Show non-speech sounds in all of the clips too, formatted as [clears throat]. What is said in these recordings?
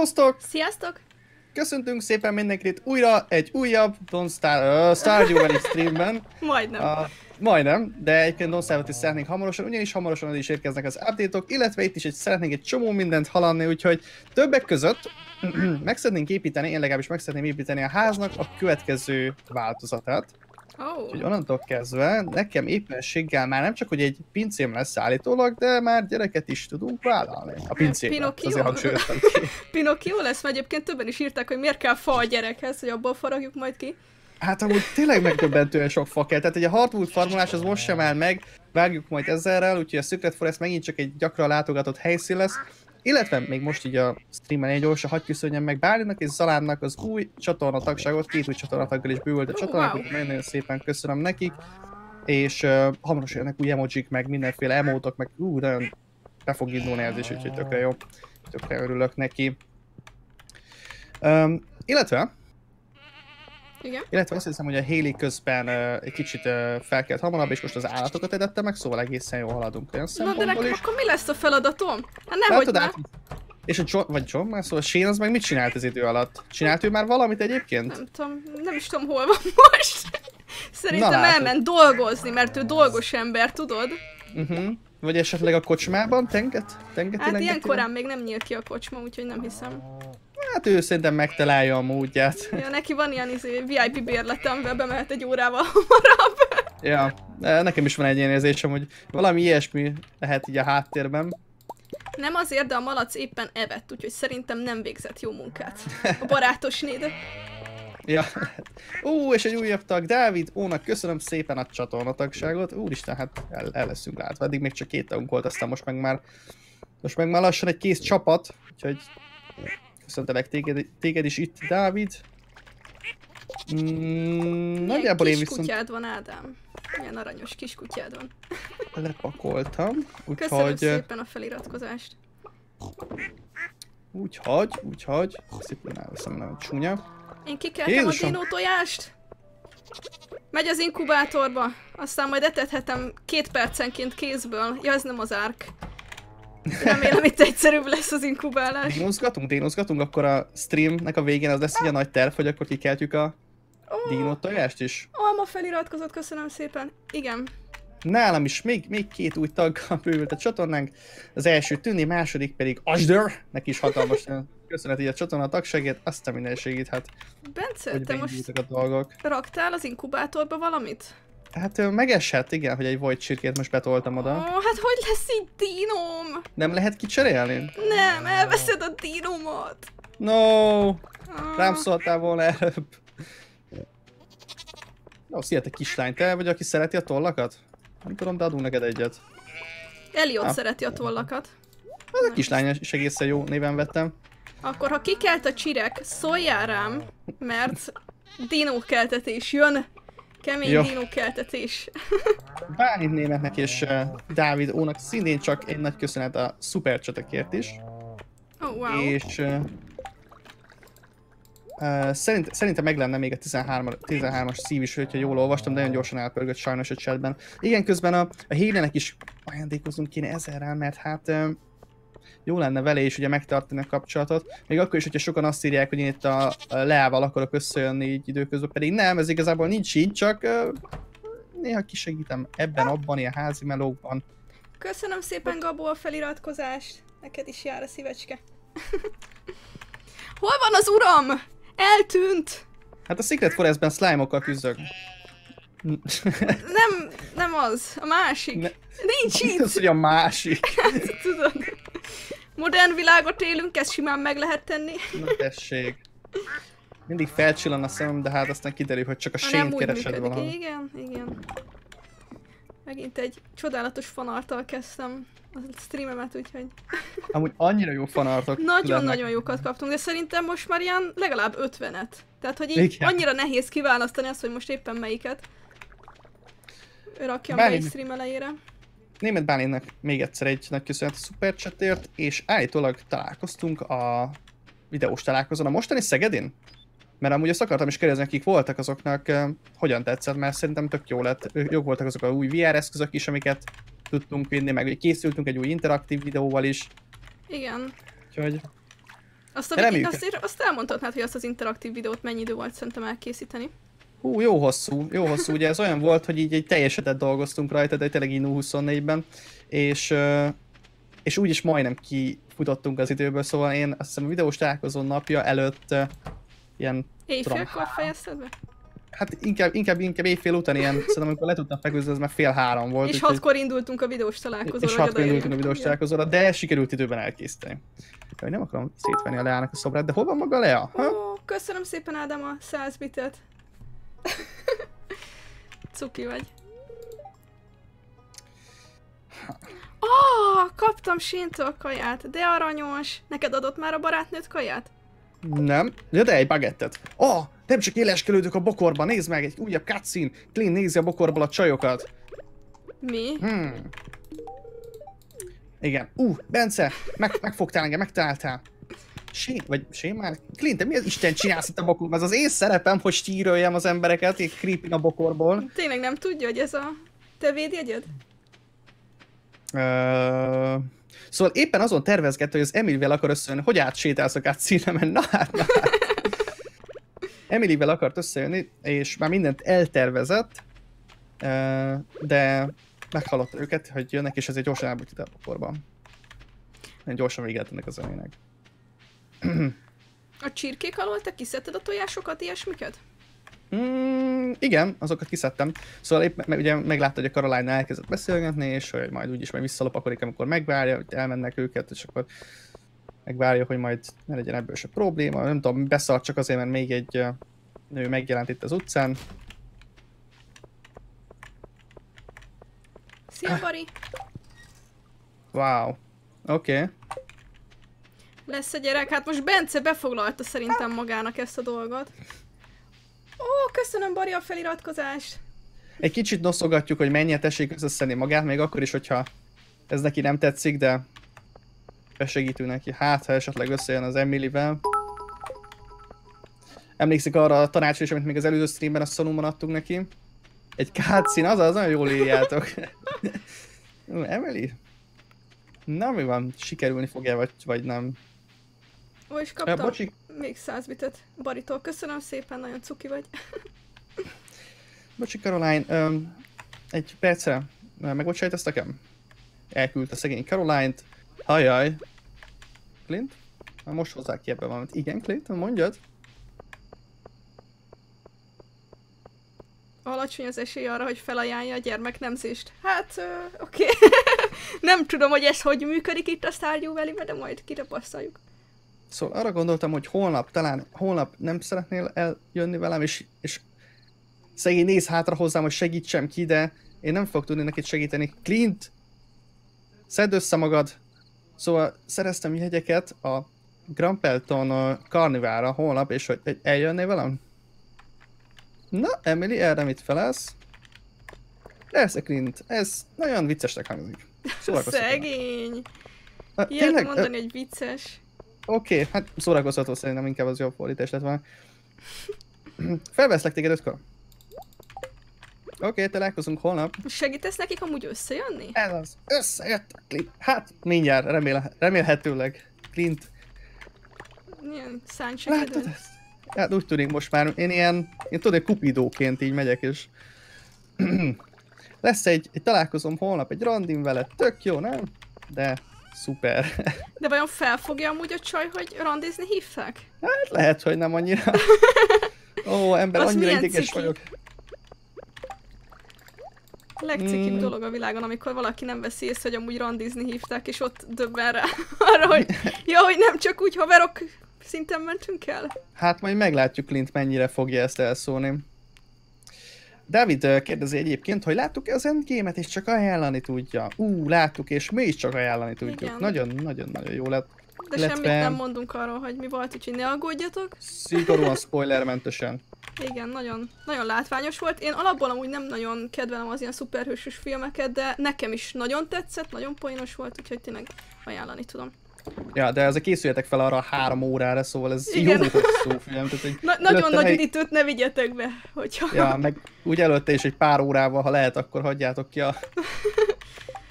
Hellóztok! Sziasztok! Köszöntünk szépen mindenkit újra egy újabb Don't Star, uh, Stardew Valley streamben. [laughs] Majdnem. Uh, majdnem, de egyébként Don't Starve-ot is szeretnénk hamarosan, ugyanis hamarosan is érkeznek az update-ok, illetve itt is egy, szeretnénk egy csomó mindent haladni, úgyhogy többek között [clears throat] meg szeretnénk építeni, én legalábbis meg szeretném építeni a háznak a következő változatát. Oh. Úgyhogy onnantól kezdve nekem éppenséggel már nem csak, hogy egy pincém lesz állítólag, de már gyereket is tudunk vállalni. A pincében. Pinocchio? Azért hangsúlyoztam ki. [laughs] Pinocchio lesz, mert egyébként többen is írták, hogy miért kell fa a gyerekhez, hogy abból faragjuk majd ki. Hát amúgy tényleg megdöbbentően sok fa kell. Tehát egy a hardwood farmolás az most sem áll meg, vágjuk majd ezerrel, úgyhogy a Secret Forest megint csak egy gyakran látogatott helyszín lesz. Illetve még most így a streamen egy gyorsan hagyj köszönjem meg Bálinak és Zalánnak az új csatorna tagságot, két új csatornataggal is bővült a Oh, csatornák, wow. nagyon-nagyon szépen köszönöm nekik. És uh, hamarosan jönnek új emojik, meg mindenféle emotok, meg ú, nagyon be fog indulni ez is, úgyhogy tökre jó. Tökre örülök neki. Um, illetve Igen. illetve azt hiszem, hogy a Haley közben uh, egy kicsit uh, felkelt hamarabb, és most az állatokat edette meg, szóval egészen jól haladunk olyan Na de nekem is. akkor mi lesz a feladatom? Hát nehogy már. át? És a John, vagy John már, szóval Shane az meg mit csinált az idő alatt? Csinált ő már valamit egyébként? Nem tudom, nem is tudom hol van [laughs] most. Szerintem Na, elment dolgozni, mert ő dolgos ember, tudod? Uh-huh. Vagy esetleg a kocsmában tenget? Tengeti Hát ilyen korán még nem nyílt ki a kocsma, úgyhogy nem hiszem. Hát ő szerintem megtalálja a módját. Ja, neki van ilyen izé, VIP bérlete, amivel bemehet egy órával hamarabb. ja, nekem is van egy ilyen érzésem, hogy valami ilyesmi lehet így a háttérben. Nem azért, de a malac éppen evett, úgyhogy szerintem nem végzett jó munkát. A barátos néd. Ja. Ú, és egy újabb tag, Dávid, ónak köszönöm szépen a csatornatagságot. Úristen, hát el, el leszünk látva. Eddig még csak két tagunk volt, aztán most meg már most meg már lassan egy kész csapat, úgyhogy köszöntelek téged, téged is itt, Dávid. Mm, nagyjából én kis viszont kutyád van, Ádám. Milyen aranyos kis kutyád van. lepakoltam, Köszönöm úgyhogy, szépen a feliratkozást. úgyhogy, úgyhogy, szépen elveszem, nagyon csúnya. Én kikeltem a Jézusom! dinó tojást. Megy az inkubátorba, aztán majd etethetem két percenként kézből. Ja, ez nem az árk. Remélem itt egyszerűbb lesz az inkubálás. Dinózgatunk, dinózgatunk, akkor a streamnek a végén az lesz így a nagy terv, hogy akkor kikeltjük a Ó, dinó tojást is. Alma feliratkozott, köszönöm szépen. Igen. Nálam is még, még két új taggal [laughs] bővült a csatornánk. Az első Tüni, második pedig Asder. Neki is hatalmas köszönet így a csatorna tagságért, azt a mindenségét, hát Bence, te most a dolgok. raktál az inkubátorba valamit? Hát megesett, igen, hogy egy Void csirkét most betoltam Ó, oda. hát hogy lesz így dínom? Nem lehet kicserélni? Nem, elveszed a dínomat. No, Ah, rám szóltál volna előbb. Ó, szia, te kislány, te vagy, aki szereti a tollakat? Nem tudom, de adunk neked egyet. Eliott Ah. szereti a tollakat. Ez a kislány is egészen jó néven vettem. Akkor, ha kikelt a csirek, szóljál rám, mert dinókeltetés jön. Kemény Jó. dinókeltetés. [laughs] Bálint németnek és uh, Dávid Ónak szintén csak egy nagy köszönet a szupercsatekért is. Oh, wow. És uh, uh, szerint, szerintem meg lenne még a 13, 13-as szív is, hogyha jól olvastam, de nagyon gyorsan elpörgött sajnos a chatben. Igen, közben a, a Hélenek is ajándékozunk kéne ezerrel, mert hát uh, jó lenne vele is ugye megtartani a kapcsolatot. Még akkor is, hogyha sokan azt írják, hogy én itt a, Leával akarok összejönni így időközben, pedig nem, ez igazából nincs így, csak néha kisegítem ebben, abban, ilyen házi melókban. Köszönöm szépen, Gabó, a feliratkozást. Neked is jár a szívecske. [laughs] Hol van az uram? Eltűnt! Hát a Secret Forestben slime-okkal küzdök. Nem, nem az, a másik. Ne- Nincs itt, az, hogy a másik? [laughs] tudod. Modern világot élünk, ezt simán meg lehet tenni. Na tessék. Mindig felcsillan a szemem, de hát aztán kiderül, hogy csak a sén keresed valahol. Igen, igen. Megint egy csodálatos fanarttal kezdtem a streamemet, úgyhogy Amúgy annyira jó fanartok [laughs] nagyon-nagyon jókat kaptunk, de szerintem most már ilyen legalább 50-et. Tehát, hogy így Igen. annyira nehéz kiválasztani azt, hogy most éppen melyiket. Rakjam be Bálint. egy stream elejére. Német Bálinnak még egyszer egy nagy köszönet a Superchatért, és állítólag találkoztunk a videós találkozón a mostani Szegedin? Mert amúgy azt akartam is kérdezni, akik voltak azoknak, hogyan tetszett, mert szerintem tök jó lett. Jók voltak azok a új VR eszközök is, amiket tudtunk vinni, meg készültünk egy új interaktív videóval is, Igen. úgyhogy Azt, a azt, azt elmondhatnád, hogy azt az interaktív videót mennyi idő volt szerintem elkészíteni. Hú, jó hosszú, jó hosszú. Ugye ez olyan volt, hogy így egy teljesetet dolgoztunk rajta, de tényleg így 24-ben, és, és úgy is majdnem kifutottunk az időből, szóval én azt hiszem a videós találkozó napja előtt ilyen, Éjfélkor fejezted be? hát inkább, inkább, inkább éjfél után ilyen, szerintem amikor le tudtam feküdni, ez már fél három volt. És hatkor indultunk a videós találkozóra. és hatkor indultunk a videós találkozóra, de sikerült időben elkészíteni. Jaj, nem akarom szétvenni a Leának a szobrát, de hol van maga Lea? Ha? Ó, köszönöm szépen Ádám a 100 bitet. [laughs] Cuki vagy. Ah, kaptam Séntől a kaját, de aranyos. Neked adott már a barátnőd kaját? Nem. Ja, de egy bagettet. Oh, nem csak éleskelődök a bokorba, nézd meg, egy újabb cutscene. Clint nézi a bokorból a csajokat. Mi? Hmm. Igen. Uh, Bence, meg, megfogtál engem, megtaláltál. Sén, vagy Sén már? Clint, te mi az Isten csinálsz itt a bokorban? Ez az én szerepem, hogy stíröljem az embereket, így creepy a bokorból. Tényleg nem tudja, hogy ez a te védjegyed? Ö... Szóval éppen azon tervezgette, hogy az Emilyvel akar összejönni, hogy átsétálsz a cutscene Na hát, na hát. [laughs] Emilyvel akart összejönni, és már mindent eltervezett, de meghallotta őket, hogy jönnek, és ezért gyorsan elbújt ide a pokorba. Nagyon gyorsan véget ennek a zenének. A csirkék alól te kiszedted a tojásokat, ilyesmiket? Mm, igen, azokat kiszedtem. Szóval épp me- ugye meglátta, hogy a Caroline elkezdett beszélgetni, és hogy majd úgyis majd visszalopakodik, amikor megvárja, hogy elmennek őket, és akkor megvárja, hogy majd ne legyen ebből se probléma. Nem tudom, beszart csak azért, mert még egy nő megjelent itt az utcán. Szia, Bari! Wow. Oké. Okay. Lesz a gyerek, hát most Bence befoglalta szerintem magának ezt a dolgot. Ó, köszönöm Bari a feliratkozást! Egy kicsit noszogatjuk, hogy mennyire tessék összeszedni magát, még akkor is, hogyha ez neki nem tetszik, de besegítünk neki. Hát, ha esetleg összejön az Emilyvel. Emlékszik arra a tanácsra is, amit még az előző streamben a szonumon adtunk neki? Egy kátszín, az az, nagyon jól írjátok. [laughs] Emily? Na mi van? Sikerülni fog-e, vagy, vagy nem? Ó, és Ja, kaptam bocsi, még 100 bitet Baritól. Köszönöm szépen, nagyon cuki vagy. bocsi Caroline, öm, egy percre, megbocsájtasz nekem? Elküldte szegény Caroline-t. Ajaj. Clint? Na most hozzá ki ebbe valamit. Igen, Clint, mondjad? Alacsony az esély arra, hogy felajánlja a gyermeknemzést. Hát, ö, oké. [laughs] nem tudom, hogy ez hogy működik itt a Stardew valley de majd kitapasztaljuk. Szóval arra gondoltam, hogy holnap, talán holnap nem szeretnél eljönni velem, és, és szegény néz hátra hozzám, hogy segítsem ki, de én nem fogok tudni neked segíteni. Clint, szedd össze magad. Szóval szereztem jegyeket a Grampelton karnivára holnap, és hogy eljönnél velem? Na, Emily, erre mit felelsz? Persze, Clint, ez nagyon viccesnek hangzik. [laughs] Szórakoztató. Szegény. Ilyet tényleg? mondani, hogy vicces. Oké, okay, hát szórakoztató szerintem inkább az jobb fordítás lett volna. Felveszlek téged ötkor. Oké, okay, találkozunk holnap. Segítesz nekik amúgy összejönni? Ez az. Összejöttek, Clint. Hát, mindjárt, remél, remélhetőleg. Clint. Ilyen Látod száncsekedő. ezt? Hát úgy tűnik most már, én ilyen, én tudod, kupidóként így megyek, és [clears throat] lesz egy, egy találkozom holnap, egy randim vele, tök jó, nem? De szuper. De vajon felfogja amúgy a csaj, hogy randizni hívták? Hát lehet, hogy nem annyira. Ó, ember, Az annyira ideges ciki? vagyok. A legcikibb Mm. dolog a világon, amikor valaki nem veszi észre, hogy amúgy randizni hívták, és ott döbben rá arra, hogy [laughs] ja, hogy nem csak úgy haverok szinten mentünk el. Hát majd meglátjuk, Clint mennyire fogja ezt elszólni. David kérdezi egyébként, hogy láttuk-e az endgame-et, és csak ajánlani tudja. Ú, láttuk, és mi is csak ajánlani tudjuk. Nagyon-nagyon-nagyon jó lett. De Illetve- semmit nem mondunk arról, hogy mi volt, úgyhogy ne aggódjatok. Szigorúan spoilermentesen. Igen, nagyon, nagyon látványos volt. Én alapból amúgy nem nagyon kedvelem az ilyen szuperhősös filmeket, de nekem is nagyon tetszett, nagyon poénos volt, úgyhogy tényleg ajánlani tudom. Ja, de ezek készüljetek fel arra a három órára, szóval ez Igen. jó hosszú film. Tehát, hogy Na- nagyon nagy meg- üdítőt ne vigyetek be, hogyha... Ja, meg úgy előtte is egy pár órával, ha lehet, akkor hagyjátok ki a,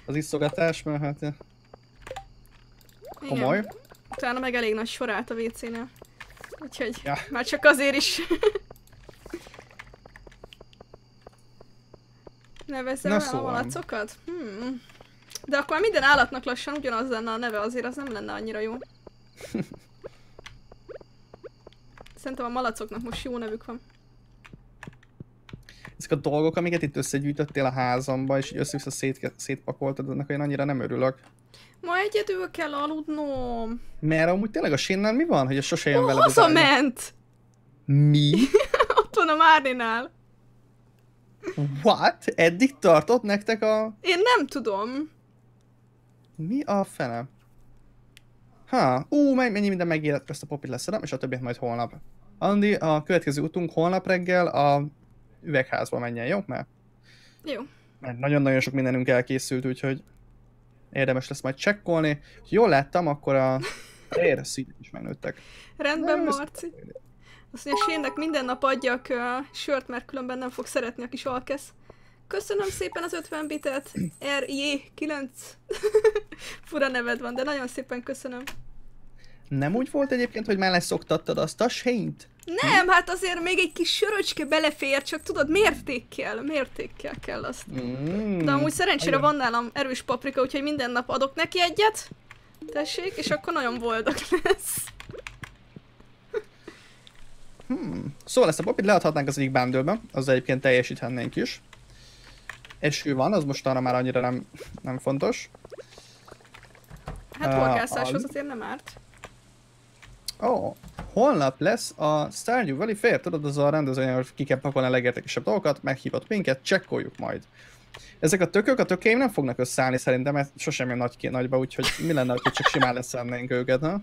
az iszogatás, mert hát ja, Igen. komoly. utána meg elég nagy sor állt a WC-nél. Úgyhogy Ja. már csak azért is. Nevezzem Na el a szóval. malacokat? Hmm. De akkor már minden állatnak lassan ugyanaz lenne a neve, azért az nem lenne annyira jó. Szerintem a malacoknak most jó nevük van. Ezek a dolgok, amiket itt összegyűjtöttél a házamba, és így össze-vissza szét, szétpakoltad, annak olyan annyira nem örülök. Ma egyedül kell aludnom. Mert amúgy tényleg a Shinnel mi van, hogy a sose jön az ágyba? hazament! Mi? [laughs] Ott van a Márninál. What? Eddig tartott nektek a... Én nem tudom. Mi a fene? Ha, ú, mennyi minden megélet ezt a popit leszedem, és a többiet majd holnap. Andi, a következő utunk holnap reggel a üvegházba menjen, jó? Mert, Jó. mert nagyon-nagyon sok mindenünk elkészült, úgyhogy érdemes lesz majd csekkolni. Jól láttam, akkor a színek is megnőttek. Rendben, ez- Marci. Azt mondja, Sénnek minden nap adjak uh, sört, mert különben nem fog szeretni a kis alkesz. Köszönöm szépen az 50 bitet. RJ9. [laughs] Fura neved van, de nagyon szépen köszönöm. Nem úgy volt egyébként, hogy már leszoktattad azt a sént? Nem, hát azért még egy kis söröcske belefér, csak tudod, mértékkel, mértékkel kell azt. Mm. De amúgy szerencsére Nagyon. van nálam erős paprika, úgyhogy minden nap adok neki egyet. Tessék, és akkor nagyon boldog lesz. Hmm. Szóval ezt a popit leadhatnánk az egyik bundle az egyébként teljesíthetnénk is. Eső van, az most arra már annyira nem, nem fontos. Hát horgászáshoz az- azért nem árt. Ó, oh, holnap lesz a Stardew Valley Fair, tudod, az a rendezvény, ahol ki kell pakolni a legértékesebb dolgokat, meghívott minket, csekkoljuk majd. Ezek a tökök, a tökéim nem fognak összeállni szerintem, mert sosem jön nagy, nagyba, úgyhogy mi lenne, ha csak simán leszennénk őket, ha?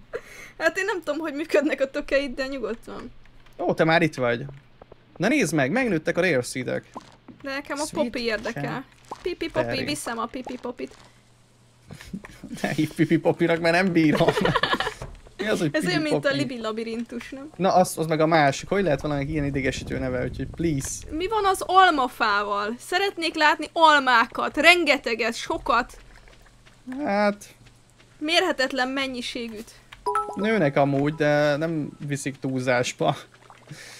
Hát én nem tudom, hogy működnek a tökeid, de nyugodtan. Ó, te már itt vagy. Na nézd meg, megnőttek a rare seedek. De nekem a Sweet popi érdekel. Pipi popi, Cherry. viszem a pipi popit. [laughs] Ne hívj pipi popinak, mert nem bírom. [laughs] Mi az, hogy Ez olyan, mint a? Libi labirintus, nem? Na, az, az meg a másik. Hogy lehet valami ilyen idegesítő neve, úgyhogy please. Mi van az almafával? Szeretnék látni almákat, rengeteget, sokat, Hát, mérhetetlen mennyiségűt. nőnek amúgy, de nem viszik túlzásba.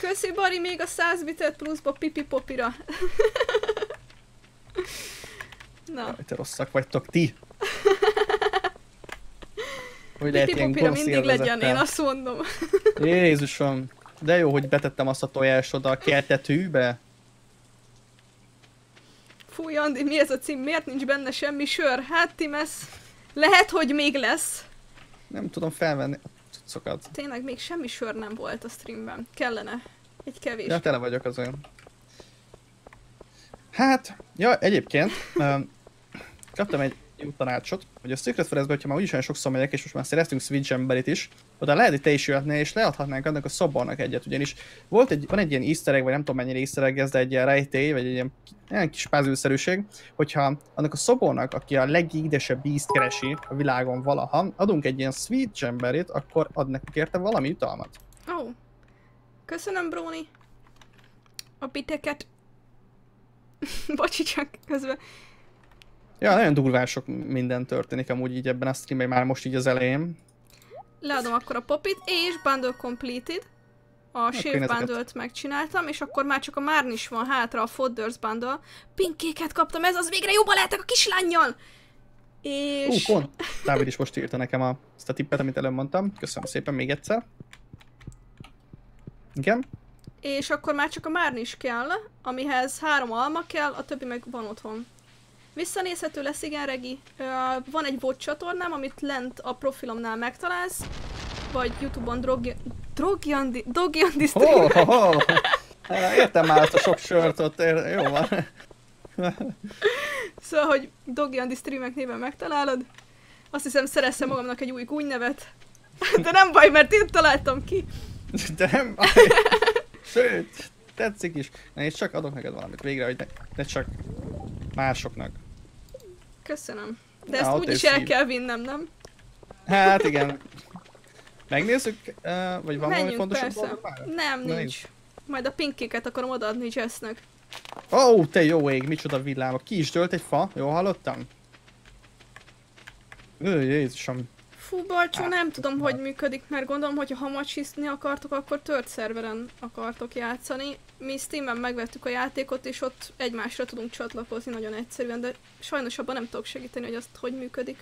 Köszi Bari még a 100 bitet pluszba pipi popira. [laughs] Na, Jaj, te rosszak vagytok, ti. Hogy lehet ilyen gonosz mindig legyen, én azt mondom. [laughs] Jézusom, de jó, hogy betettem azt a tojást oda a kertetűbe. Fúj, Andi, mi ez a cím? Miért nincs benne semmi sör? Hát, Timesz, lehet, hogy még lesz. Nem tudom felvenni a cuccokat. Tényleg még semmi sör nem volt a streamben. Kellene. Egy kevés. Ja, tele vagyok az olyan. Hát, ja, egyébként um, kaptam egy jó tanácsot, hogy a Secret Forestbe, hogyha már úgyis olyan sokszor megyek, és most már szereztünk Switch emberit is, oda lehet, hogy te is jöhetnél, és leadhatnánk annak a szobornak egyet, ugyanis volt egy, van egy ilyen easter egg, vagy nem tudom mennyire easter egg ez, de egy ilyen rejtély, vagy egy ilyen, ilyen kis puzzle hogyha annak a szobornak, aki a legédesebb beast keresi a világon valaha, adunk egy ilyen Sweet emberit, akkor ad nekünk érte valami jutalmat. Ó. Oh. Köszönöm, Bróni. A biteket. [laughs] Bocsi csak közben. Ja, nagyon durván sok minden történik amúgy így ebben a streamben, már most így az elején. Leadom akkor a popit, és bundle completed. A shave bundle-t megcsináltam, és akkor már csak a Márnis van hátra, a Fodders bundle. Pinkéket kaptam, ez az végre jobban lehetek a kislányjal! Ú, És... pont. Dávid is most írta nekem a, ezt a tippet, amit előbb mondtam. Köszönöm szépen még egyszer. Igen? És akkor már csak a Márnis kell, amihez három alma kell, a többi meg van otthon. Visszanézhető lesz, igen, Regi. Van egy VOD csatornám, amit lent a profilomnál megtalálsz, vagy Youtube-on Drogi... Drogiandi... Dogiandi Ho, stream. ho, ho. Há, Értem már ezt a sok sört ott, ér... jó van. [laughs] Szóval, hogy Dogiandi streamek néven megtalálod. Azt hiszem, szereztem magamnak egy új gúnynevet. [laughs] De nem baj, mert én találtam ki. De nem baj. Sőt, tetszik is. Na és csak adok neked valamit végre, hogy ne, ne csak másoknak. Köszönöm. De ezt úgyis el kell vinnem, nem? Hát igen. Megnézzük, uh, vagy van valami fontosabb persze. Nem, Na, nincs. Majd a pinkéket akarom odaadni Jessnek. Ó, oh, te jó ég, micsoda villámok. Ki is dölt egy fa, jól hallottam? Ő, Jézusom. Fú, Balcsó, nem tudom, hogy működik, mert gondolom, hogy ha macsiszni akartok, akkor tört szerveren akartok játszani. Mi Steam-en megvettük a játékot, és ott egymásra tudunk csatlakozni nagyon egyszerűen, de sajnos abban nem tudok segíteni, hogy azt hogy működik.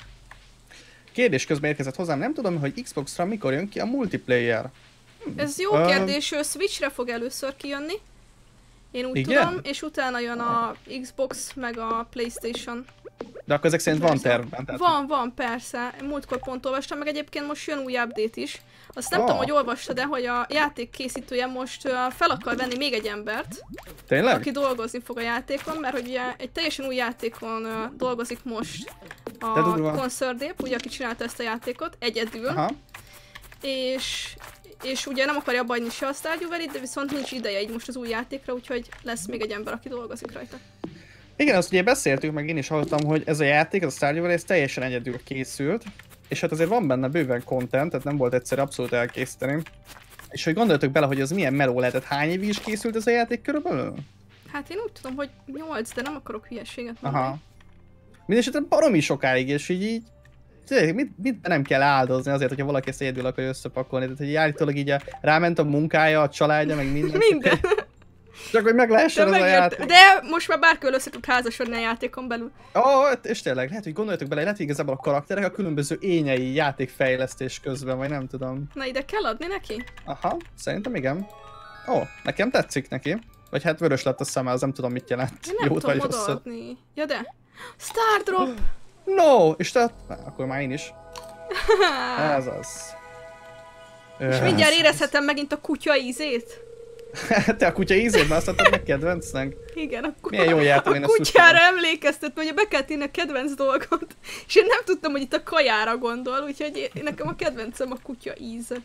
Kérdés közben érkezett hozzám, nem tudom, hogy Xbox-ra mikor jön ki a multiplayer. Ez jó kérdés, ő Switchre fog először kijönni. Én úgy Igen? tudom, és utána jön a Xbox meg a Playstation. De akkor ezek szerint van tervben. Tehát... Van, van, persze. Múltkor pont olvastam, meg egyébként most jön új update is. Azt nem Ah. tudom, hogy olvastad de hogy a játék készítője most fel akar venni még egy embert, Tényleg? aki dolgozni fog a játékon, mert hogy ugye egy teljesen új játékon dolgozik most a. Concert ugye aki csinálta ezt a játékot, egyedül, Aha. és és ugye nem akarja abba hagyni se a Stardew de viszont nincs ideje így most az új játékra, úgyhogy lesz még egy ember, aki dolgozik rajta. Igen, azt ugye beszéltük, meg én is hallottam, hogy ez a játék, ez a Stardew ez teljesen egyedül készült, és hát azért van benne bőven content, tehát nem volt egyszerű abszolút elkészíteni. És hogy gondoltok bele, hogy az milyen meló lehetett, hány évig is készült ez a játék körülbelül? Hát én úgy tudom, hogy 8, de nem akarok hülyeséget mondani. Aha. Mindenesetre baromi sokáig, és így, így tényleg, mit, mit nem kell áldozni azért, hogyha valaki ezt egyedül akarja összepakolni. Tehát, hogy állítólag így a, ráment a munkája, a családja, meg minden. Minden. [laughs] Csak hogy meg De, lehessen ez a megért... játék. de most már bárkivel össze tud házasodni a játékon belül. Ó, oh, és tényleg, lehet, hogy gondoljatok bele, lehet, hogy igazából a karakterek a különböző ényei játékfejlesztés közben, vagy nem tudom. Na ide kell adni neki? Aha, szerintem igen. Ó, nekem tetszik neki. Vagy hát vörös lett a szeme, az nem tudom mit jelent. Én nem Jót tudom vagy odaadni. Ja de. Stardrop! [gasps] No! És te... Na, akkor már én is. Ez az. És mindjárt érezhetem megint a kutya ízét. [laughs] Te a kutya ízét már azt adtad meg kedvencnek? Igen, a, ku- Milyen jó játék, a én ezt kutyára tudtam. emlékeztet, hogy be kellett írni a kedvenc dolgot. [laughs] És én nem tudtam, hogy itt a kajára gondol, úgyhogy én, nekem a kedvencem a kutya íze.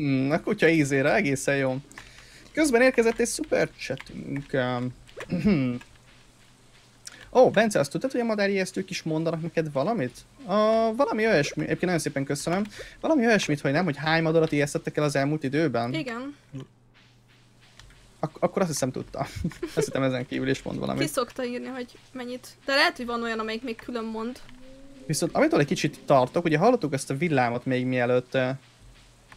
Mm, a kutya ízére egészen jó. Közben érkezett egy szuper chatünk. [clears throat] Ó, oh, Bence, azt tudtad, hogy a madárijesztők is mondanak neked valamit? Uh, valami olyasmi, egyébként nagyon szépen köszönöm. Valami olyasmit, hogy nem, hogy hány madarat ijesztettek el az elmúlt időben? Igen. Ak- akkor azt hiszem tudta. [laughs] azt hiszem ezen kívül is mond Ki valamit. szokta írni, hogy mennyit. De lehet, hogy van olyan, amelyik még külön mond. Viszont amitől egy kicsit tartok, ugye hallottuk ezt a villámot még mielőtt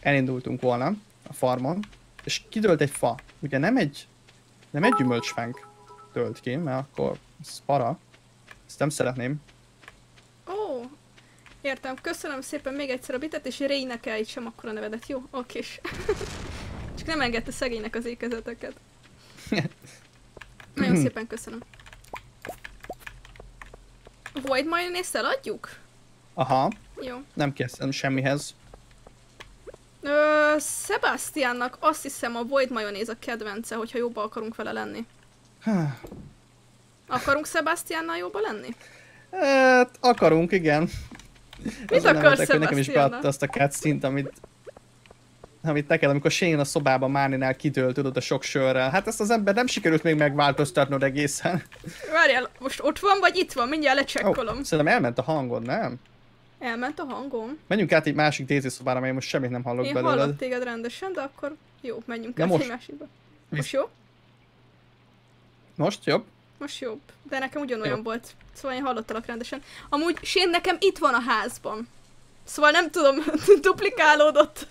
elindultunk volna a farmon, és kidőlt egy fa. Ugye nem egy, nem egy gyümölcsfánk dőlt ki, mert akkor ez para. Ezt nem szeretném. Ó, értem. Köszönöm szépen még egyszer a bitet, és Réinek sem akkor a nevedet, jó? Okés. [laughs] Csak nem engedte szegénynek az ékezeteket. Nagyon [clears throat] szépen köszönöm. Void mayonnaise eladjuk? Aha, Jó. nem kezdtem semmihez. Ö, Sebastiannak azt hiszem a Void mayonnaise a kedvence, hogyha jóba akarunk vele lenni. Akarunk Sebastiannal jóba lenni? Hát, akarunk, igen. Azon nem akarsz voltak, hogy nekem is Sebastiannal? beadta azt a cutscene-t, amit amit neked, amikor Shane a szobában Márninál kidőlt, tudod, a sok sörrel. Hát ezt az ember nem sikerült még megváltoztatnod egészen. Várjál, most ott van, vagy itt van? Mindjárt lecsekkolom. szerintem elment a hangod, nem? Elment a hangom. Menjünk át egy másik Daisy szobára, mert én most semmit nem hallok Én belőled. hallok téged rendesen, de akkor jó, menjünk Na át most. egy másikba. Most jó? Most jobb? Most jobb. De nekem ugyanolyan Jó. volt. Szóval én hallottalak rendesen. Amúgy Sén nekem itt van a házban. Szóval nem tudom, [laughs] duplikálódott.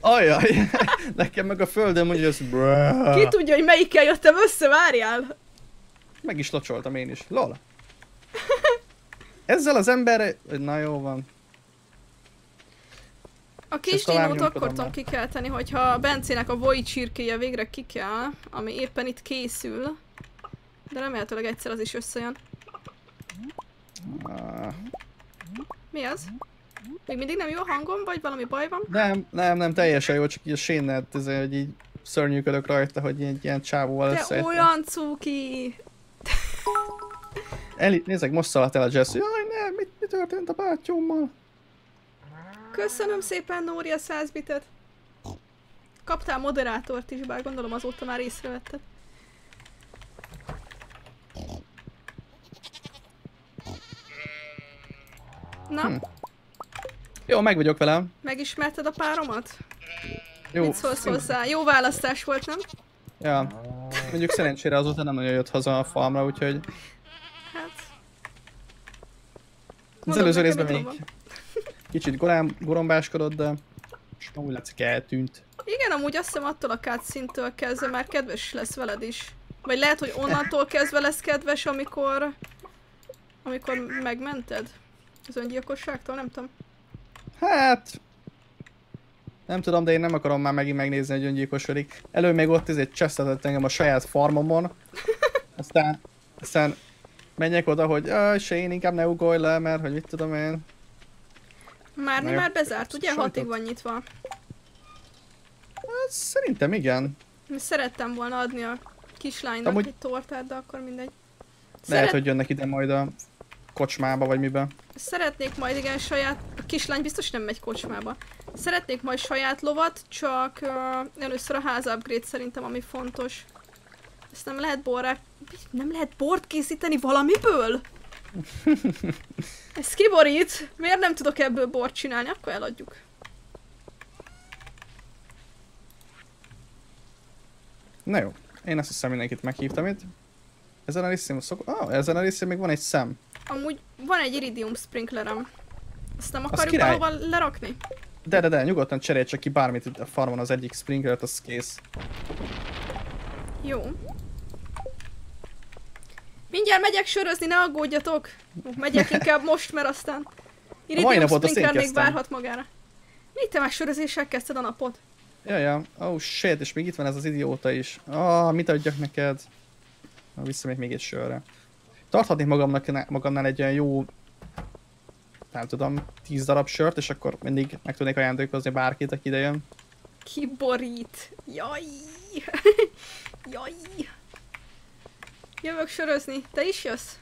Ajaj, [laughs] nekem meg a földön mondja, ez... Ki tudja, hogy melyikkel jöttem össze, várjál. Meg is locsoltam én is. Lol. Ezzel az ember... Na jó van. A kis dinót akartam már. kikelteni, hogyha a Bencének a voi csirkéje végre kikel, ami éppen itt készül. De remélhetőleg egyszer az is összejön. Mi az? Még mindig nem jó a hangom, vagy valami baj van? Nem, nem, nem, teljesen jó, csak így a Shane-nel, ez, hogy így szörnyűködök rajta, hogy egy ilyen csávóval Te összejöttem. olyan cuki! Eli, nézzek, most szaladt el a Jess, jaj nem, mit, mi történt a bátyommal? Köszönöm szépen, Nóri, a 100 bitet. Kaptál moderátort is, bár gondolom azóta már észrevetted. Na, Hm. Jó, meg vagyok velem. megismerted a páromat? Jó. Mit szólsz hozzá? Jó választás volt, nem? Ja. Mondjuk szerencsére azóta nem nagyon jött haza a farmra, úgyhogy Hát... az előző részben még... van. kicsit gorám, gorombáskodott, de most már úgy látszik eltűnt. Igen, amúgy azt hiszem attól a cutscene-től kezdve már kedves lesz veled is. Vagy lehet, hogy onnantól kezdve lesz kedves, amikor... Amikor megmented? Az öngyilkosságtól, nem tudom. Hát... Nem tudom, de én nem akarom már megint megnézni, hogy öngyilkosodik. Elő még ott ezért csesztetett engem a saját farmomon. [laughs] Aztán, aztán menjek oda, hogy se én inkább ne ugolj le, mert hogy mit tudom én. Márni már bezárt, ugye? Sajtot. Hatig van nyitva. Hát, szerintem igen. Szerettem volna adni a kislánynak Amúgy- egy tortát, de akkor mindegy. Lehet, Szeret... hogy jönnek ide majd a kocsmába, vagy mibe. Szeretnék majd igen saját... A kislány biztos nem megy kocsmába. Szeretnék majd saját lovat, csak uh, először a ház upgrade szerintem, ami fontos. Ezt nem lehet borrá... Nem lehet bort készíteni valamiből? [laughs] Ez kiborít. Miért nem tudok ebből bort csinálni? Akkor eladjuk. Na jó, én azt hiszem mindenkit meghívtam itt. Ezen a részén szok... Ah, ezen a részén még van egy szem. Amúgy van egy iridium sprinklerem. Azt nem Az akarjuk király. valahova lerakni? De, de, de, nyugodtan cserélj csak ki bármit a farmon az egyik sprinklert, az kész. Jó. Mindjárt megyek sörözni, ne aggódjatok! Megyek inkább most, mert aztán... Iridium Sprinkler még várhat magára. Mit te már sörözéssel kezdted a napot? Ja, ja. Oh shit, és még itt van ez az idióta is. Ah, mit adjak neked? Na, visszamegyek még egy sörre. Tarthatnék magamnak, magamnál egy olyan jó, nem tudom, 10 darab sört, és akkor mindig meg tudnék ajándékozni bárkit, aki ide jön. Kiborít. Jaj. [laughs] Jaj. Jövök sörözni. Te is jössz?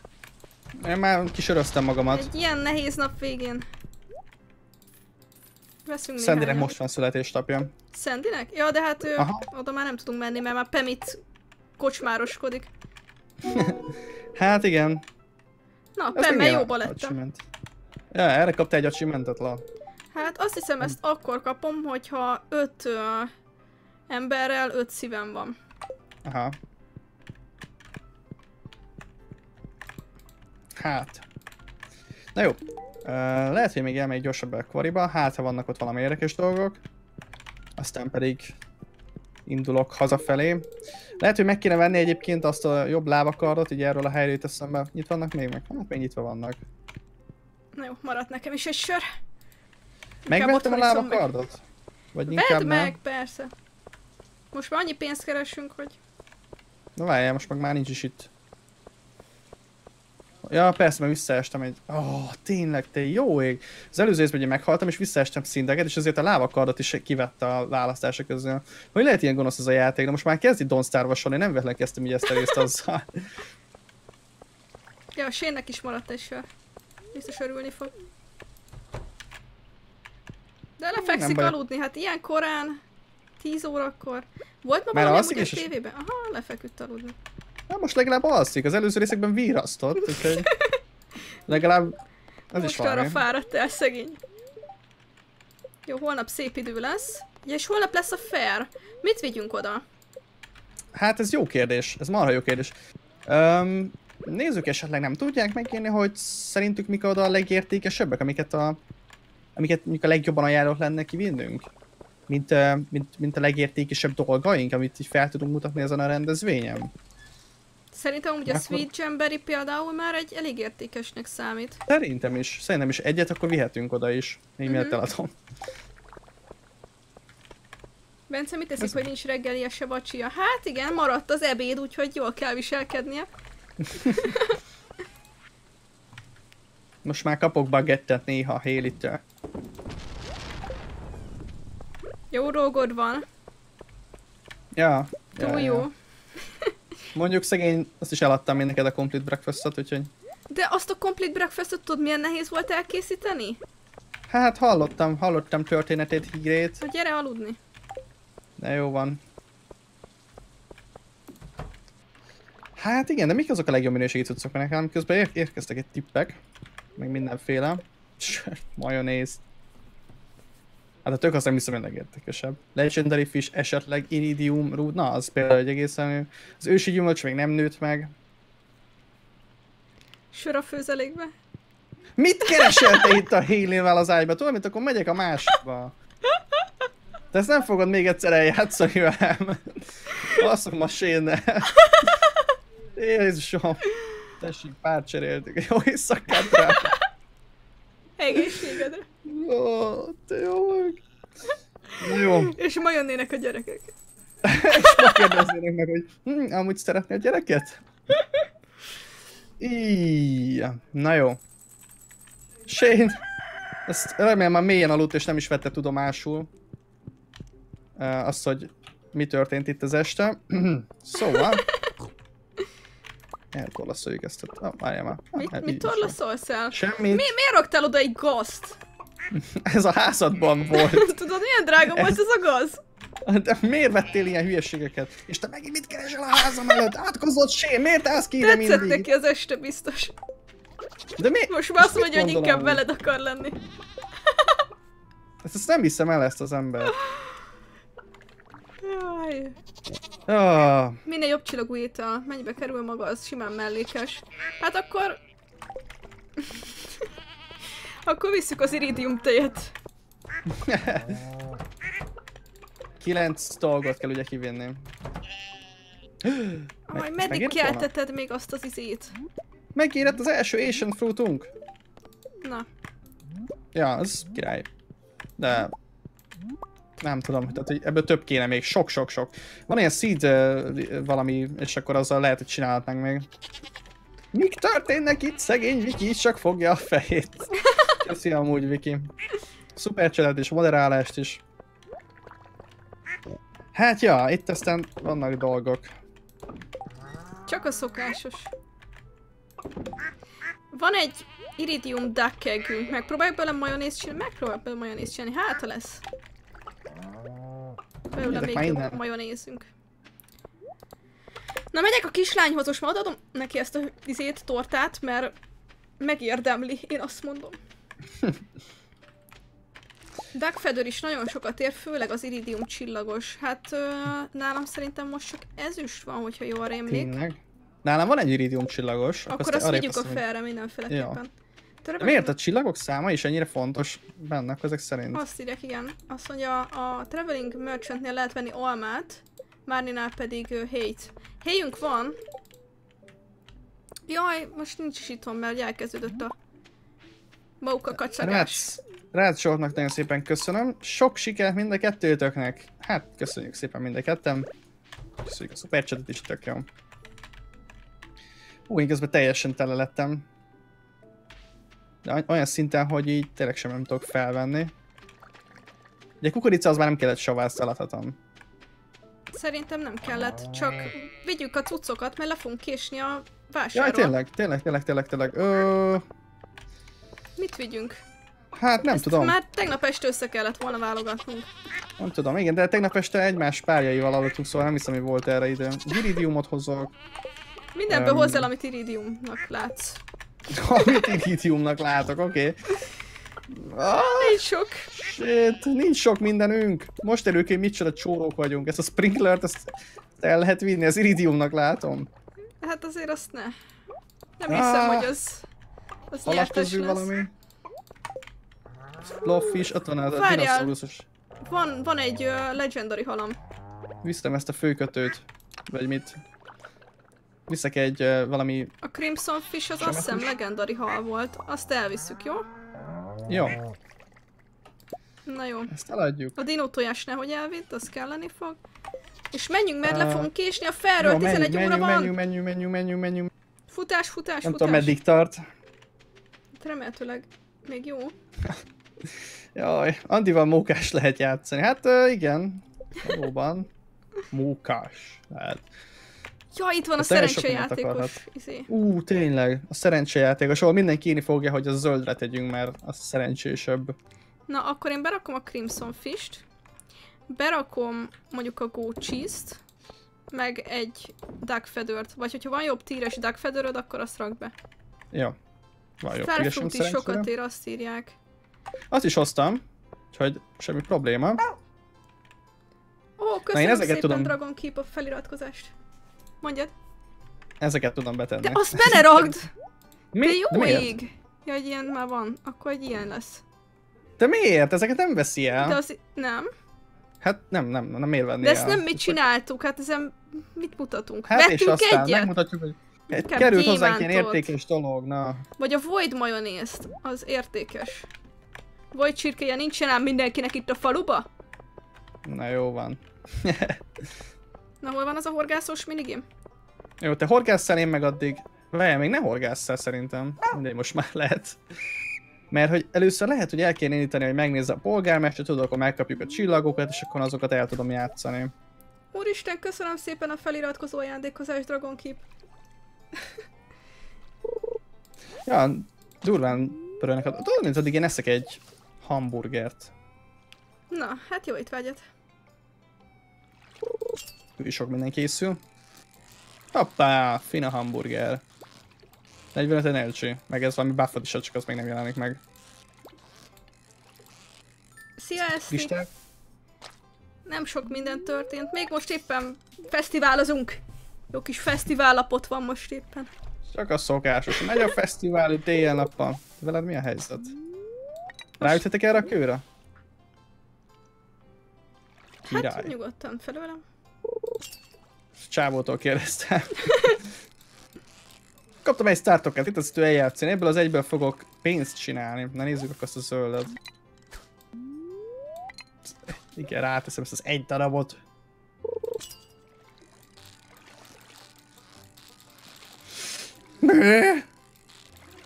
Én már kisöröztem magamat. Egy ilyen nehéz nap végén. Veszünk Szendinek most van születésnapja. Szendinek? Ja, de hát ő, Aha. oda már nem tudunk menni, mert már Pemit kocsmároskodik. [laughs] Hát igen. Na, Pemme jóba lettem. Ja, erre kapta egy achievementet, la. Hát azt hiszem ezt akkor kapom, hogyha öt ö, emberrel öt szívem van. Aha. Hát. Na jó. Uh, lehet, hogy még elmegy gyorsabb a kvariba, hát ha vannak ott valami érdekes dolgok. Aztán pedig indulok hazafelé. Lehet, hogy meg kéne venni egyébként azt a jobb lábakardot, így erről a helyről eszembe. Itt vannak még meg? Hát még nyitva vannak. Na jó, maradt nekem is egy sör. Megvettem a lábakardot? Vagy inkább Vedd nem? meg, persze. Most már annyi pénzt keresünk, hogy... Na várjál, most meg már nincs is itt. Ja, persze, mert visszaestem egy... Oh, tényleg, te jó ég. Az előző részben ugye meghaltam, és visszaestem szinteket, és azért a lávakardot is kivette a választások közül. Hogy lehet ilyen gonosz ez a játék, de most már kezdi Don't Starve nem véletlenül kezdtem így ezt a részt azzal. [laughs] Ja, a Sénnek is maradt egy sör. Biztos örülni fog. De lefekszik aludni, hát ilyen korán, 10 órakor. Volt ma valami amúgy a tévében? Aha, lefeküdt aludni. Na most legalább alszik, az előző részekben virasztott, úgyhogy legalább ez is Most arra valami. fáradt el szegény. Jó, holnap szép idő lesz. Ja, és holnap lesz a fair. Mit vigyünk oda? Hát ez jó kérdés, ez marha jó kérdés. Um, nézzük esetleg nem tudják megírni, hogy szerintük mik oda a legértékesebbek, amiket a, amiket mondjuk a legjobban ajánlott lenne kivinnünk? Mint, mint, mint a legértékesebb dolgaink, amit így fel tudunk mutatni ezen a rendezvényen. Szerintem ugye a Sweet Jamberry például már egy elég értékesnek számít. Szerintem is, szerintem is egyet, akkor vihetünk oda is. Még Mhm. mielőtt eladom. Bence, mit teszik, Ez- hogy nincs reggelie se vacsia? Hát igen, maradt az ebéd, úgyhogy jól kell viselkednie. [laughs] Most már kapok bagettet néha Hélitől. Jó dolgod van, Ja. túl ja, jó. Ja. [laughs] Mondjuk szegény, azt is eladtam én neked a Complete Breakfastot, úgyhogy... De azt a Complete Breakfastot tudod milyen nehéz volt elkészíteni? Hát hallottam, hallottam történetét, hírét. Hát gyere aludni. De jó van. Hát igen, de mik azok a legjobb minőségi cuccok nekem? Közben ér- érkeztek egy tippek, meg mindenféle. [laughs] Majonéz. Hát a tök azt nem hiszem, hogy a legértékesebb. Legendary Fish, esetleg Iridium Root, na az például egy egészen. Az ősi gyümölcs még nem nőtt meg. Sör a főzelékbe. Mit keresel te itt a hélével az ágyba? Tudod, mint akkor megyek a másikba. Te ezt nem fogod még egyszer eljátszani velem. Basszok ma sénnel. Jézusom. Tessék, pár cseréltük. Jó éjszakát rá. Egészségedre. Ó, te jó vagy. Jó. És ma jönnének a gyerekek. És ma kérdeznének meg, hogy hm, amúgy szeretnél gyereket? Íj, na jó. Shane, ezt remélem már mélyen aludt és nem is vette tudomásul uh, azt, hogy mi történt itt az este. [clears throat] szóval... Eltorlaszoljuk ezt a... Oh, várjál már. Ah, Mit, hát mit torlaszolsz Semmit. Mi, miért raktál oda egy gazt? [laughs] Ez a házadban volt. [laughs] Tudod, milyen drága volt ez a gaz? De miért vettél ilyen hülyeségeket? És te megint mit keresel a házam előtt? Átkozott sén, miért állsz ki ide mindig? neki az este biztos. De mi? Most már azt mondja, hogy inkább veled akar lenni. Ezt, ezt nem hiszem el ezt az ember. [laughs] Jaj. Ah, Minél jobb csillagú étel, mennyibe kerül maga, az simán mellékes. Hát akkor... [laughs] akkor visszük az iridium tejet. [laughs] kilenc dolgot kell ugye kivinni. Aj, meddig megért volna? kelteted még azt az izét? Megérett az első Asian fruitunk. Na, Ja, az király. De... Nem tudom, tehát hogy ebből több kéne még, sok-sok-sok. Van ilyen seed uh, valami, és akkor azzal lehet, hogy csinálhatnánk még. Mik történnek itt? Szegény Viki is csak fogja a fejét. [laughs] Köszi amúgy, Viki. Szuper és moderálást is. Hát ja, itt aztán vannak dolgok. csak a szokásos. Van egy iridium duck eggünk, megpróbáljuk bele majonézt csinálni, megpróbáljuk bele majonézt csinálni, hát lesz. Belőle még már jobb majonézünk. Na megyek a kislányhoz, most majd adom neki ezt a izét, tortát, mert megérdemli, én azt mondom. [laughs] Duck Feather is nagyon sokat ér, főleg az iridium csillagos. Hát ö, nálam szerintem most csak ezüst van, hogyha jól rémlik. Tényleg. Nálam van egy iridium csillagos. Akkor azt vigyük a felre mindenféleképpen. De miért a csillagok száma is ennyire fontos benne ezek szerint? Azt írják, igen. Azt mondja, a Traveling Merchantnél lehet venni almát, Márninál pedig uh, héjt. Héjünk van. Jaj, most nincs is itthon, mert elkezdődött a bauka kacagás. Rác, Rác Zsoltnak nagyon szépen köszönöm. Sok sikert mind a kettőtöknek. Hát, köszönjük szépen mind a ketten. Köszönjük a szupercsatot is, tök jó. Ú, én közben teljesen tele lettem. De oly- olyan szinten, hogy így tényleg sem nem tudok felvenni. Ugye kukorica az már nem kellett savát szaladhatom. Szerintem nem kellett, csak vigyük a cuccokat, mert le fogunk késni a Jaj, vásárról. tényleg, tényleg, tényleg, tényleg, tényleg. Ö, Mit vigyünk? hát nem Ezt tudom. Már tegnap este össze kellett volna válogatnunk. Nem tudom, igen, de tegnap este egymás párjaival aludtunk, szóval nem hiszem, hogy volt erre idő. Iridiumot hozok, Mindenből Em. hozzá, amit iridiumnak látsz. Amit iridiumnak látok, oké. Okay. Ah, Nincs sok. shit, nincs sok mindenünk. Most elők, hogy micsoda csórók vagyunk. Ezt a sprinklert, ezt el lehet vinni, az iridiumnak látom. Hát azért azt ne. Nem Ah. hiszem, hogy az... Az nyertes lesz. valami. Blowfish, ott van az a Várjál. dinoszauruszos. Van, van egy uh, legendary halam. Visztem ezt a főkötőt. Vagy mit? Viszek egy uh, valami... A Crimson Fish az azt hiszem legendary hal volt. Azt elvisszük, jó? Jó, Na jó. ezt eladjuk. A dinó tojás nehogy elvitt, az kelleni fog. És menjünk, mert le Ah. fogunk késni a felről, Jó, 11 menjünk, óra menjünk, van. menjünk, menjünk, menjünk, menjünk. Futás, futás, Nem futás. tudom, meddig tart. Hát Remélhetőleg még jó. [laughs] Jaj, Andival mókás lehet játszani. Hát uh, igen, valóban. Mókás. Hát. Ja, itt van a mindent szerencsejátékos. Izé. Ú, tényleg, a szerencsejátékos, ahol mindenki írni fogja, hogy a zöldre tegyünk, mert az szerencsésebb. Na, akkor én berakom a Crimson Fish-t. Berakom mondjuk a Goat Cheese-t. Meg egy Duck Feather-t. Vagy hogyha van jobb tíres Duck feather akkor azt rak be. Jó. Van Starfruit pigesem is sokat ér, azt írják. Azt is hoztam, úgyhogy semmi probléma. Ó, köszönöm ezeket szépen tudom. Dragon Keep a feliratkozást. Mondjad. Ezeket tudom betenni. De azt bele ragd! [laughs] Mi? De jó Miért? ég! Ja, egy ilyen már van. Akkor egy ilyen lesz. De miért? Ezeket nem veszi el? De az... Nem. Hát nem, nem, nem miért venni De ezt el? nem mi csináltuk, hát ezen mit mutatunk? Hát és Vettünk aztán egyet? megmutatjuk, hogy Inkább került hozzánk ilyen értékes dolog, na. Vagy a Void majonézt, az értékes. Void csirkéje nincsen ám mindenkinek itt a faluba? Na jó van. [laughs] Na hol van az a horgászós minigém? Jó, te horgásszál, én meg addig... Várjál, még ne horgásszál szerintem. Mindegy, most már lehet. Mert hogy először lehet, hogy el kéne indítani, hogy megnézze a polgármester, tudod, akkor megkapjuk a csillagokat, és akkor azokat el tudom játszani. Úristen, köszönöm szépen a feliratkozó ajándékozás Dragon Keep. [laughs] Ja, durván pörölnek. Tudod, mint addig én eszek egy hamburgert. Na, hát jó étvágyat. Sok minden készül. Hoppá, fina hamburger. 45 energy, meg ez valami buffot is, csak az még nem jelenik meg. Szia, Eszti! Nem sok minden történt. Még most éppen fesztiválozunk. Jó kis fesztivállapot van most éppen. Csak a szokásos. Megy a fesztivál itt éjjel-nappal. Veled mi a helyzet? Ráüthetek erre a kőre? Hát Király. nyugodtan felőlem. Csávótól kérdeztem. [laughs] Kaptam egy startokat, itt azt eljátszani, ebből az egyből fogok pénzt csinálni. Na nézzük akkor azt a zöldet. Igen, ráteszem ezt az egy darabot. Mi?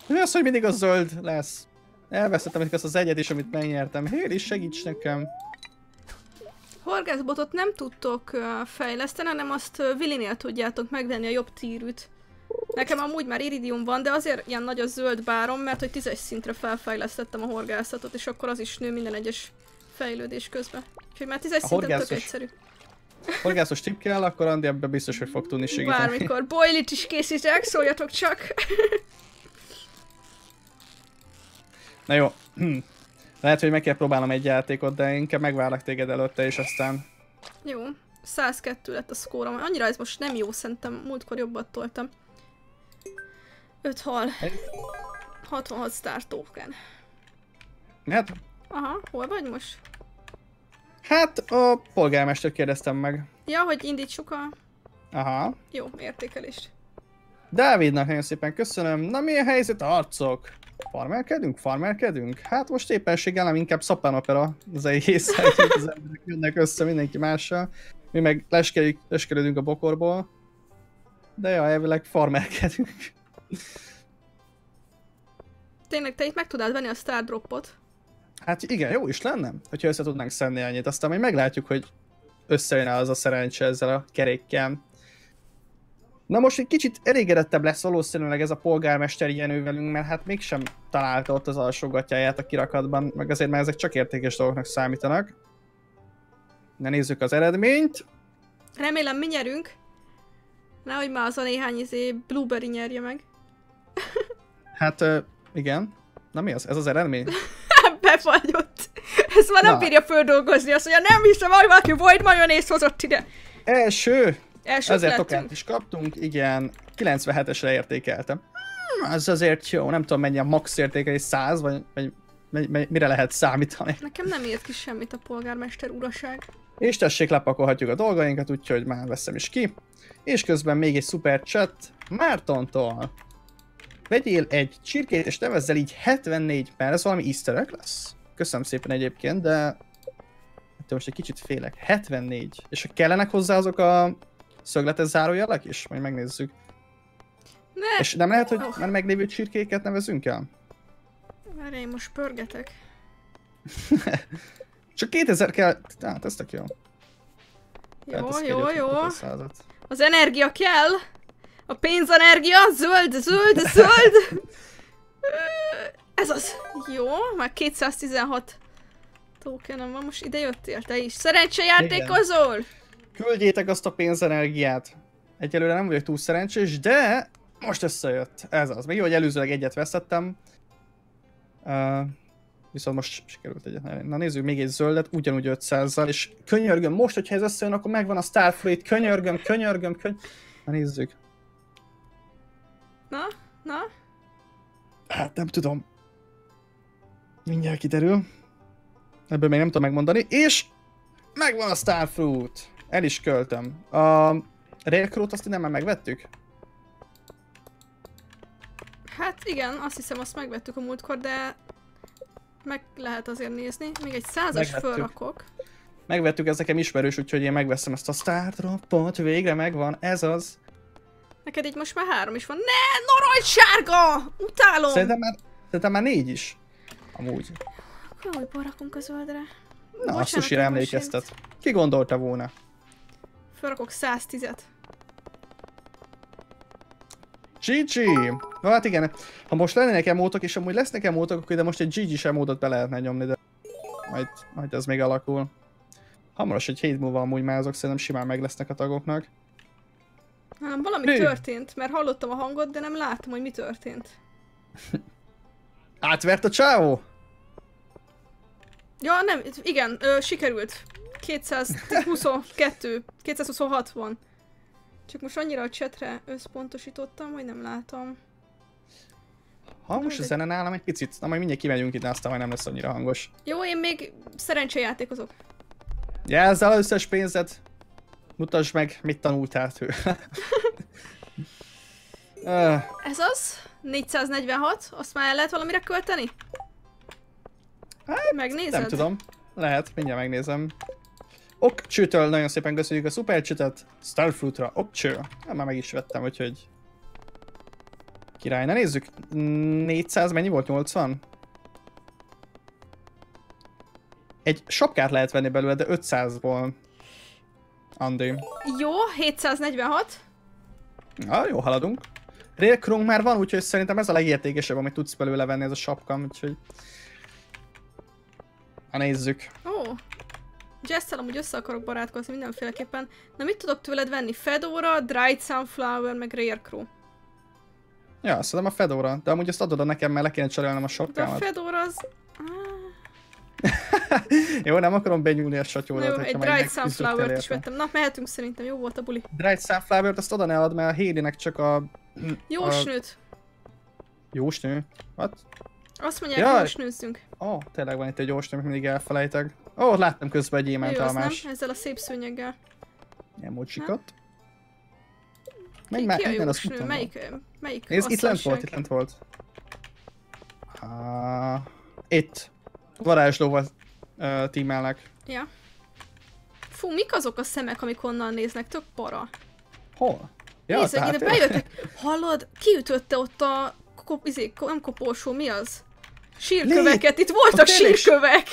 Mi az, hogy mindig a zöld lesz? Elvesztettem ezt az egyet is, amit megnyertem. Héli, segíts nekem. Horgászbotot nem tudtok fejleszteni, hanem azt Willinél tudjátok megvenni a jobb tírűt. Nekem amúgy már iridium van, de azért ilyen nagy a zöld bárom, mert hogy tízes szintre felfejlesztettem a horgászatot, és akkor az is nő minden egyes fejlődés közben. Úgyhogy már tízes szinten tök egyszerű. Horgászos tip kell, akkor Andi ebben biztos, hogy fog tudni segíteni. Bármikor. Boilit is készítek, szóljatok csak! Na jó. Lehet, hogy meg kell próbálnom egy játékot, de inkább megvárlak téged előtte, és aztán... Jó, 102 lett a szkórom. Annyira ez most nem jó, szerintem múltkor jobbat toltam. 5 hal. 66 star token. Hát, Aha, hol vagy most? hát a polgármester kérdeztem meg. Ja, hogy indítsuk a Aha. jó értékelést. Dávidnak nagyon szépen köszönöm. Na mi a helyzet, arcok? Farmerkedünk? Farmerkedünk? Hát most éppenséggel nem inkább szappanopera az egész, [laughs] az emberek jönnek össze mindenki mással. Mi meg leskeljük, leskelődünk a bokorból. De ja, elvileg farmerkedünk. Tényleg, te itt meg tudnád venni a star dropot. Hát igen, jó is lenne, hogyha össze tudnánk szedni annyit. Aztán majd meglátjuk, hogy összejön az a szerencse ezzel a kerékkel. Na most egy kicsit elégedettebb lesz valószínűleg ez a polgármester velünk, mert hát mégsem találta ott az alsógatjáját a kirakatban, meg azért már ezek csak értékes dolgoknak számítanak. Na nézzük az eredményt. Remélem mi nyerünk. Nehogy már az a néhány izé blueberry nyerje meg. [laughs] Hát ö, igen. Na mi az? Ez az eredmény? [laughs] Befagyott. Ez már nem Na. bírja földolgozni. Azt mondja, nem hiszem, hogy valaki Void majonézt hozott ide. Első! Első Ezért lettünk. is kaptunk, igen, 97-esre értékeltem. Hmm, az azért jó, nem tudom mennyi a max értéke, egy 100, vagy, vagy mi- mi- mire lehet számítani. Nekem nem írt ki semmit a polgármester uraság. És tessék, lepakolhatjuk a dolgainkat, úgyhogy már veszem is ki. És közben még egy szuper chat Mártontól. Vegyél egy csirkét, és nevezzel így 74, mert ez valami easter lesz. Köszönöm szépen egyébként, de... Hát most egy kicsit félek. 74. És kellenek hozzá azok a szögletes zárójelek is? Majd megnézzük. Ne! És nem lehet, hogy Oh. már meglévő csirkéket nevezünk el? Várj, én most pörgetek. [laughs] Csak 2000 kell... Hát ez tök jó. Jó, ez jó, jó. 500-at. Az energia kell. A pénzenergia, zöld, zöld, zöld. Ez az. Jó, már 216 tokenem van, most ide jöttél te is. Szerencse játékozol? Küldjétek azt a pénzenergiát. Egyelőre nem vagyok túl szerencsés, de most összejött. Ez az. Még jó, hogy előzőleg egyet veszettem. Uh, viszont most sikerült egyet. Na nézzük még egy zöldet, ugyanúgy 500-zal, és könyörgöm, most, hogyha ez összejön, akkor megvan a Starfleet, könyörgöm, könyörgöm, köny... Na nézzük. Na, na. Hát nem tudom. Mindjárt kiderül. Ebből még nem tudom megmondani. És megvan a Starfruit. El is költöm. A Railcrow-t azt innen már megvettük? Hát igen, azt hiszem azt megvettük a múltkor, de meg lehet azért nézni. Még egy százas Megvettük. fölrakok. Megvettük, ez nekem ismerős, úgyhogy én megveszem ezt a Stardropot, végre megvan, ez az. Neked így most már három is van. Ne, narancsárga! Utálom! Szerintem már, szerintem már négy is. Amúgy. Akkor újból rakunk a zöldre. Na, a Bocsánat, sushira hogy emlékeztet. Ki gondolta volna? Fölrakok 110-et. GG! Na hát igen, ha most lennének emótok, és amúgy lesznek emótok, akkor ide most egy GG-s emótot be lehetne nyomni, de majd, majd az még alakul. Hamaros egy hét múlva amúgy már azok szerintem simán meg lesznek a tagoknak. Nem, valami Mi? történt, mert hallottam a hangot, de nem láttam, hogy mi történt. [laughs] Átvert a csávó? Ja, nem, igen, ö, sikerült. 222, 226 van. Csak most annyira a chatre összpontosítottam, hogy nem látom. Hangos a zene nálam egy picit, na majd mindjárt kimegyünk itt, aztán majd nem lesz annyira hangos. Jó, én még szerencsejátékozok. Jelzd el összes pénzed, mutasd meg, mit tanultál tőle. [laughs] Ez az? 446? Azt már el lehet valamire költeni? Hát, Megnézed? nem tudom, lehet, mindjárt megnézem. Ok, csőtől nagyon szépen köszönjük a szuper csütet, Starfruitra, ok, cső. Hát már meg is vettem, úgyhogy... Király, na nézzük, 400, mennyi volt, 80? Egy sapkát lehet venni belőle, de 500-ból. Andi. Jó, 746. Ah, jó, haladunk. Railkrung már van, úgyhogy szerintem ez a legértékesebb, amit tudsz belőle venni, ez a sapka, úgyhogy... Na nézzük. Ó. Jessel amúgy össze akarok barátkozni mindenféleképpen. Na mit tudok tőled venni? Fedora, Dried Sunflower, meg Rare Crew. Ja, szerintem a Fedora, de amúgy azt adod nekem, mert le kéne cserélnem a De a sapkámat. Fedora az... [laughs] Jó, nem akarom benyúlni a satyódat, egy Dried Sunflower-t is vettem. Na, mehetünk szerintem. Jó volt a buli. Dried Sunflower-t azt oda ne add, mert a Hélinek csak a... Jósnőt. Jósnő? What? Azt mondják, Jaj. jósnőzzünk. Ó, oh, tényleg van itt egy jósnő, amit mindig elfelejtek. Ó, oh, láttam közben egy az nem? émentalmás. Ezzel a szép szőnyeggel. Emocsikot. Ki, Menj már a innen, azt jósnő? mutam. Melyik, melyik Nézd, itt lent volt, itt lent volt. Uh, itt. Varázslóval uh, tímelnek. Ja. Fú, mik azok a szemek, amik onnan néznek? Tök para. Hol? Ja, Nézd, ide bejöttek. Hallod? Kiütötte ott a kop, izé, nem koporsó, mi az? Sírköveket, itt voltak s- sírkövek!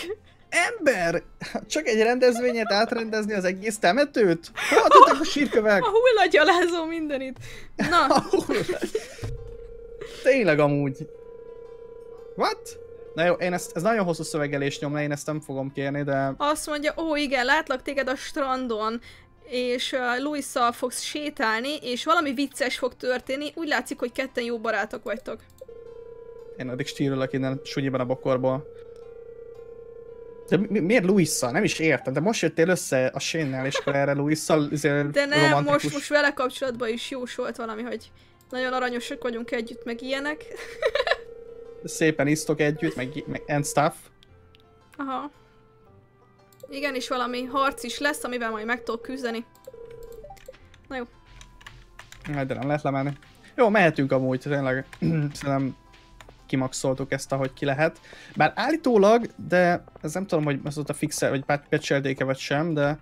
Ember! Csak egy rendezvényet átrendezni az egész temetőt? Hol tudtak a sírkövek? A hullagyalázó mindenit. Na, Tényleg amúgy. What? Na jó, én ezt, ez nagyon hosszú szövegelés nyom le, én ezt nem fogom kérni, de azt mondja, ó igen, látlak téged a strandon, és uh, Luisszal fogsz sétálni, és valami vicces fog történni, úgy látszik, hogy ketten jó barátok vagytok. Én addig stírolok innen sunyiban a bokorból. De mi, miért Luissa? Nem is értem, de most jöttél össze a Shane-nel, és akkor erre Luissa De nem, romantikus. most, most vele kapcsolatban is jósolt valami, hogy nagyon aranyosak vagyunk együtt, meg ilyenek. [laughs] Szépen isztok együtt, meg, meg and stuff. Aha. Igen, és valami harc is lesz, amivel majd meg tudok küzdeni. Na jó. De nem lehet lemenni. Jó, mehetünk amúgy, tényleg. [clears throat] Szerintem kimaxoltuk ezt, ahogy ki lehet. Bár állítólag, de ez nem tudom, hogy azóta fixe, vagy patchelték-e vagy sem, de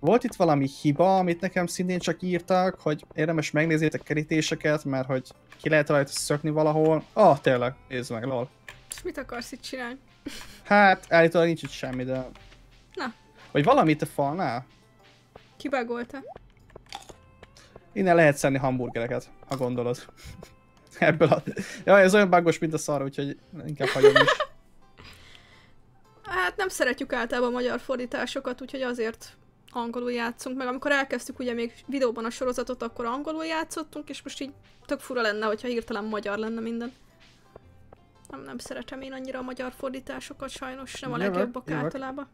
volt itt valami hiba, amit nekem szintén csak írtak, hogy érdemes megnézni a kerítéseket, mert hogy ki lehet rajta szökni valahol. Ah, tényleg, nézd meg, lol. És mit akarsz itt csinálni? [laughs] Hát, állítólag nincs itt semmi, de... Na. Vagy valamit a falnál? Kibagolta. Innen lehet szenni hamburgereket, ha gondolod. [laughs] Ebből a... Ja, ez olyan bugos, mint a szar, úgyhogy inkább hagyom is. Hát nem szeretjük általában a magyar fordításokat, úgyhogy azért angolul játszunk, meg amikor elkezdtük ugye még videóban a sorozatot, akkor angolul játszottunk, és most így tök fura lenne, hogyha hirtelen magyar lenne minden. Nem, nem szeretem én annyira a magyar fordításokat, sajnos nem a legjobbak jövök. általában.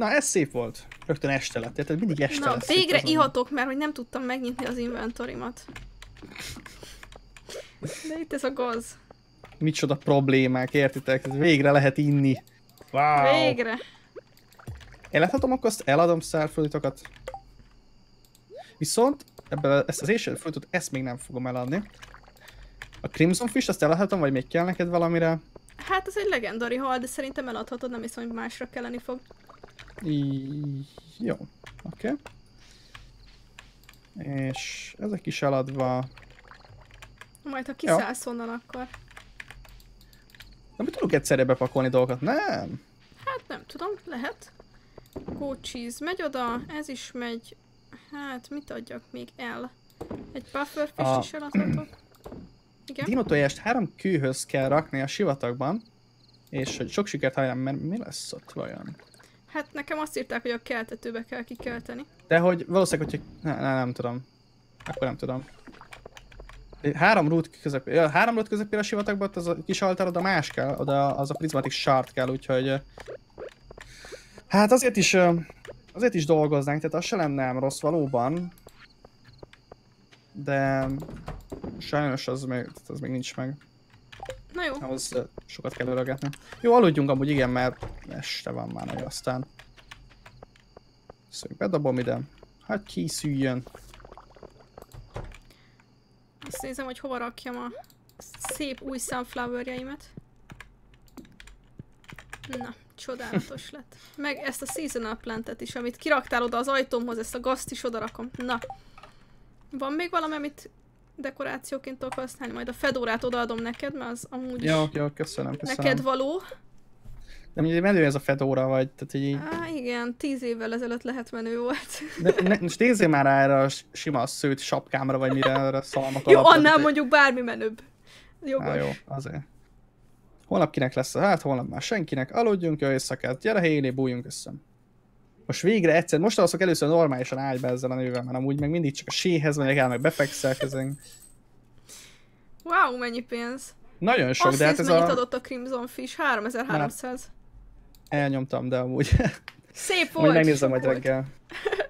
Na, ez szép volt. Rögtön este lett, érted? Mindig este Na, lesz. végre azon. ihatok, mert hogy nem tudtam megnyitni az inventorimat. De itt ez a gaz. Micsoda problémák, értitek? Ez Végre lehet inni. Wow. Végre. Eladhatom akkor azt eladom szárfölditokat. Viszont ebből ezt az Asian fruitot, ezt még nem fogom eladni. A Crimson Fish, azt eladhatom, vagy még kell neked valamire? Hát ez egy legendari hal, de szerintem eladhatod, nem hiszem, hogy másra kelleni fog. I- jó, oké. Okay. És ezek is eladva. Majd ha kiszállsz onnan, akkor... Nem tudok egyszerre bepakolni dolgokat, nem? Hát nem tudom, lehet. Cheese megy oda, ez is megy. Hát mit adjak még el? Egy pufferfish A- is eladhatok. [clears throat] Igen. Dinotojást három kőhöz kell rakni a sivatagban. És hogy sok sikert hajrám, mert mi lesz ott vajon? Hát nekem azt írták, hogy a keltetőbe kell kikelteni. De hogy valószínűleg, hogyha... Ne, ne, nem tudom. Akkor nem tudom. Három rút közepén, ja, három rút közepén a sivatagban, az a kis altar, oda más kell, oda az a prizmatik sart kell, úgyhogy... Hát azért is, azért is dolgoznánk, tehát az se lenne rossz valóban. De sajnos az még, az még nincs meg. Na jó, Ahhoz sokat kell örögetni. Jó, aludjunk amúgy, igen, mert este van már nagyon aztán. Szóval bedobom ide. Hát készüljön. azt nézem, hogy hova rakjam a szép új sunflowerjeimet. Na, csodálatos [laughs] lett. Meg ezt a seasonal plantet is, amit kiraktál oda az ajtómhoz, ezt a gazt is oda rakom. Na. Van még valami, amit dekorációként tudok használni? Majd a fedórát odaadom neked, mert az amúgy is jó, köszönöm, köszönöm. neked való. De ugye menő ez a Fedora vagy, tehát így... Á, igen, tíz évvel ezelőtt lehet menő volt. De, ne, [laughs] most nézzél már rá erre a sima szőt sapkámra, vagy mire erre a szalmak Jó, alatt, annál mondjuk bármi menőbb. Á, Jogos. jó, azért. Holnap kinek lesz hát, holnap már senkinek. Aludjunk, jó éjszakát. Gyere, Héli, bújjunk össze. Most végre egyszer, most alszok először normálisan ágyba ezzel a nővel, mert amúgy meg mindig csak a séhez megyek el, meg befekszel közön. Wow, mennyi pénz. Nagyon sok, Azt de hát ez mennyit a... adott a Crimson Fish? 3300. Elnyomtam, de amúgy... [laughs] Szép Majd volt. megnézem sok majd reggel. [laughs]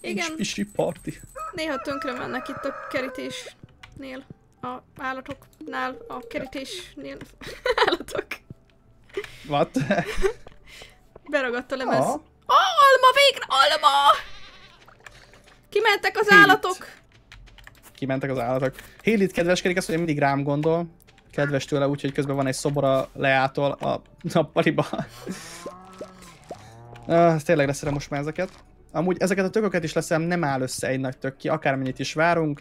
Igen, pisi party. néha tönkre mennek itt a kerítésnél. A állatoknál, a kerítésnél. [laughs] Állatok. What? Beragadt a lemez. Ah. Ó, alma végre, alma! Kimentek az Hét. állatok. kimentek az állatok. Hélit kedveskedik, azt mondja, mindig rám gondol. Kedves tőle, úgyhogy közben van egy szobora leától a nappaliba. uh, tényleg leszerem most már ezeket. Amúgy ezeket a tököket is leszem, nem áll össze egy nagy tök ki, akármennyit is várunk.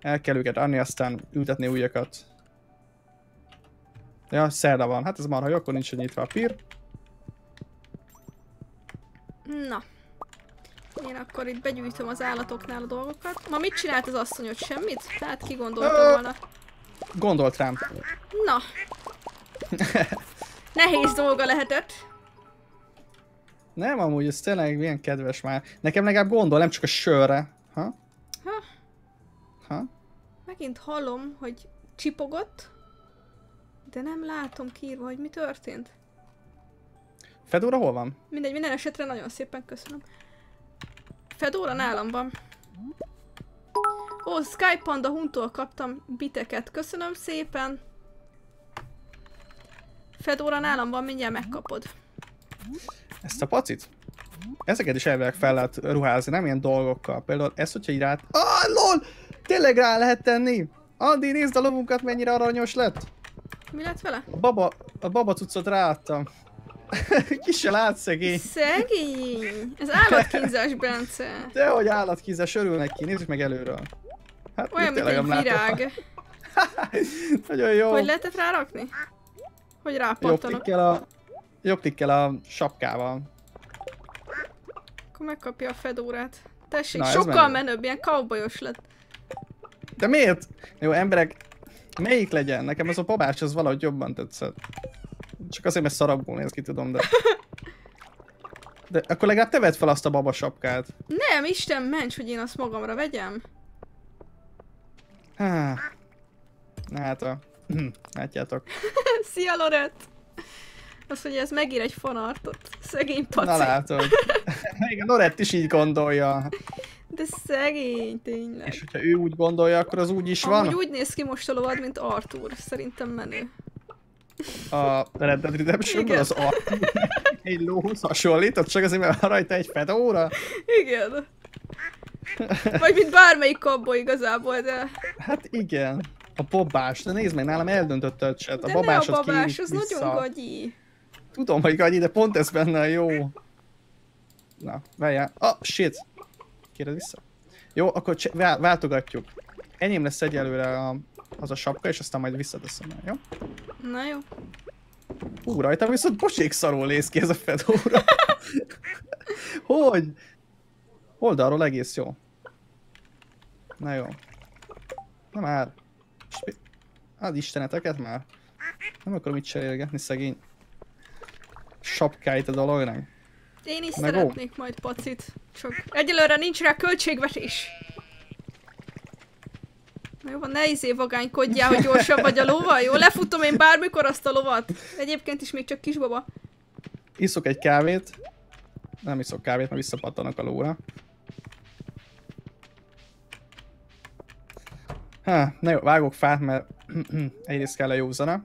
El kell őket adni, aztán ültetni újakat. Ja, szerda van. Hát ez marha jó, akkor nincs nyitva a pír. Na. Én akkor itt begyűjtöm az állatoknál a dolgokat. Ma mit csinált az asszonyod? Semmit? Hát ki gondolta volna. Gondolt rám. Na. [laughs] Nehéz dolga lehetett. Nem, amúgy ez tényleg milyen kedves már. Nekem legalább gondol, nem csak a sörre. Ha? Ha. Ha? Megint hallom, hogy csipogott, de nem látom kiírva, hogy mi történt. Fedora hol van? Mindegy, minden esetre nagyon szépen köszönöm. Fedora nálam van. Ó, Sky Panda Huntól kaptam biteket. Köszönöm szépen. Fedora nálam van, mindjárt megkapod. Ezt a pacit? Ezeket is elvileg fel lehet ruházni, nem ilyen dolgokkal. Például ezt, hogyha így rá... Ah, lol! Tényleg rá lehet tenni! Andi, nézd a lovunkat, mennyire aranyos lett! Mi lett vele? A baba, a baba cuccot ráadtam. [laughs] Ki se lát szegény. Szegény! Ez állatkínzás, Bence. De hogy állatkízes, örülnek ki, nézzük meg előről. Hát, Olyan, mint egy virág. [laughs] Nagyon jó. Hogy lehetett rárakni? Hogy Jobb rápattanok? klikkel a... Jobb klikkel a sapkával. Akkor megkapja a fedórát. Tessék, Na, sokkal menő. menőbb, ilyen cowboyos lett. De miért? Jó, emberek, melyik legyen? Nekem ez a babás, az valahogy jobban tetszett. Csak azért, mert szarabbul néz ki, tudom, de... [laughs] De akkor legalább te vedd fel azt a baba sapkát. Nem, Isten ments, hogy én azt magamra vegyem. Há. Na hát a... [clears throat] Látjátok. [laughs] Szia, Lorett! Azt mondja, ez megír egy fanartot. Szegény paci. Na látod. Még a Norett is így gondolja. De szegény, tényleg. És hogyha ő úgy gondolja, akkor az úgy is van. Amúgy úgy néz ki most a lovad, mint Arthur. Szerintem menő. A Red Dead redemption az Arthur egy lóhoz hasonlított, csak azért, mert van rajta egy fedóra. Igen. Vagy mint bármelyik kabbo igazából, de... Hát igen. A babás, de nézd meg, nálam eldöntött a chat. A De ne a babás, az vissza. nagyon gagyi. Tudom, hogy gagyi, de pont ez benne a jó. Na, várjál. Ah, shit. Kéred vissza? Jó, akkor váltogatjuk. Enyém lesz egyelőre a, az a sapka, és aztán majd visszateszem el, jó? Na jó. Hú, rajta viszont pocsék szarul néz ki ez a fedóra. [laughs] hogy? Oldalról egész jó. Na jó. Na már. Az isteneteket már. Nem akarom itt cserélgetni szegény sapkáit a dolognak. Én is Meg ó. szeretnék majd pacit. Csak egyelőre nincs rá költségvetés. Jó van, ne izé vagánykodjál, hogy gyorsabb vagy a lóval, jó? Lefutom én bármikor azt a lovat. Egyébként is még csak kisbaba. Iszok egy kávét. Nem iszok kávét, mert visszapattanak a lóra. Ha, na jó, vágok fát, mert [clears throat] egyrészt kell a jó zene.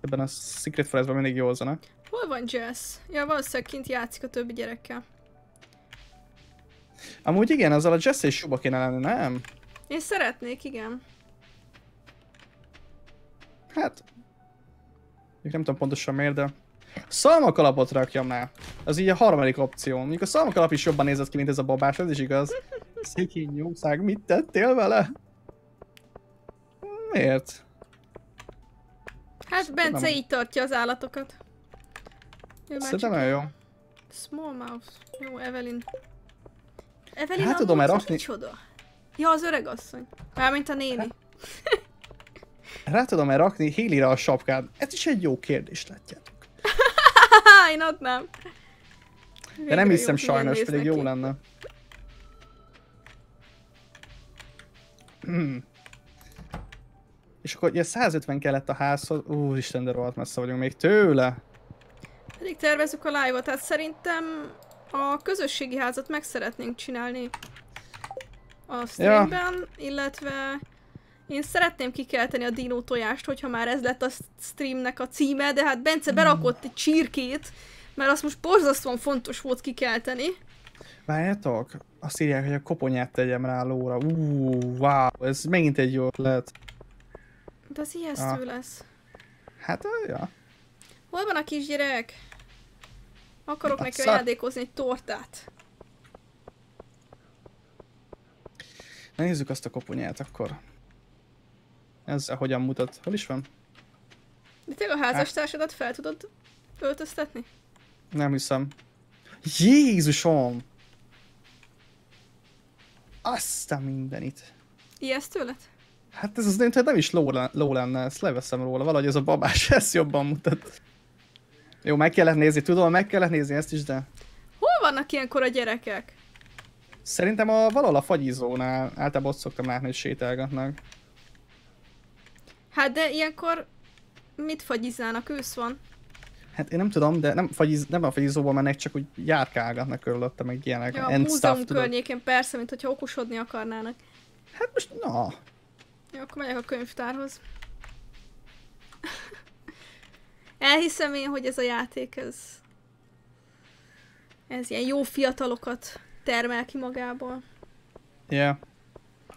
Ebben a Secret Forestben mindig jó zene. Hol van Jess? Ja, valószínűleg kint játszik a többi gyerekkel. Amúgy igen, azzal a Jesse és Suba kéne lenni, nem? Én szeretnék, igen. Hát... Még nem tudom pontosan miért, de... Szalmakalapot rakjam rá. Az így a harmadik opció. Mondjuk a szalmakalap is jobban nézett ki, mint ez a babás, ez is igaz. [laughs] Székény jószág, mit tettél vele? Miért? Hát Bence Nem. így tartja az állatokat. Ő Szerintem olyan jó. Small mouth. Jó, Evelyn. Evelyn Hát tudom, mert rakni- Micsoda? Ja, az öreg asszony. Mármint a néni. Rá tudom-e rakni Hélire a sapkát? Ez is egy jó kérdés, látjátok. [laughs] Én adnám. De Végre nem hiszem sajnos, pedig jó lenne. Hmm. [clears throat] És akkor ugye 150 kellett a házhoz. Úristen, de rohadt messze vagyunk még tőle. Pedig tervezzük a live-ot, tehát szerintem a közösségi házat meg szeretnénk csinálni a streamben, illetve én szeretném kikelteni a dinó tojást, hogyha már ez lett a streamnek a címe, de hát Bence berakott egy csirkét, mert azt most borzasztóan fontos volt kikelteni. Várjátok, azt írják, hogy a koponyát tegyem rá lóra. Ú, wow, ez megint egy jó ötlet. De az ijesztő Ah. lesz. Hát, ja. Hol van a kisgyerek? Akarok A neki ajándékozni egy tortát. Nézzük azt a koponyát akkor. Ez hogyan mutat? Hol is van? De tényleg a házastársadat fel tudod öltöztetni? Nem hiszem. Jézusom! Azt a mindenit. Ijesztő lett? Hát ez az nem, nem is ló, ló lenne, ezt leveszem róla, valahogy ez a babás [laughs] ezt jobban mutat. Jó, meg kellett nézni, tudom, meg kellett nézni ezt is, de Hol vannak ilyenkor a gyerekek? Szerintem a, valahol a fagyizónál általában ott szoktam látni, hogy sétálgatnak. Hát de ilyenkor mit fagyiznának? Ősz van. Hát én nem tudom, de nem, fagyiz, nem a fagyizóban mennek, csak úgy járkálgatnak körülötte, meg ilyenek. Ja, a múzeum stuff, tudod. környékén persze, mint hogyha okosodni akarnának. Hát most, na, Jó, akkor megyek a könyvtárhoz. [laughs] Elhiszem én, hogy ez a játék, ez... Ez ilyen jó fiatalokat termel ki magából. yeah,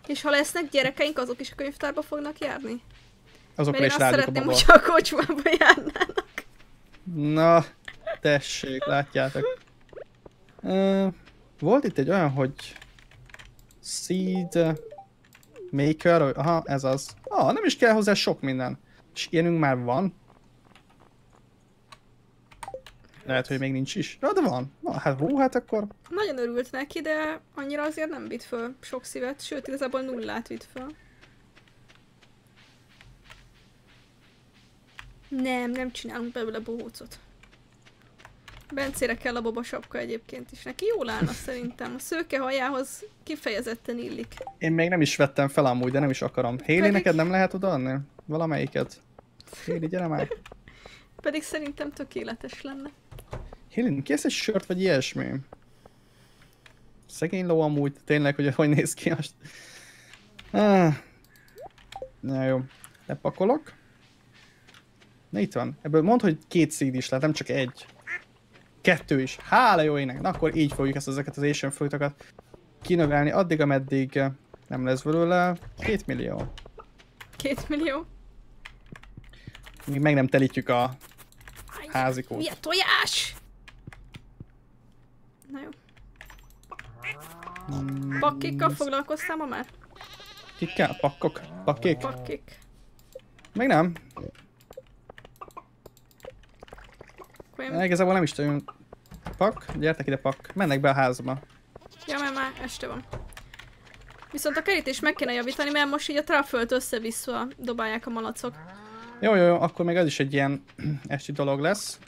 És ha lesznek gyerekeink, azok is a könyvtárba fognak járni? azokra Mert én is azt rájuk a szeretném, baba. hogyha a kocsmába járnának. Na, tessék, látjátok. Uh, volt itt egy olyan, hogy Seed Maker, aha, ez az. Ah, nem is kell hozzá sok minden. És ilyenünk már van. Lehet, hogy még nincs is. Ja, de van. Na, hát hú, hát akkor Nagyon örült neki, de annyira azért nem vitt föl sok szívet, sőt, igazából nullát vitt föl. Nem, nem csinálunk belőle bohócot. Bencére kell a babasapka egyébként is. Neki jól állna [laughs] szerintem. A szőke hajához kifejezetten illik. én még nem is vettem fel amúgy, de nem is akarom. Héli, Pedig- neked nem lehet odaadni? Valamelyiket? Héli, gyere már. [laughs] Pedig szerintem tökéletes lenne. Héli, kész egy sört vagy ilyesmi? Szegény ló amúgy, tényleg, hogy hogy néz ki most. Ah. Na jó, lepakolok. Na itt van. Ebből mondd, hogy két szíd is lehet, nem csak egy. Kettő is. Hála jó ének. Na akkor így fogjuk ezt ezeket az Asian fruitokat kinövelni, addig, ameddig nem lesz belőle két millió. Két millió. Még meg nem telítjük a házikót. Milyen tojás! Na jó. Pakkikkal foglalkoztál ma már? Kikkel? Pakkok? Pakkik? Pakkik. Még nem. Én... Igazából nem is tudom. Pak? Gyertek ide, pak. Mennek be a házba. Ja, mert már este van. Viszont a kerítést meg kéne javítani, mert most így a truffle-t össze-vissza dobálják a malacok. Jó, jó, jó, akkor még az is egy ilyen [clears throat] esti dolog lesz.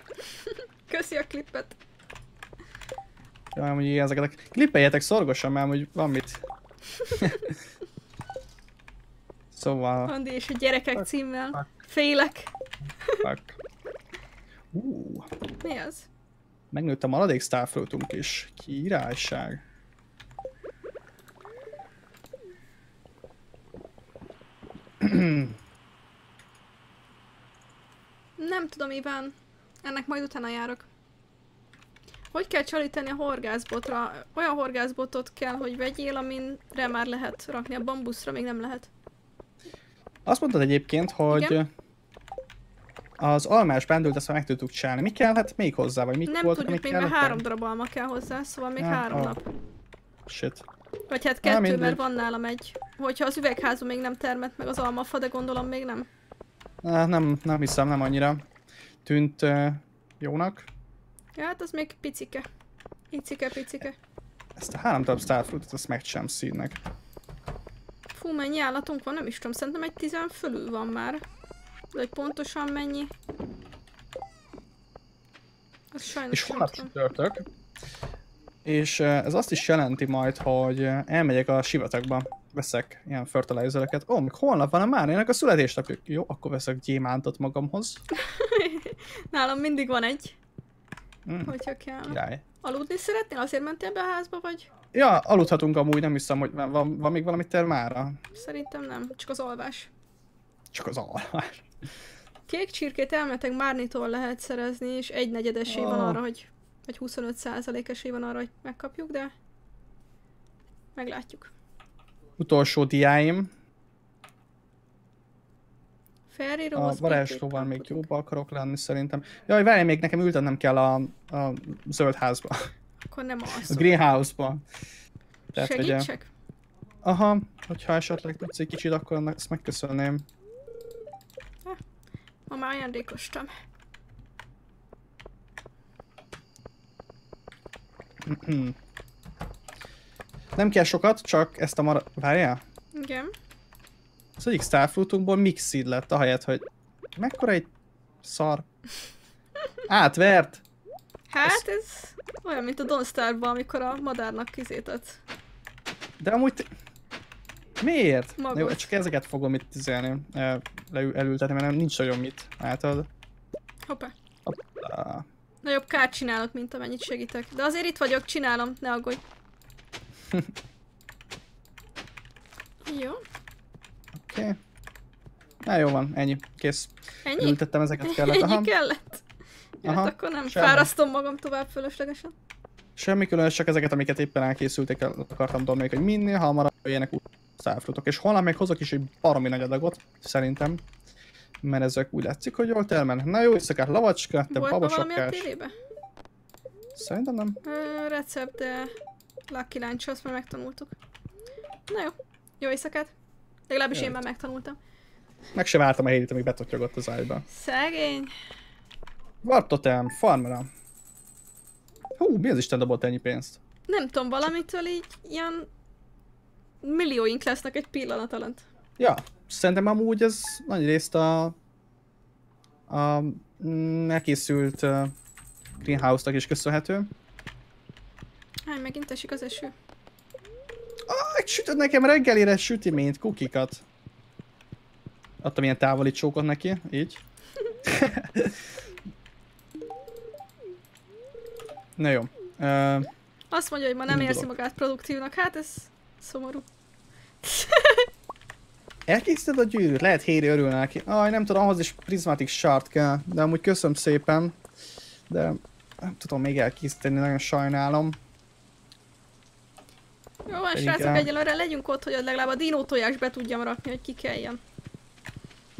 Köszi a klippet. Ja, hogy igen, ezeket a... Klippeljetek szorgosan, mert hogy van mit. szóval... Andi és a gyerekek Pak, címmel. Félek. Pak. Uh, Mi az? megnőtt a maradék starfruitunk is. Királyság. Nem tudom, Iván. Ennek majd utána járok. Hogy kell csalítani a horgászbotra? Olyan horgászbotot kell, hogy vegyél, aminre már lehet rakni. A bambuszra még nem lehet. Azt mondtad egyébként, hogy Igen? az almás bándult azt már meg tudtuk csinálni. Mi kellhet még hozzá, vagy mik nem voltak, tudjuk, még mert három darab alma kell hozzá, szóval még Ah, három ah. nap. Shit. Vagy hát kettő, mindegy. mert van nálam egy. Hogyha az üvegházban még nem termett meg az almafa, de gondolom még nem. Ah, nem, nem hiszem, nem annyira tűnt uh, jónak. Ja, hát az még picike. Icike, picike. Ezt a három darab starfruitot, azt megcsinálom színnek. Fú, mennyi állatunk van? Nem is tudom, szerintem egy tizen fölül van már. De hogy pontosan mennyi? Az sajnos És holnap csütörtök. És ez azt is jelenti majd, hogy elmegyek a sivatagba, veszek ilyen fertilizereket. Ó, még holnap van a Máriának a születésnapjuk. Jó, akkor veszek gyémántot magamhoz. [laughs] Nálam mindig van egy, Mm, hogyha kell. király. Aludni szeretnél? Azért mentél be a házba, vagy? Ja, aludhatunk amúgy, nem hiszem, hogy van, van, még valami terv mára. Szerintem nem, csak az alvás. Csak az alvás. Kék csirkét elmetek Márnitól lehet szerezni, és egy negyed esély van Ah. arra, hogy vagy 25 százalék esély van arra, hogy megkapjuk, de meglátjuk. Utolsó diáim. Felíró, A varázslóval még jobb akarok lenni szerintem. Jaj, várj, még nekem ültetnem kell a, a zöld házba. Akkor nem A alszol. greenhouse-ba. Tehát, Segítsek? aha, hogyha esetleg tudsz egy kicsit, akkor annak ezt megköszönném. Ma már ajándékostam. Nem kell sokat, csak ezt a mar... Várjál? Igen. Az egyik starfruitunkból mixid lett, ahelyett, hogy... Mekkora egy szar. Átvert! Hát ez olyan, mint a Don't Starve-ban, amikor a madárnak kizét adsz. De amúgy... Te... Miért? Magot. Jó, csak ezeket fogom itt tüzelni, elültetni, mert nem nincs nagyon mit. Látod? Hoppá. Ah, Nagyobb kárt csinálok, mint amennyit segítek. De azért itt vagyok, csinálom, ne aggódj. [laughs] Jó, Oké. Okay. Na jó van, ennyi. Kész. ennyi? Ültettem ezeket [laughs] kellett. Aha. Ennyi kellett? Ja, Aha, hát akkor nem semmi. fárasztom magam tovább fölöslegesen. Semmi különös, csak ezeket, amiket éppen elkészültek, el akartam dobni, hogy minél hamarabb jöjjenek úgy száfrutok. És holnap még hozok is egy baromi nagy adagot, szerintem. Mert ezek úgy látszik, hogy jól termelnek. Na jó éjszakát, lavacska, te Volt? Szerintem nem. Ö, recept, de Lucky Lunch, azt már megtanultuk. Na jó, jó éjszakát. Legalábbis Jó én már megtanultam. Meg se vártam a hétit, amíg betotyogott az ágyba. Szegény. Warp Totem, farmera. Hú, mi az Isten dobott ennyi pénzt? Nem tudom, valamitől így ilyen millióink lesznek egy pillanat alatt. Ja, szerintem amúgy ez nagy részt a, a elkészült uh, Greenhouse-nak is köszönhető. Hány, megint esik az eső. Sütött nekem reggelire sütiményt, kukikat. Adtam ilyen távoli csókot neki, így. Na jó. Uh, Azt mondja, hogy ma nem érzi magát produktívnak. Hát ez szomorú. Elkészíted a gyűrűt? Lehet Héri örülne neki. Aj, nem tudom, ahhoz is prizmatik sart kell. De amúgy köszönöm szépen. De nem tudom még elkészíteni, nagyon sajnálom. Jó van, Pedig srácok, rá- egyelőre legyünk ott, hogy legalább a dinó tojást be tudjam rakni, hogy ki kelljen.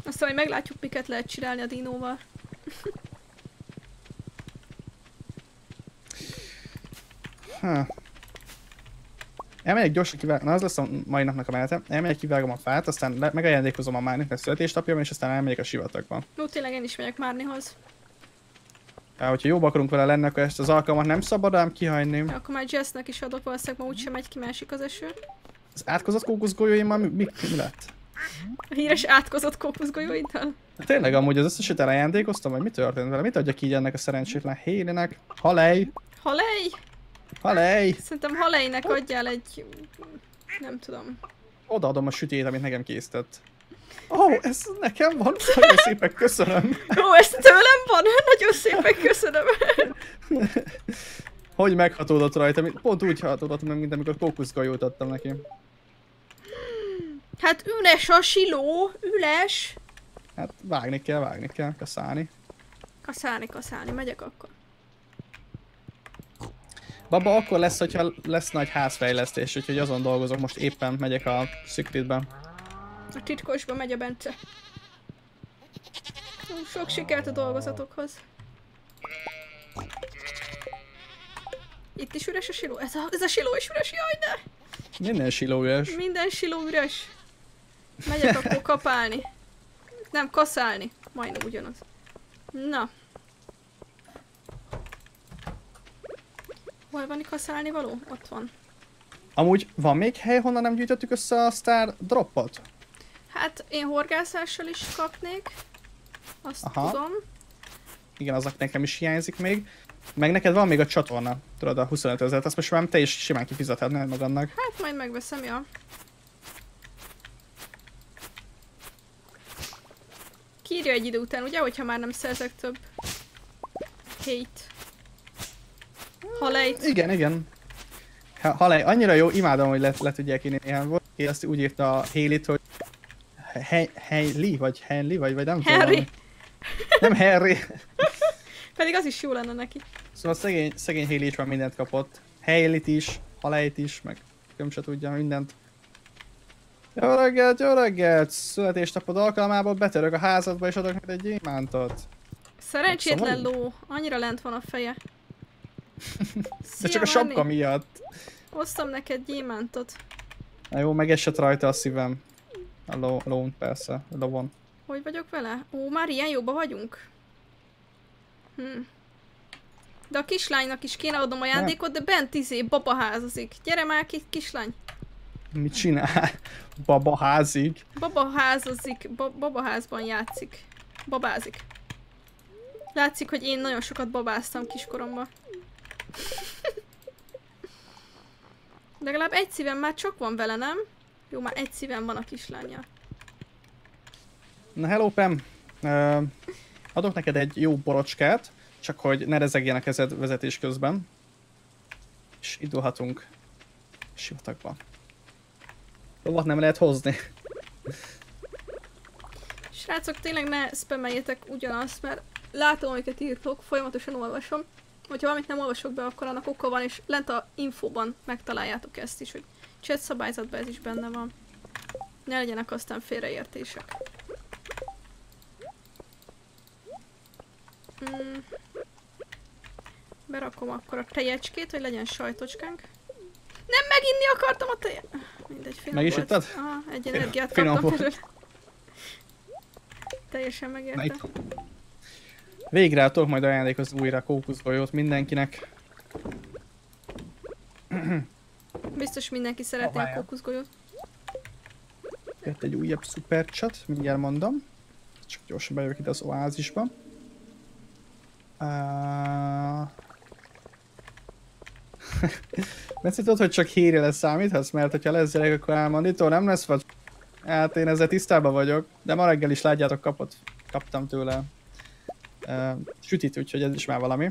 Aztán majd meglátjuk, miket lehet csinálni a dinóval. Ha. Elmegyek gyorsan kivágom, na az lesz a mai napnak a menete. Elmegyek kivágom a fát, aztán megajándékozom a Márnik, mert születésnapja és aztán elmegyek a sivatagba. Jó, tényleg én is megyek Márnihoz. Hát, hogyha jóba akarunk vele lenni, akkor ezt az alkalmat nem szabad ám kihagyni. Akkor már Jessnek is adok, valószínűleg ma úgysem megy ki, másik az eső. Az átkozott kókuszgolyóimmal mi, mi, mi lett? A híres átkozott kókuszgolyóiddal. Tényleg amúgy az összeset elajándékoztam, vagy mi történt vele? Mit adjak így ennek a szerencsétlen Hélinek? Halej! Halej! Halej! Szerintem Halejnek adjál egy... Nem tudom. Odaadom a sütét, amit nekem készített. Ó, oh, ez nekem van? Nagyon [laughs] szépen köszönöm. Ó, ez tőlem van? Nagyon szépen köszönöm. [laughs] Hogy meghatódott rajta? Pont úgy hatódott meg, mint amikor kókuszgolyót adtam neki. Hát üres a siló, üles. Hát vágni kell, vágni kell, kaszálni. Kaszálni, kaszálni, megyek akkor. Baba akkor lesz, hogyha lesz nagy házfejlesztés, úgyhogy azon dolgozok, most éppen megyek a Secretbe. A titkosba megy a Bence. Sok sikert a dolgozatokhoz. Itt is üres a siló? Ez a, ez a siló is üres? Jaj, de! Minden silójas. Minden siló üres. Megyek akkor kapálni. Nem, kaszálni. Majdnem ugyanaz. Na. Hol van kaszálni való? Ott van. Amúgy van még hely, honnan nem gyűjtöttük össze a Star Droppot? Hát én horgászással is kapnék. Azt Aha. tudom. Igen, azok nekem is hiányzik még. Meg neked van még a csatorna, tudod, a 25 ezer, azt most már te is simán kifizethetnél magadnak. Hát majd megveszem, ja. Kírja egy idő után, ugye, hogyha már nem szerzek több hate. Halejt. Igen, igen. Ha, halej, annyira jó, imádom, hogy le, le tudják írni néhány volt. Én azt úgy írta a Hélit, hogy He- Hailey, vagy Henley, vagy, vagy nem Harry. tudom. Nem Harry. [laughs] Pedig az is jó lenne neki. Szóval szegény, szegény Hailey is már mindent kapott. Hailey-t is, Halejt is, meg nem se tudja mindent. Jó reggelt, jó reggelt! Születésnapod alkalmából betörök a házadba és adok neked egy gyémántot. Szerencsétlen Szomorú? ló. Annyira lent van a feje. [laughs] De Szia, csak a sapka miatt. Hoztam neked gyémántot. Na jó, megesett rajta a szívem. A ló, lón persze, lovon. Hogy vagyok vele? Ó, már ilyen jóba vagyunk? Hm. De a kislánynak is kéne adnom ajándékot, de bent izé babaházazik. Gyere már ki, kislány. Mit csinál? [laughs] Baba házig. Babaházazik, ba- babaházban játszik. Babázik. Látszik, hogy én nagyon sokat babáztam kiskoromban. [laughs] Legalább egy szívem már csak van vele, nem? Jó, már egy szívem van a kislánya. Na hello Pam. Uh, adok neked egy jó borocskát, csak hogy ne rezegjen a kezed vezetés közben. És indulhatunk sivatagba. Lovat nem lehet hozni. Srácok, tényleg ne spameljetek ugyanazt, mert látom, amiket írtok, folyamatosan olvasom. Hogyha valamit nem olvasok be, akkor annak oka van, és lent a infóban megtaláljátok ezt is, hogy chat szabályzatban ez is benne van. Ne legyenek aztán félreértések. Mm. Berakom akkor a tejecskét, hogy legyen sajtocskánk. Nem meginni akartam a tejet! Mindegy, finom Meg is volt. ittad? Aha, egy energiát Finom kaptam volt. belőle. Teljesen Na, megérte. itt. Végre tudok majd ajándékozni újra kókuszgolyót mindenkinek. [clears throat] Biztos mindenki szeretné a Ahája. kókuszgolyót. Jött egy újabb superchat, mindjárt mondom. Csak gyorsan bejövök ide az oázisba. Uh... [laughs] Bence, tudod, hogy csak hírre lesz számíthatsz, mert hogyha lesz gyerek, akkor elmondító nem lesz vagy. Hát én ezzel tisztában vagyok, de ma reggel is látjátok kapott, kaptam tőle uh, sütit, úgyhogy ez is már valami.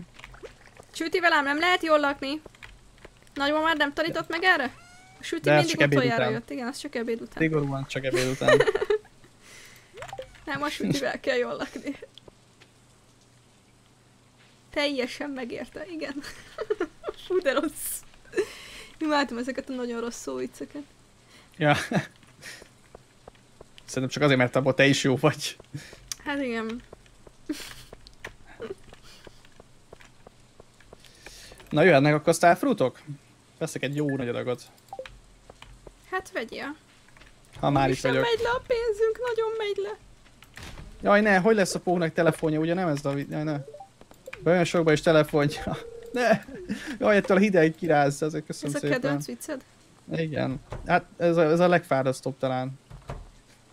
Csüti velem nem lehet jól lakni. Nagymama már nem tanított meg erre? A süti De mindig utoljára után. jött, igen, az csak ebéd után. Szigorúan csak ebéd után. [laughs] Nem, a sütivel kell jól lakni. Teljesen megérte, igen. [laughs] Fú, de rossz. Imádtam ezeket a nagyon rossz szóvicceket. ja. Szerintem csak azért, mert abban te is jó vagy. Hát igen. Na jöhetnek akkor sztárfrutok? Veszek egy jó nagy adagot. Hát vegyél. Ha már is Isten, vagyok. megy le a pénzünk, nagyon megy le. Jaj ne, hogy lesz a póknak telefonja, ugye nem ez David? Jaj ne. Olyan sokba is telefonja. [laughs] Ne. Jaj, ettől a hideg kiráz, ezek Ez köszönöm a szépen. kedvenc vicced? Igen. Hát ez a, ez a legfárasztóbb talán.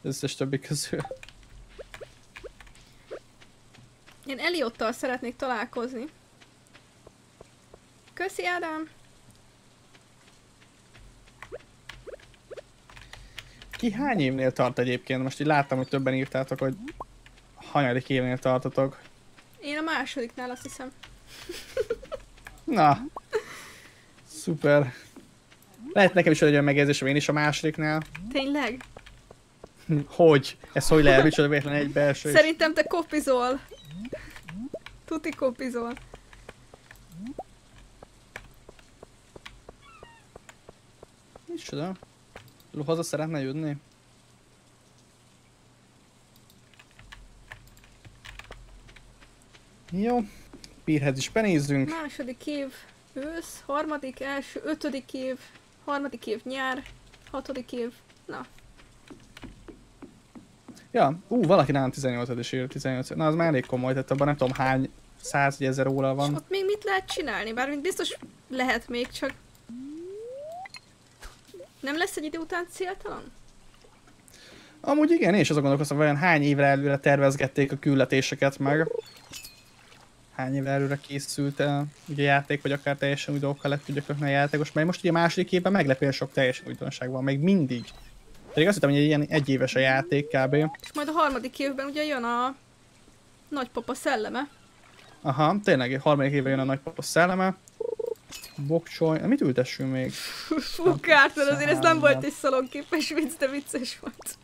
Összes többi közül. Én Eliottal szeretnék találkozni. Köszi, Ádám! Ki hány évnél tart egyébként? Most így láttam, hogy többen írtátok, hogy hanyadik évnél tartotok. Én a másodiknál azt hiszem. Na. Szuper. Lehet nekem is olyan megérzésem én is a másodiknál. Tényleg? Hogy? Ez hogy lehet? Micsoda véletlen egy belső. Szerintem te kopizol. Tuti kopizol. Micsoda? Haza szeretne jönni? Jó. Pírhez is benézzünk. Második év ősz, harmadik, első, ötödik év, harmadik év nyár, hatodik év, na. Ja, ú, valaki nálam 18 is ír, 18 Na, az már elég komoly, tehát abban nem tudom hány száz vagy ezer óra És van. ott még mit lehet csinálni? Bár biztos lehet még, csak... Nem lesz egy idő után céltalan? Amúgy igen, én is azon gondolkoztam, vajon hány évre előre tervezgették a küldetéseket meg. Hány évre előre készült el ugye játék, vagy akár teljesen új dolgokkal lett tudjak a játékos, mert most ugye a második évben meglepően sok teljesen újdonság van, még mindig. Pedig azt hittem, hogy egy ilyen egyéves a játék kb. És majd a harmadik évben ugye jön a nagypapa szelleme. Aha, tényleg, a harmadik évben jön a nagypapa szelleme. Bokcsoly, mit ültessünk még? Fú, Kártól, azért ez nem volt egy szalonképes vicc, de vicces volt.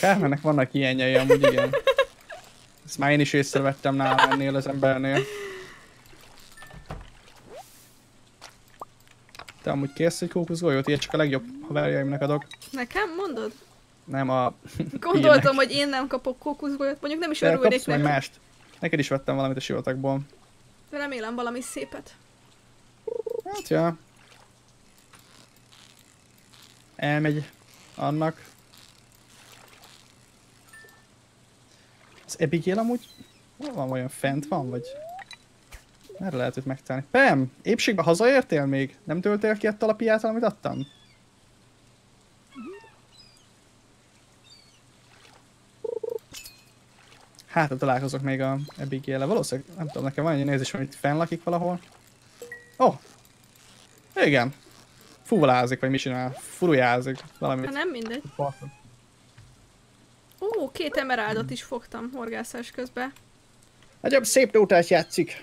Kármennek vannak ilyenjei, amúgy igen. Ezt már én is észrevettem nálam ennél az embernél. Te amúgy kérsz egy kókuszgolyót? Ilyet csak a legjobb haverjaimnak adok. Nekem mondod? Nem a... [laughs] Gondoltam, hogy én nem kapok kókuszgolyót, mondjuk nem is Te örülnék neki. mást. Neked is vettem valamit a sivatagból. De remélem valami szépet. Hát ja. Elmegy annak. Az Abigail amúgy hol van olyan fent van, vagy merre lehet őt megtalálni? Pem, épségbe hazaértél még? Nem töltél ki a talapját, amit adtam? Hát, találkozok még a abigail Valószínűleg, nem tudom, nekem van egy nézés, hogy itt fenn lakik valahol. Ó, oh, igen. Fuvolázik, vagy mi csinál? Furujázik, Hát valamit. nem mindegy. Ó, két emeraldot is fogtam horgászás közben. Nagyobb szép nótát játszik.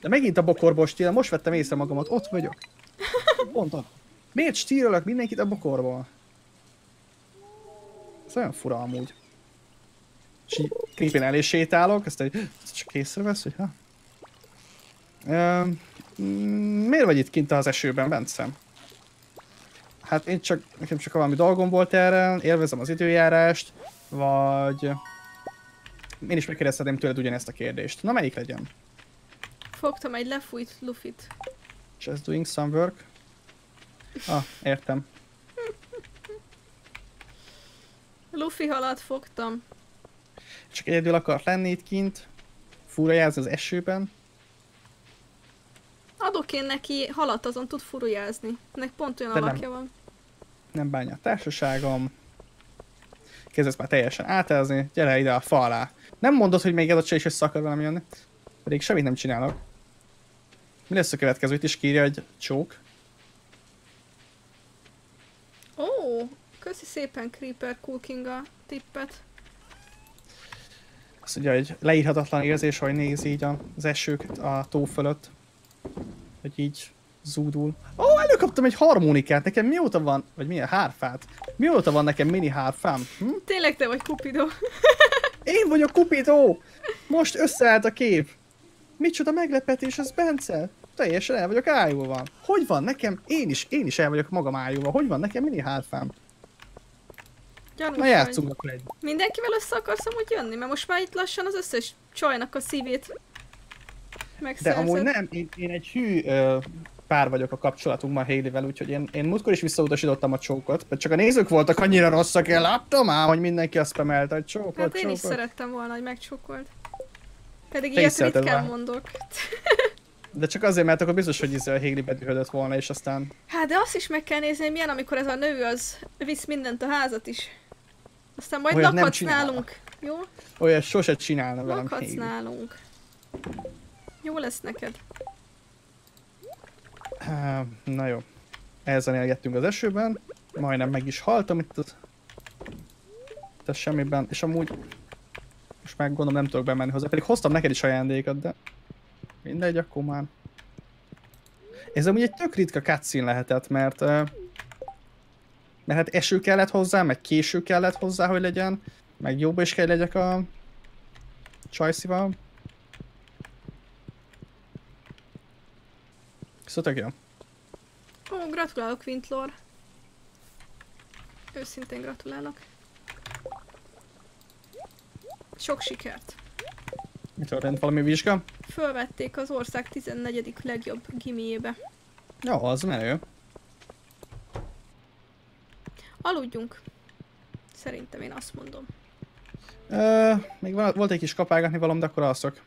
De megint a bokorból stíl, most vettem észre magamat, ott vagyok. [laughs] Pont ott. Miért stílölök mindenkit a bokorból? Ez olyan fura amúgy. És így creepin elé sétálok, ezt egy ezt csak észrevesz, hogy ha? Öm, mm, miért vagy itt kint az esőben, Bencem? Hát én csak, nekem csak valami dolgom volt erre, élvezem az időjárást, vagy... Én is megkérdezhetném tőled ugyanezt a kérdést. Na melyik legyen? Fogtam egy lefújt lufit. Just doing some work? Ah, értem. Luffy halat fogtam. Csak egyedül akart lenni itt kint, furajázni az esőben. Adok én neki halat, azon tud furujázni. Ennek pont olyan De nem. alakja van. nem bánja a társaságom. Kezdesz már teljesen átázni, gyere ide a fa alá. Nem mondod, hogy még ez a csaj is össze akar velem jönni. Pedig semmit nem csinálok. Mi lesz a következő? Itt is kírja, hogy csók. Ó, köszi szépen Creeper Cool King a tippet. Azt ugye egy leírhatatlan érzés, hogy néz így az esők a tó fölött. Hogy így zúdul. Ó, oh, előkaptam egy harmonikát, nekem mióta van, vagy milyen hárfát? Mióta van nekem mini hárfám? Hm? Tényleg te vagy Cupido. [laughs] Én vagyok Cupido! Most összeállt a kép. Micsoda meglepetés, ez Bence? Teljesen el vagyok ájulva. Hogy van nekem? Én is, én is el vagyok magam ájulva. Hogy van nekem mini hárfám? Gyanús Na játszunk akkor egy. Mindenkivel össze akarsz amúgy jönni? Mert most már itt lassan az összes csajnak a szívét De amúgy nem, én, én egy hű ö, pár vagyok a kapcsolatunkban Hailey-vel, úgyhogy én, én múltkor is visszautasítottam a csókot, mert csak a nézők voltak annyira rosszak, én láttam ám, hogy mindenki azt spamelte, hogy csókot, Hát én csókot. is szerettem volna, hogy megcsókolt. Pedig Te ilyet ritkán volna. mondok. [laughs] De csak azért, mert akkor biztos, hogy a Hailey bedühödött volna, és aztán... Hát de azt is meg kell nézni, hogy milyen, amikor ez a nő az visz mindent a házat is. Aztán majd Olyat lakhatsz nálunk. Jó? Olyan sose csinálna velem Lakhatsz nálunk. Jó lesz neked. Na jó. Ezzel élgettünk az esőben. Majdnem meg is haltam itt az... Itt a semmiben. És amúgy... Most már gondolom nem tudok bemenni hozzá. Pedig hoztam neked is ajándékot, de... Mindegy, akkor már. Ez amúgy egy tök ritka cutscene lehetett, mert... Mert hát eső kellett hozzá, meg késő kellett hozzá, hogy legyen. Meg jóba is kell legyek a... Csajszival. Szóval tök jó. Ó, gratulálok, Vintlor. Őszintén gratulálok. Sok sikert. Mi történt? Valami vizsga? Fölvették az ország 14. legjobb gimiébe. Jó, az menő. Aludjunk. Szerintem én azt mondom. Ö, még volt egy kis kapálgatni valam, de akkor alszok.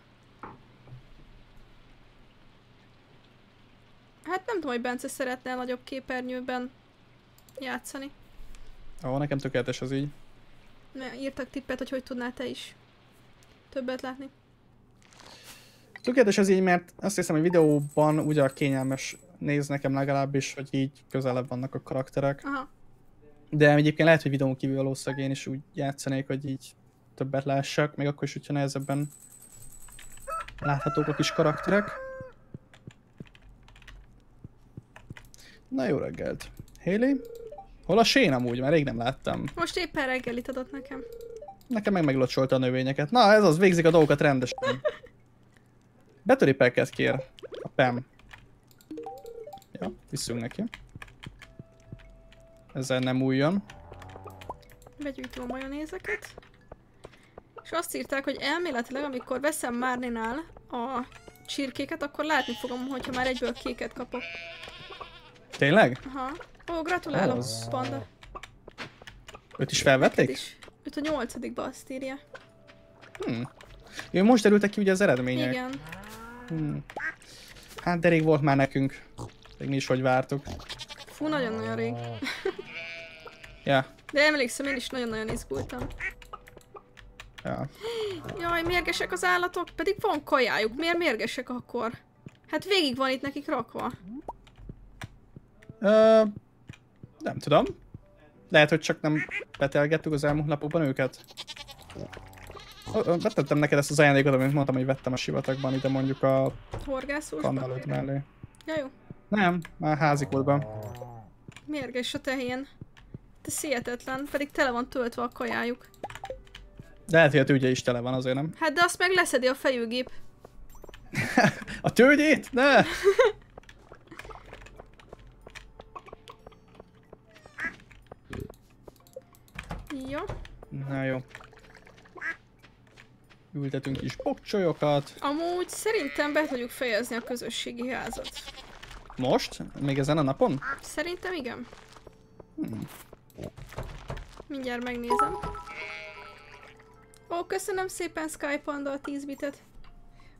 Hát nem tudom, hogy Bence szeretne nagyobb képernyőben játszani. Ó, nekem tökéletes az így. Ne, írtak tippet, hogy hogy tudnál te is többet látni. Tökéletes az így, mert azt hiszem, hogy videóban ugye a kényelmes néz nekem legalábbis, hogy így közelebb vannak a karakterek. Aha. De egyébként lehet, hogy videón kívül valószínűleg én is úgy játszanék, hogy így többet lássak, még akkor is, hogyha nehezebben láthatók a kis karakterek. Na jó reggelt. Haley? Hol a sén amúgy? Már rég nem láttam. Most éppen reggelit adott nekem. Nekem meg meglocsolta a növényeket. Na, ez az, végzik a dolgokat rendesen. [laughs] Betöripelket kér. A Pam. Ja, visszünk neki. Ezzel nem újjon. Begyűjtöm a majonézeket. És azt írták, hogy elméletileg, amikor veszem Márninál a csirkéket, akkor látni fogom, hogyha már egyből kéket kapok. Tényleg? Aha. Ó, gratulálok, Az. panda. Őt is felvették? is. Őt a nyolcadikba azt írja. Hmm. Jó, most derültek ki ugye az eredmények. Igen. Hmm. Hát de rég volt már nekünk. Még mi is hogy vártuk. Fú, nagyon-nagyon rég. [laughs] Ja, De emlékszem, én is nagyon-nagyon izgultam. ja. Jaj, mérgesek az állatok, pedig van kajájuk. Miért mérgesek akkor? Hát végig van itt nekik rakva. Ö, nem tudom. Lehet, hogy csak nem betelgettük az elmúlt napokban őket. Betettem neked ezt az ajándékot, amit mondtam, hogy vettem a sivatagban, ide mondjuk a Horgászósban. mellé. Ja, jó. Nem, már házikódban. Mérges a tehén. De hihetetlen, pedig tele van töltve a kajájuk. De lehet, hogy a tőgye is tele van, azért nem. Hát de azt meg leszedi a fejőgép. [laughs] A tőgyét? Ne! [laughs] Jó. Na jó. Ültetünk is pokcsolyokat. Amúgy szerintem be tudjuk fejezni a közösségi házat. Most? Még ezen a napon? Szerintem igen. Hmm. Mindjárt megnézem. Ó, köszönöm szépen Skype-anda a 10 bitet.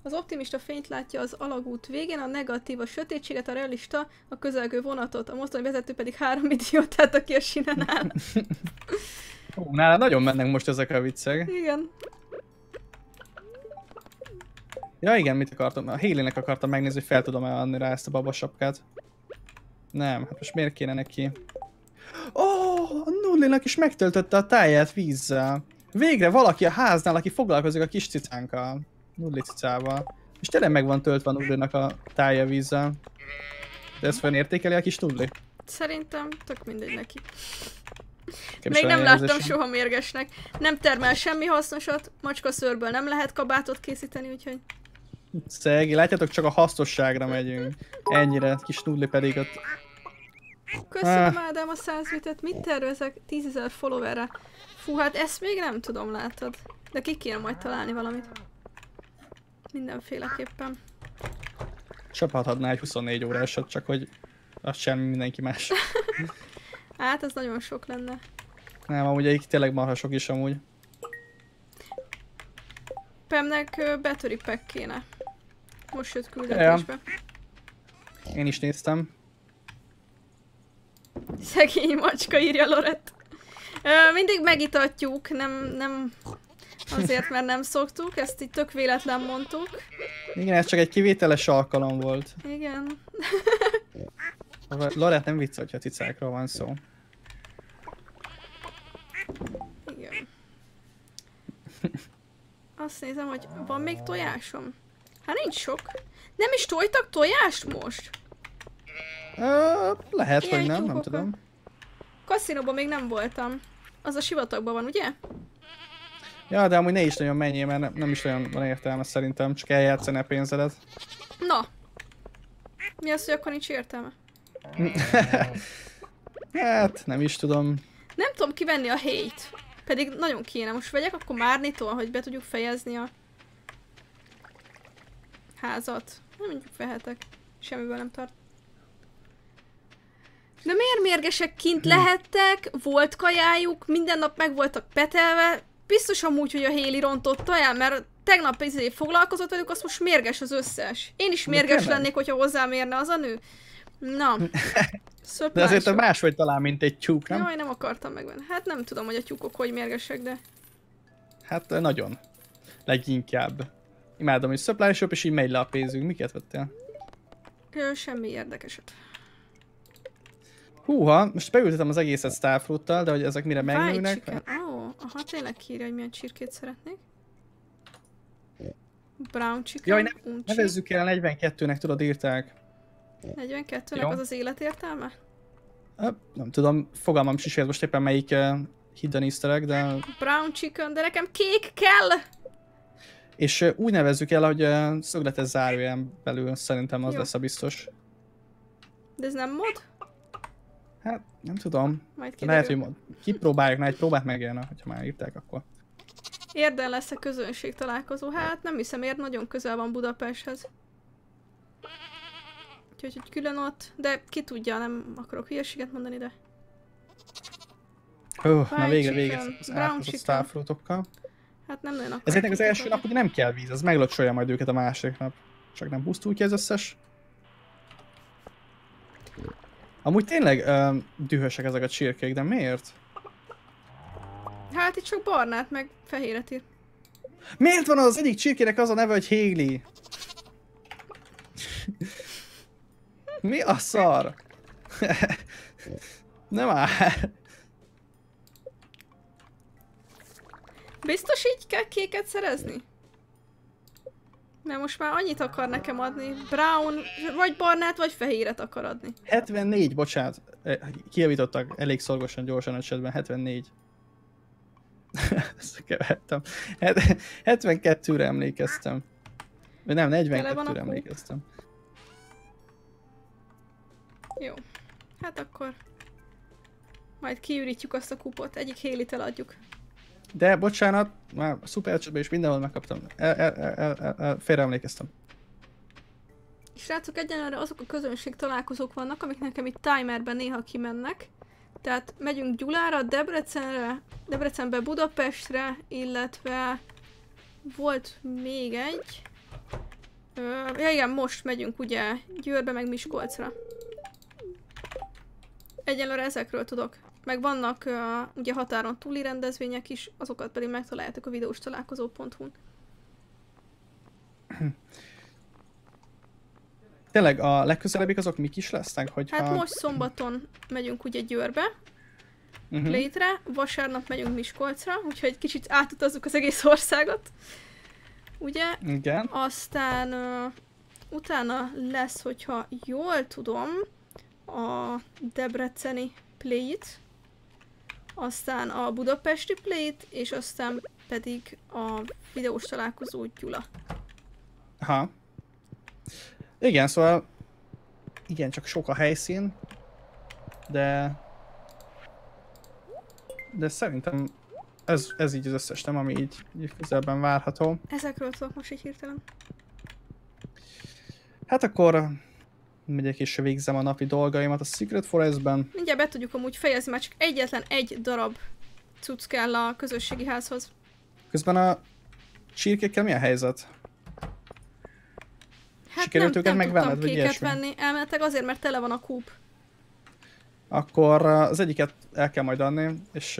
Az optimista fényt látja az alagút végén, a negatív a sötétséget, a realista a közelgő vonatot, a mozdony vezető pedig három idiótát, aki a sinen áll. Hú, nála nagyon mennek most ezek a viccek. Igen. Ja igen, mit akartam? A Hélének akartam megnézni, hogy fel tudom-e adni rá ezt a babasapkát. Nem, hát most miért kéne neki? Ó, oh, a Nullinak is megtöltötte a táját vízzel. Végre valaki a háznál, aki foglalkozik a kis cicánkkal. Nudli cicával. És tényleg meg van töltve a Nudlinak a tája vízzel. De ezt értékeli a kis Nudli? Szerintem tök mindegy neki. Nekem Még nem láttam érzésem. soha mérgesnek. Nem termel semmi hasznosat, macska szőrből nem lehet kabátot készíteni, úgyhogy... Szegi, látjátok, csak a hasznosságra megyünk. Ennyire, kis Nudli pedig ott... Köszönöm Ádám a 100 bitet, mit tervezek 10.000 followerre? Fú, hát ezt még nem tudom, látod. De ki kéne majd találni valamit. Mindenféleképpen. Csaphathatná egy 24 órásat, csak hogy azt sem mindenki más. [laughs] Hát, ez nagyon sok lenne. Nem, amúgy egy tényleg marha sok is amúgy. Pemnek battery pack kéne. Most jött küldetésbe. Én is néztem. Szegény macska, írja Lorett. Ö, mindig megitatjuk, nem, nem azért, mert nem szoktuk, ezt így tök véletlen mondtuk. Igen, ez csak egy kivételes alkalom volt. Igen. Lorett nem vicc, hogyha cicákról van szó. Igen. Azt nézem, hogy van még tojásom? Hát nincs sok. Nem is tojtak tojást most? Ö, lehet, Ilyen hogy nem, nem tudom. Kaszinóban még nem voltam. Az a sivatagban van, ugye? Ja, de amúgy ne is nagyon menjél, mert nem, nem is olyan van értelme szerintem, csak eljátszani a pénzedet. Na. Mi az, hogy akkor nincs értelme? [laughs] Hát, nem is tudom. Nem tudom kivenni a hét. Pedig nagyon kéne. Most vegyek akkor Márnitól, hogy be tudjuk fejezni a házat. Nem mondjuk vehetek. Semmiből nem tart. De miért mérgesek kint lehettek, volt kajájuk, minden nap meg voltak petelve, biztos amúgy, hogy a Héli rontotta el, mert tegnap izé foglalkozott velük, az most mérges az összes. Én is mérges tényleg? lennék, hogyha hozzám érne az a nő. Na. [laughs] De azért Szöplások. máshogy talál, mint egy tyúk, nem? Jaj, nem akartam megvenni. Hát nem tudom, hogy a tyúkok hogy mérgesek, de... Hát nagyon. Leginkább. Imádom, hogy supply shop, és így megy le a pénzünk. Miket vettél? Semmi érdekeset. Húha, most beültetem az egészet Starfruittal, de hogy ezek mire megnőnek... chicken. Aha, tényleg kírja, hogy milyen csirkét szeretnék. Brown chicken, Jaj, ne-. Nevezzük el 42-nek, tudod, írták. 42-nek Jó. az az életértelme? Nem tudom, fogalmam sincs, most éppen melyik uh, hidden easter egg, de... Brown chicken, de nekem kék kell! És uh, úgy nevezzük el, hogy uh, szögletes záróján belül szerintem az Jó. lesz a biztos. De ez nem mod? Hát, nem tudom. Majd Lehet, kiderül. hogy mo- kipróbáljuk, na egy próbát megérne, hogyha már írták, akkor. Érden lesz a közönség találkozó. Hát nem hiszem, Érd nagyon közel van Budapesthez. Úgyhogy hogy külön ott, de ki tudja, nem akarok hülyeséget mondani, de... Hú, na White végre vége az átkozott starfruitokkal. Hát nem nagyon akarok. Ezeknek az első nap ugye nem kell víz, az meglocsolja majd őket a másik nap. Csak nem pusztul ki az összes. Amúgy tényleg uh, dühösek ezek a csirkék, de miért? Hát itt csak barnát, meg fehéret ír. Miért van az egyik csirkének az a neve, hogy Haley? Mi a szar? Nem áll. Biztos így kell kéket szerezni? Mert most már annyit akar nekem adni. Brown, vagy barnát, vagy fehéret akar adni. 74, bocsánat. Eh, Kijavítottak elég szorgosan, gyorsan esetben. 74. [laughs] Ezt kevertem. Het- 72-re emlékeztem. Vagy nem, Tele van 42-re a kúp. emlékeztem. Jó. Hát akkor... Majd kiürítjük azt a kupot. Egyik hélit eladjuk. De bocsánat, már a szupercsatban is mindenhol megkaptam. El, el, el, el, el, el, félre emlékeztem. És srácok, egyenlőre azok a közönség találkozók vannak, amik nekem itt timerben néha kimennek. Tehát megyünk Gyulára, Debrecenre, Debrecenbe Budapestre, illetve volt még egy. Ö, ja igen, most megyünk ugye Győrbe meg Miskolcra. Egyelőre ezekről tudok. Meg vannak uh, ugye határon túli rendezvények is, azokat pedig megtaláljátok a videós találkozó.hu-n. [clears throat] Tényleg a legközelebbik azok mik is lesznek? Hogyha... Hát most szombaton megyünk ugye Győrbe, Uh-huh. Plate-re, vasárnap megyünk Miskolcra, úgyhogy kicsit átutazzuk az egész országot. Ugye? Igen. Aztán uh, utána lesz, hogyha jól tudom, a Debreceni Plate, aztán a Budapesti Plate, és aztán pedig a videós találkozó Gyula. Aha. Igen, szóval igen, csak sok a helyszín, de de szerintem ez, ez így az összes, nem, ami így, így közelben várható. Ezekről tudok most így hirtelen. Hát akkor megyek és végzem a napi dolgaimat a Secret Forestben. Mindjárt be tudjuk amúgy fejezni, már csak egyetlen egy darab cucc kell a közösségi házhoz. Közben a csirkékkel mi a helyzet? Hát Sikerült nem, őket nem megvenned, vagy ilyesmi? venni, elmenetek azért, mert tele van a kúp. Akkor az egyiket el kell majd adni, és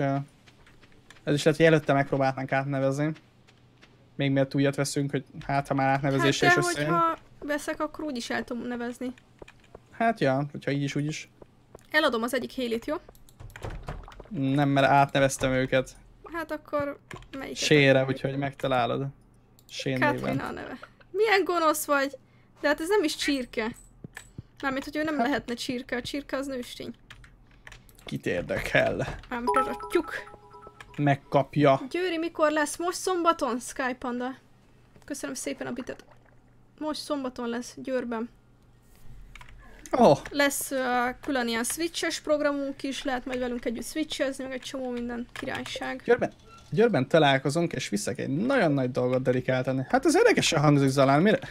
ez is lehet, hogy előtte megpróbálnánk átnevezni. Még miért újat veszünk, hogy hát ha már Hát átnevezéssel de is összejön. hogyha veszek, akkor úgy is el tudom nevezni. Hát ja, hogyha így is úgy is. Eladom az egyik hélit, jó? Nem, mert átneveztem őket. Hát akkor melyiket? Sére, úgyhogy megtalálod. Sén Katrina a neve. Milyen gonosz vagy? De hát ez nem is csirke. Mármint, hogy ő nem Hát- lehetne csirke, a csirke az nőstény. Kit érdekel? Tyúk. Megkapja. Győri, mikor lesz? Most szombaton, Sky Panda. Köszönöm szépen a bitet. Most szombaton lesz Győrben. Oh, Lesz uh, külön ilyen switches programunk is, lehet majd velünk együtt switchezni, meg egy csomó minden királyság. Győrben, Győrben találkozunk, és viszek egy nagyon nagy dolgot dedikáltani. Hát ez érdekesen hangzik Zalán, mire? [laughs]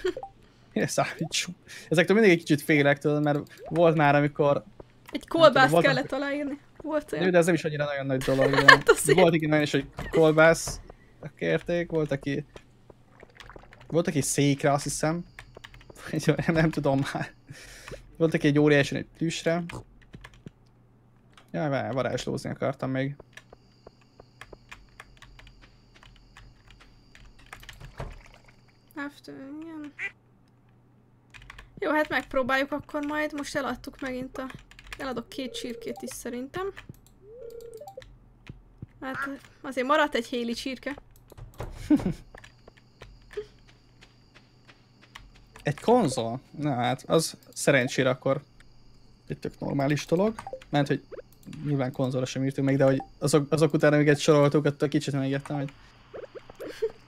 Mire számítsunk? Ezektől mindig egy kicsit félek tőle, mert volt már, amikor... Egy kolbászt voltak- kellett aláírni. Volt olyan. de ez nem is annyira nagyon nagy dolog. [laughs] Azért. volt igen is, hogy kolbász kérték, volt aki... Volt aki székre, azt hiszem. [laughs] Nem, nem tudom már. Volt aki egy óriási egy plüsre. Jaj, varázslózni akartam még. After, igen. Jó, hát megpróbáljuk akkor majd. Most eladtuk megint a... Eladok két csirkét is szerintem. Hát azért maradt egy héli csirke. [laughs] Egy konzol? Na hát, az szerencsére akkor egy tök normális dolog. Mert hogy nyilván konzolra sem írtunk meg, de hogy azok, azok után, amiket soroltuk, attól kicsit megértem, hogy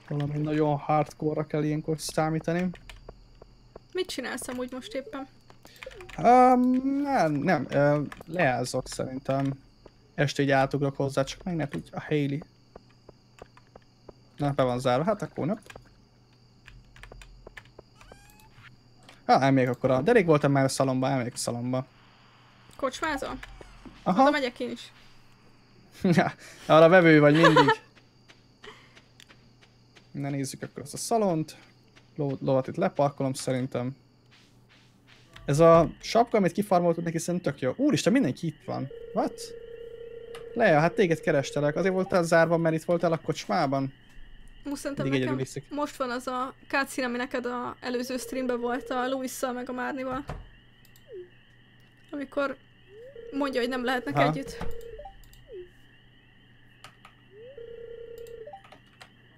valami nagyon hardcore-ra kell ilyenkor számítani. Mit csinálsz amúgy most éppen? Um, nem, nem, uh, leázok szerintem. Este így átugrok hozzá, csak meg ne tudja a Hailey. Na, be van zárva, hát akkor nap. Ha, elmegyek akkor a... De rég voltam már a szalomba, elmegyek a szalomba. Kocsmázol? Aha. Oda megyek én is. [laughs] Ja, arra vevő vagy mindig. Na nézzük akkor azt a szalont. Ló, lovat itt leparkolom szerintem. Ez a sapka, amit kifarmoltuk neki, szerintem tök jó. Úristen, mindenki itt van. What? Lea, hát téged kerestelek. Azért voltál zárva, mert itt voltál a kocsmában. Szerintem Mindig nekem most van az a cutscene, ami neked a előző streamben volt a louis meg a Márnival. Amikor mondja, hogy nem lehetnek Ha. együtt.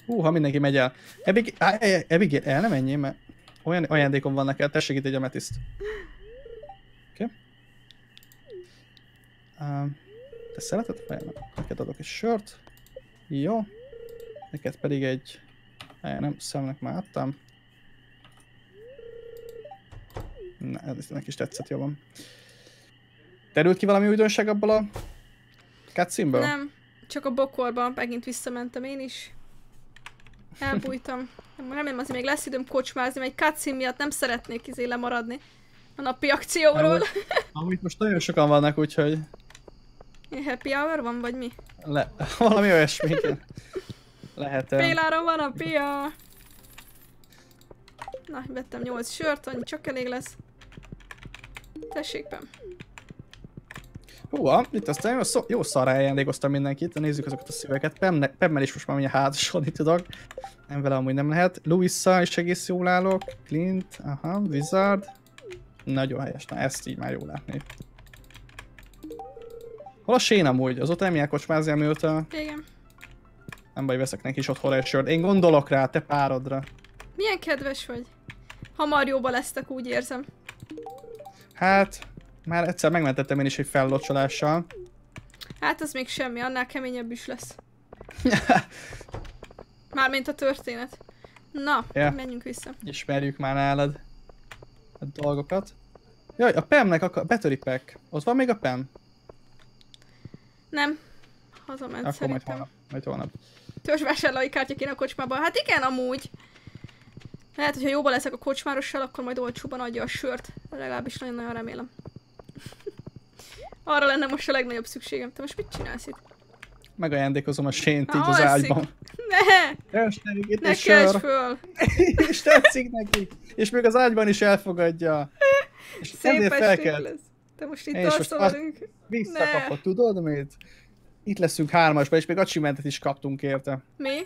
Hú, ha mindenki megy el. Ebig, Ebig el nem menjél, mert olyan ajándékom van neked, tessék itt egy ametiszt. Oké. Okay. Um, te szereted fel? Neked adok egy sört. Jó. Neked pedig egy... Nem, szemnek már adtam. Na, ez neki is tetszett jobban. Terült ki valami újdonság abból a cutscene-ből? Nem, csak a bokorba megint visszamentem én is. Elbújtam. Remélem azért még lesz időm kocsmázni, mert egy cutscene miatt nem szeretnék izé lemaradni a napi akcióról. Amúgy, amúgy most nagyon sokan vannak, úgyhogy Happy hour van, vagy mi? le, [laughs] valami olyasmi. Igen. Lehet. em, Féláron van a pia! Na, vettem 8 sört, annyi csak elég lesz. Tessék, Pem. Húha, itt aztán jó, szó, jó szarra ajándékoztam mindenkit, nézzük azokat a szíveket. Pemme, Pemmel is most már mindjárt házasodni tudok. Nem vele amúgy nem lehet. Louisa is egész jól állok. Clint, aha, Wizard. Nagyon helyes, na ezt így már jól látni. Hol a sén amúgy? Azóta nem ilyen kocsmázni, amióta Igen. Nem baj, veszek neki is otthon egy sört. Én gondolok rá, te párodra. Milyen kedves vagy. Hamar jóba lesztek, úgy érzem. Hát, már egyszer megmentettem én is egy fellocsolással. Hát ez még semmi, annál keményebb is lesz. [laughs] Mármint a történet. Na, Ja. menjünk vissza. Ismerjük már nálad a dolgokat. Jaj, a PEM-nek akar... Betöri pack. Ott van még a PEM? Nem. Hazament Akkor majd szerintem. holnap. Majd holnap. Törzsvásárlói kártya kéne a kocsmában. Hát igen, amúgy. Lehet, hogyha jóba leszek a kocsmárossal, akkor majd olcsóban adja a sört. Legalábbis nagyon-nagyon remélem. Arra lenne most a legnagyobb szükségem. Te most mit csinálsz itt? Megajándékozom a sént így az ágyban. [laughs] Ne! Itt Ne sör. föl! [laughs] És tetszik neki. És még az ágyban is elfogadja. És Szép ezért fel kell lesz. Te most itt alszol most velünk. visszakapod, tudod mit? Itt leszünk hármasba, és még acsimentet is kaptunk érte. Mi?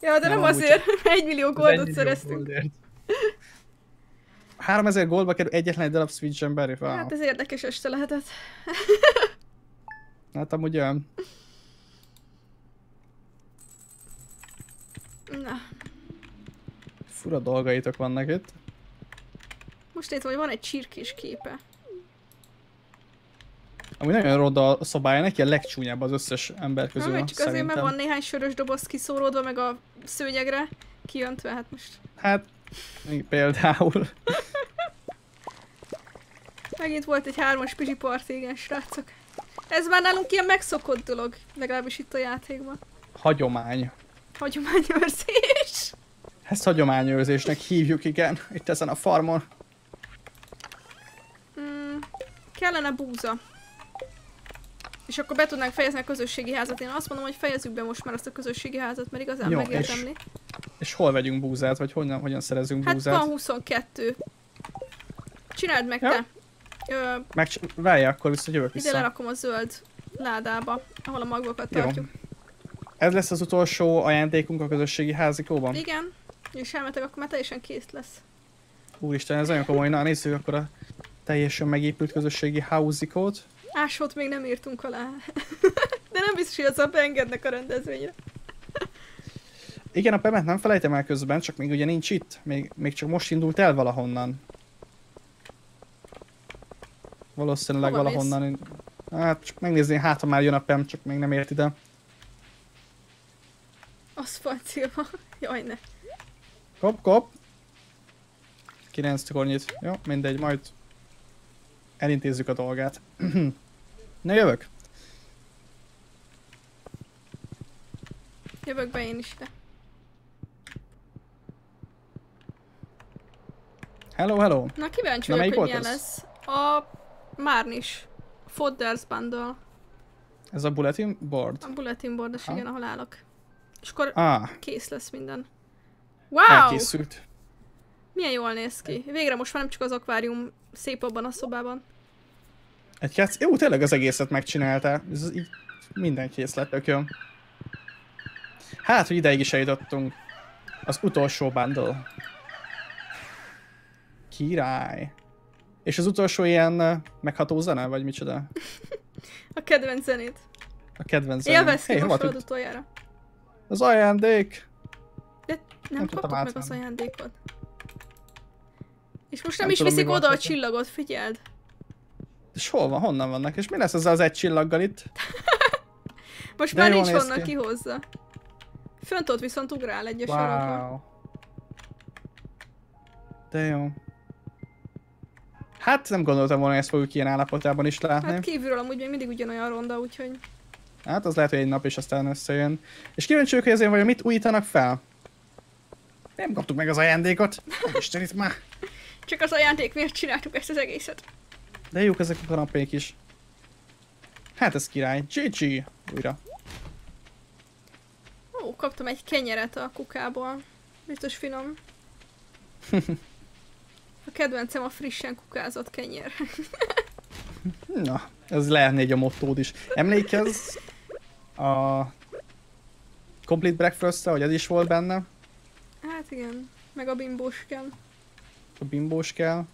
Ja, de Nem, nem, azért. [laughs] Egy millió goldot millió szereztünk. goldért. [laughs] 3000 goldba kerül egyetlen egy darab Switch Berry. Wow. Hát ez érdekes este lehetett. [laughs] Hát amúgy olyan. Na, Fura dolgaitok vannak itt. most nézem, hogy van egy csirkés képe. Amúgy nagyon roda a szobája, neki a legcsúnyább az összes ember közül. Nem, csak azért, mert szerintem. van néhány sörös doboz kiszóródva, meg a szőnyegre kijöntve, hát most Hát, például. [laughs] megint volt egy hármas pizsi parti, igen, srácok. Ez már nálunk ilyen megszokott dolog, legalábbis itt a játékban. Hagyomány. Hagyományőrzés. [laughs] Ezt hagyományőrzésnek hívjuk, igen, itt ezen a farmon. Mm, kellene búza. És akkor be tudnánk fejezni a közösségi házat. Én azt mondom, hogy fejezzük be most már azt a közösségi házat, mert igazán Jó, megérdemli. És hol vegyünk búzát, vagy hogyan, hogyan szerezünk Hát búzát? van 22. Csináld meg Ja. te. Ö, Meg várja, akkor vissza jövök ide vissza. lerakom a zöld ládába, ahol a magvakat Jó. tartjuk. Ez lesz az utolsó ajándékunk a közösségi házikóban? Igen. És elmetek, akkor már teljesen kész lesz. Úristen, ez nagyon komoly. Na, nézzük akkor a teljesen megépült közösségi házikót. Ásót még nem írtunk alá. De nem biztos, hogy azzal beengednek a rendezvényre. Igen, a pemet nem felejtem el közben, csak még ugye nincs itt. Még, még csak most indult el valahonnan. Valószínűleg Hova mész? valahonnan. in- Hát, csak megnézni, hát ha már jön a PEM, csak még nem ért ide. Aszfalt szilva. [laughs] Jaj, ne. Kop, kop. 9 kornyit. Jó, mindegy, majd elintézzük a dolgát. [clears throat] Na jövök. Jövök be én is ide. Hello, hello. Na kíváncsi Na, vagyok, hogy milyen lesz. A Márnis. Fodders Bundle. Ez a bulletin board? A bulletin boardos, Ha. igen, ahol állok. És akkor Ah, kész lesz minden. Wow! elkészült. Milyen jól néz ki. Végre most már nem csak az akvárium szép abban a szobában. Egy kec... Jó, tényleg az egészet megcsináltál. Ez így minden kész lett, tök jó. Hát, hogy ideig is eljutottunk. Az utolsó bundle. Király. És az utolsó ilyen megható zene, vagy micsoda? [laughs] A kedvenc zenét. A kedvenc zene. Élvezd ki, Hey, most tűnt? utoljára. Az ajándék! De nem, Nem kaptuk meg az ajándékot. És most nem, Nem is tudom, viszik oda a csillagot, figyeld. És hol van? Honnan vannak? És mi lesz ezzel az egy csillaggal itt? [laughs] Most De már nincs honnan ki. kihozza. Fönt ott viszont ugrál egy a. Wow. De jó. Hát nem gondoltam volna, hogy ezt fogjuk ilyen állapotában is látni. Hát kívülről amúgy még mindig ugyanolyan ronda, úgyhogy... Hát az lehet, hogy egy nap és aztán összejön. És kíváncsi vagyok, hogy ezért vajon mit újítanak fel? Nem kaptuk meg az ajándékot. Isten itt már. [laughs] Csak az ajándék miért csináltuk ezt az egészet. De jók ezek a kanapék is. Hát ez király. GG. Újra. Ó, kaptam egy kenyeret a kukából. Biztos finom. [laughs] A kedvencem a frissen kukázott kenyer. [laughs] Na, ez lehetne egy a mottód is. Emlékezz a Complete breakfast hogy ez is volt benne? Hát igen, meg a bimbós kell. A bimbós kell.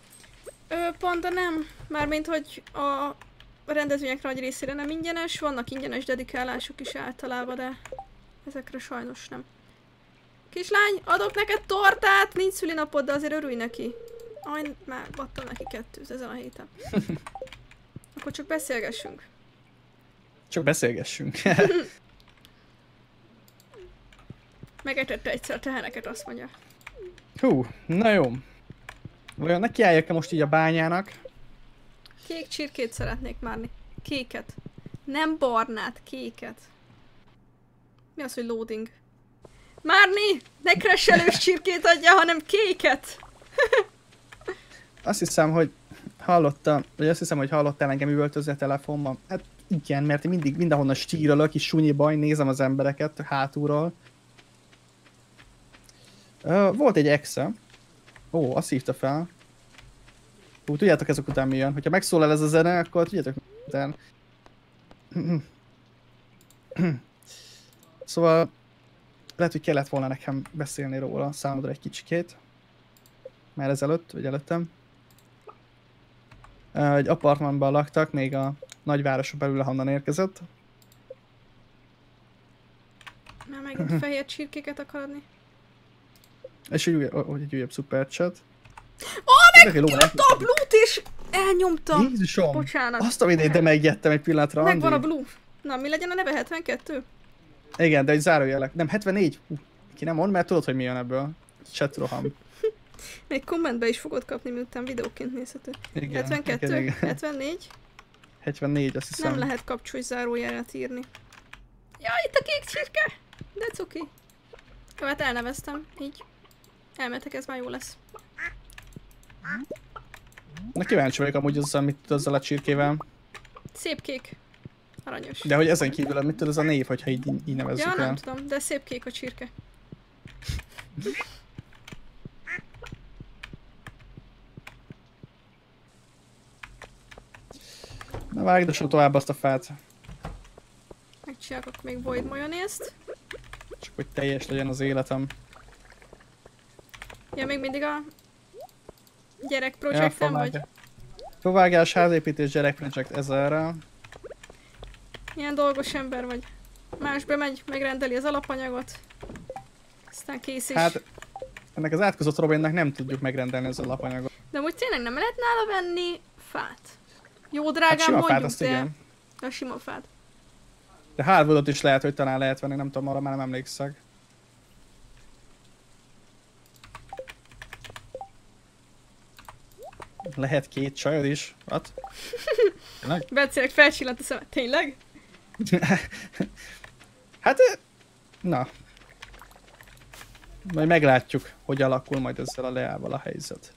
Ö, panda nem. Mármint, hogy a rendezvények nagy részére nem ingyenes, vannak ingyenes dedikálások is általában, de ezekre sajnos nem. Kislány, adok neked tortát, nincs szülinapod, de azért örülj neki. Aj, már adtam neki kettőt ezen a héten. [laughs] Akkor csak beszélgessünk. Csak beszélgessünk. [laughs] Megetette egyszer a teheneket, azt mondja. Hú, na jó. Vajon nekiálljak-e most így a bányának? Kék csirkét szeretnék márni. Kéket. Nem barnát, kéket. Mi az, hogy loading? Márni! Ne crash csirkét adja, hanem kéket! Azt hiszem, hogy hallottam, vagy azt hiszem, hogy hallottál engem üvöltözni a telefonban. Hát igen, mert én mindig mindenhonnan stírolok, és sunyi baj, nézem az embereket hátulról. Uh, volt egy exe. Ó, azt hívta fel. Ú, tudjátok ezek után mi jön. Hogyha megszólal ez a zene, akkor tudjátok után. [clears throat] szóval lehet, hogy kellett volna nekem beszélni róla számodra egy kicsikét. Már ezelőtt, vagy előttem. Egy apartmanban laktak, még a nagyvárosa belül, ahonnan érkezett. Már megint [clears throat] fehér csirkéket akar adni. És egy újabb, egy újabb superchat. Ó, oh, a blue is! Elnyomtam! Jézusom! Bocsánat. Azt a vidét, de megjettem egy pillanatra, Megvan a blue. Na, mi legyen a neve? 72? Igen, de egy zárójelek. Nem, 74? Hú, ki nem mond, mert tudod, hogy mi jön ebből. Chat roham. [laughs] Még kommentbe is fogod kapni, miután videóként nézhető. Igen, 72? igen, igen. 74? 74, azt hiszem. Nem lehet kapcsolj zárójelet írni. Ja, itt a kék csirke! De cuki. Jó, hát elneveztem, így. Elmetek, ez már jó lesz. Na kíváncsi vagyok amúgy azzal, mit tud azzal a csirkével. Szép kék. Aranyos. De hogy ezen kívül mit tud az a név, hogyha így, így nevezzük ja, el. nem tudom, de szép kék a csirke. Na vágdassuk tovább azt a fát. Megcsinálok még void majonézt. Csak hogy teljes legyen az életem. Ja, még mindig a gyerek projektem vagy? favágás. Favágás, házépítés, gyerekprojekt ezerrel. Ilyen dolgos ember vagy. Más bemegy, megrendeli az alapanyagot. Aztán kész is. Hát, ennek az átkozott Robinnak nem tudjuk megrendelni az alapanyagot. De úgy tényleg nem lehet nála venni fát. Jó Hát drágán sima mondjuk, fát, azt de... igen. A sima fát. De hardwoodot is lehet, hogy talán lehet venni, nem tudom, arra már nem emlékszek. Lehet két csajod is? What? Tényleg? [laughs] Becélek felcsillant a szemet. Tényleg? [laughs] hát, na. Majd meglátjuk, hogy alakul majd ezzel a leával a helyzet.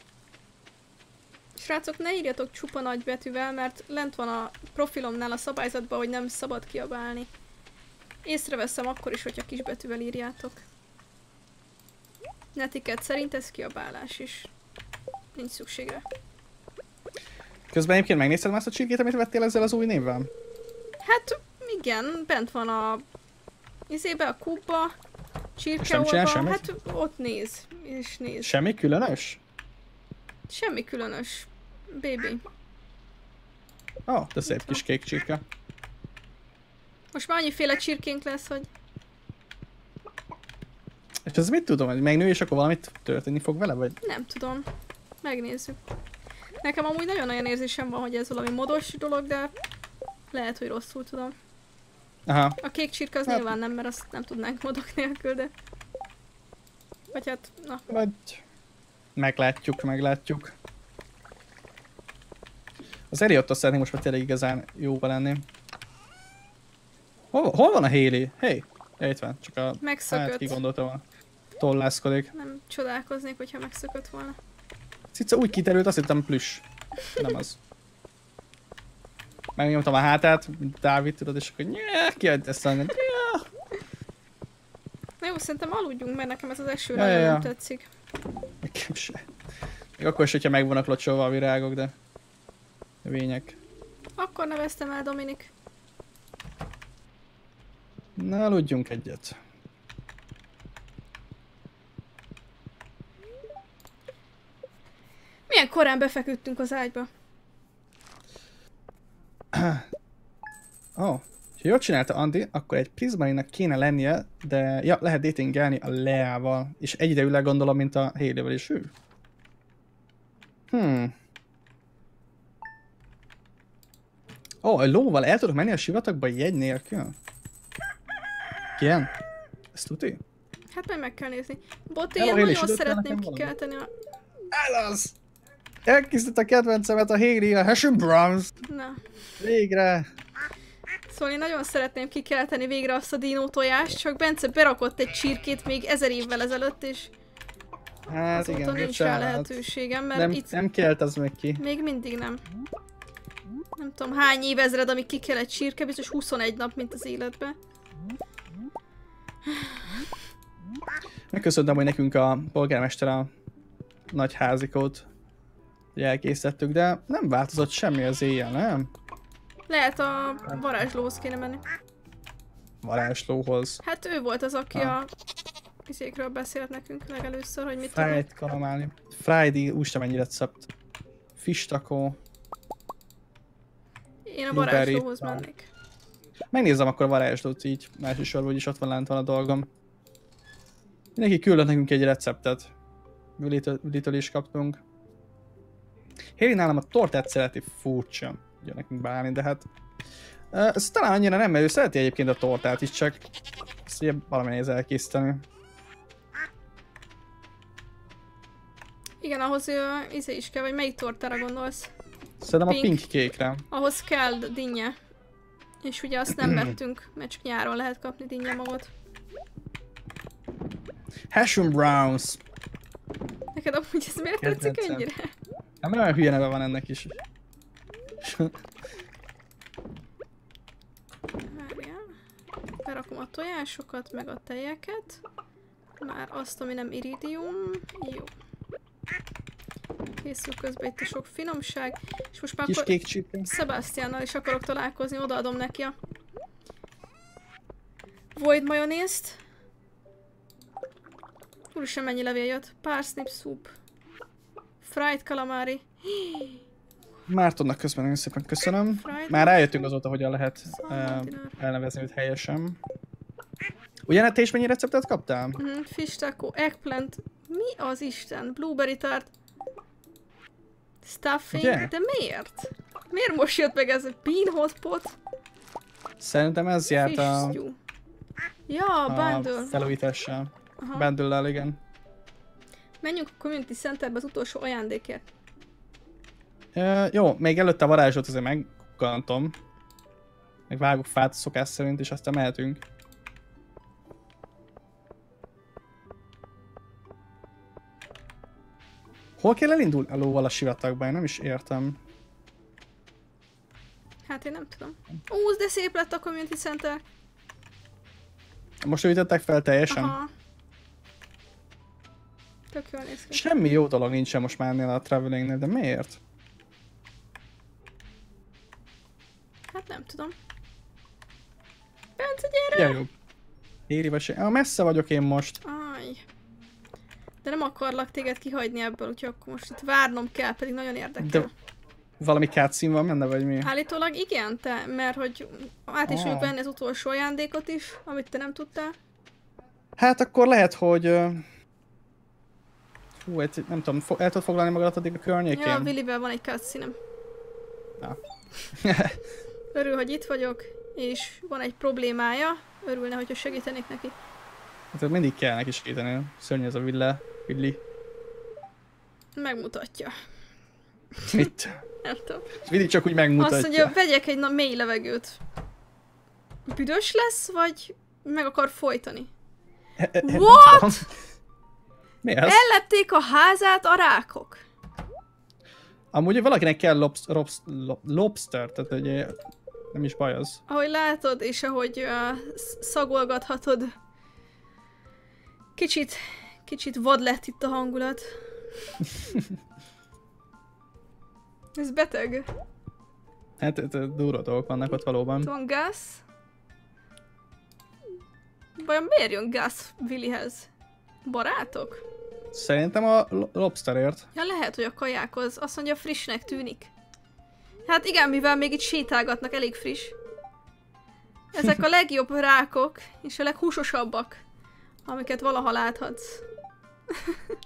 Srácok, ne írjatok csupa nagy betűvel, mert lent van a profilomnál a szabályzatban, hogy nem szabad kiabálni. Észreveszem akkor is, hogyha kisbetűvel írjátok. Netiket szerint ez kiabálás is. Nincs szükségre. Közben egyébként megnézted már azt a csirkét, amit vettél ezzel az új névvel? Hát igen, bent van a izébe, a csinál csirkeolva, semmit? hát ott néz, és néz. Semmi különös? Semmi különös. Baby. Ó, oh, de szép kis kék csirke. Most már annyiféle csirkénk lesz, hogy És ez mit tudom, hogy megnő, és akkor valamit történni fog vele, vagy? nem tudom. Megnézzük. Nekem amúgy nagyon olyan érzésem van, hogy ez valami modos dolog, de lehet, hogy rosszul tudom. Aha, A kék csirke az Hát- nyilván nem, mert azt nem tudnánk modok nélkül, de... Vagy hát, na, vagy... Meglátjuk, meglátjuk. Az Eliottos szeretném most már tényleg igazán jóba lenni. Hol, hol van a Haley? Hey, ja, itt van, csak a... Hát megszökött. ki gondoltam a tollászkodik. Nem csodálkoznék, hogyha megszökött volna. Cica úgy kiterült, azt hittem plüss. Nem az. Megnyomtam a hátát, Dávid, tudod, és akkor nyeh, kiadj ezt a... Na jó, szerintem aludjunk, mert nekem ez az eső Ja, nagyon ja, ja. nem tetszik. Nekem se. Még akkor is, hogyha meg vannak locsolva a virágok, de... Vények. Akkor neveztem el Dominik. Na, aludjunk egyet. Milyen korán befeküdtünk az ágyba. Ó, oh. ha jól csinálta Andi, akkor egy Prismarinak kéne lennie, de ja, lehet datingelni a Leával, és egyidejűleg gondolom, mint a Haley-vel is ő. Hmm. Ó, oh, a lóval el tudok menni a sivatagba jegy nélkül? Igen? Ezt tudni? Hát majd meg kell nézni. Bot, én nagyon szeretném kikelteni a... El az! Elkészített a kedvencemet a Haley, a Hashem Browns. Na. Végre! Szóval én nagyon szeretném kikelteni végre azt a dinó tojást, csak Bence berakott egy csirkét még ezer évvel ezelőtt, és Hát azóta igen, nincs rá lehetőségem, mert Nem, itt nem kelt az meg ki. még mindig nem. Nem tudom hány évezred, amíg ki kell egy csirke, biztos 21 nap, mint az életbe. Megköszöntem, hogy nekünk a polgármester a nagy házikót elkészítettük, de nem változott semmi az éjjel, nem? Lehet a varázslóhoz kéne menni. Varázslóhoz. Hát ő volt az, aki Ah. a izékről beszélt nekünk legelőször, hogy mit tudom. Fried kalamálni. Friday, úristen mennyire szapt. Fish taco. Én a varázslóhoz mennék. Megnézem akkor a varázslót így, elsősorban, is ott van lent van a dolgom. Neki küldött nekünk egy receptet. Willy-től is kaptunk. Haley nálam a tortát szereti furcsa, ugye nekünk bálni, de hát... Uh, ez talán annyira nem, mert ő szereti egyébként a tortát is, csak ezt ugye valami nehéz elkészíteni. Igen, ahhoz ő, izé is kell, vagy melyik tortára gondolsz? Szerintem a Pink. kékre. Ahhoz kell dinnye. És ugye azt nem vettünk, mert csak nyáron lehet kapni dinnye magot. Hash Browns. Neked amúgy ez miért tetszik Kedvencem. ennyire? Nem olyan hülye neve van ennek is. Várjál. Berakom a tojásokat, meg a tejeket. Már azt, ami nem iridium. Jó. Készül közben itt a sok finomság. És most már Kis akkor. Sebastiannal is akarok találkozni, odaadom neki a Void majonézt. Úristen, mennyi levél jött. Parsnip soup. Fried calamari. Mártonnak közben nagyon szépen köszönöm. Fried Már rájöttünk azóta, hogyan lehet uh, elnevezni őt helyesen. Ugyan te is mennyi receptet kaptál? Mhm, fish taco, eggplant. Mi az Isten? Blueberry tart. Stuffing. Ugye? De miért? Miért most jött meg ez a bean hotpot? Szerintem ez járt a, stew. Ja, a bundle. felújítással. Aha. bundle igen. Menjünk a community centerbe az utolsó ajándékért. Uh, jó, még előtte a varázsot azért megkantom. Meg vágok fát szokás szerint, és aztán mehetünk. Hol kell elindulni a lóval a sivatagba? Én nem is értem. Hát én nem tudom. Ú, de szép lett a community center. Most újították fel teljesen? Aha. Tök jól néz ki. Semmi jó dolog nincsen most már ennél a travelingnél, de miért? Hát nem tudom. Bence, gyere! Ja, jó. Éri vagy se. Ah, messze vagyok én most. Aj. De nem akarlak téged kihagyni ebből, úgyhogy akkor most itt várnom kell, pedig nagyon érdekel. De valami cutscene van benne, vagy mi? Állítólag igen, te, mert hogy át is Ah. venni az utolsó ajándékot is, amit te nem tudtál. Hát akkor lehet, hogy... Hú, egy, nem tudom, el tudod foglalni magadat addig a környékén? Ja, Willivel van egy cutscene Na. [laughs] Örül, hogy itt vagyok, és van egy problémája. Örülne, hogyha segítenék neki. hát mindig kell neki segíteni. Szörnyű ez a villa. Willi. Megmutatja. Mit? [laughs] Nem tudom. Mindig csak úgy megmutatja. Azt mondja, vegyek egy na mély levegőt. Büdös lesz, vagy meg akar folytani? What? Mi ez? Ellepték a házát a rákok. Amúgy valakinek kell lobs, lobs, lob, lobster, tehát ugye nem is baj az. Ahogy látod, és ahogy uh, sz- szagolgathatod, kicsit, kicsit vad lett itt a hangulat. [laughs] Ez beteg. Hát hát, durva dolgok vannak ott valóban. Itt van Gus. Vajon miért jön Gus Willyhez? Barátok? Szerintem a lo- lobsterért. Ja, lehet, hogy a kajákhoz. Azt mondja, frissnek tűnik. Hát igen, mivel még itt sétálgatnak, elég friss. Ezek a legjobb rákok, és a leghúsosabbak, amiket valaha láthatsz. [laughs]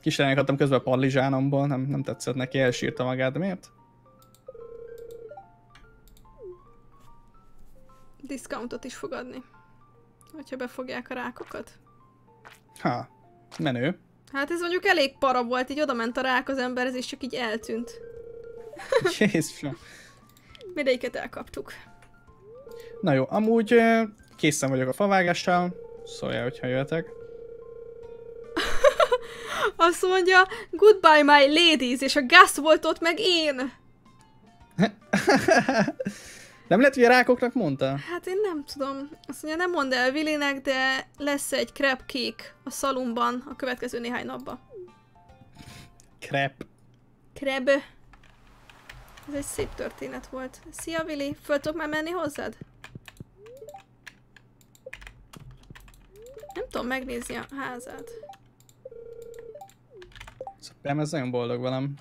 Kiselnyelkedtem közben a pallizsánomból, nem, nem tetszett neki, elsírta magát, de miért? Discountot is fog adni. Hogyha befogják a rákokat. Ha, menő. Hát ez mondjuk elég para volt, így oda ment a rák az emberhez, és csak így eltűnt. Jézusom. Mindegyiket elkaptuk. Na jó, amúgy készen vagyok a favágással, szóljál, hogyha jöhetek. [laughs] Azt mondja, goodbye my ladies, és a Gus volt ott meg én. [laughs] nem lehet, hogy a rákoknak mondta? Hát én nem tudom. Azt mondja, nem mondd el Willinek, de lesz egy crab cake a szalumban a következő néhány napban. Crap. Crab. Ez egy szép történet volt. Szia Willy, föl tudok már menni hozzád? Nem tudom megnézni a házát. Szóval ez nagyon boldog velem.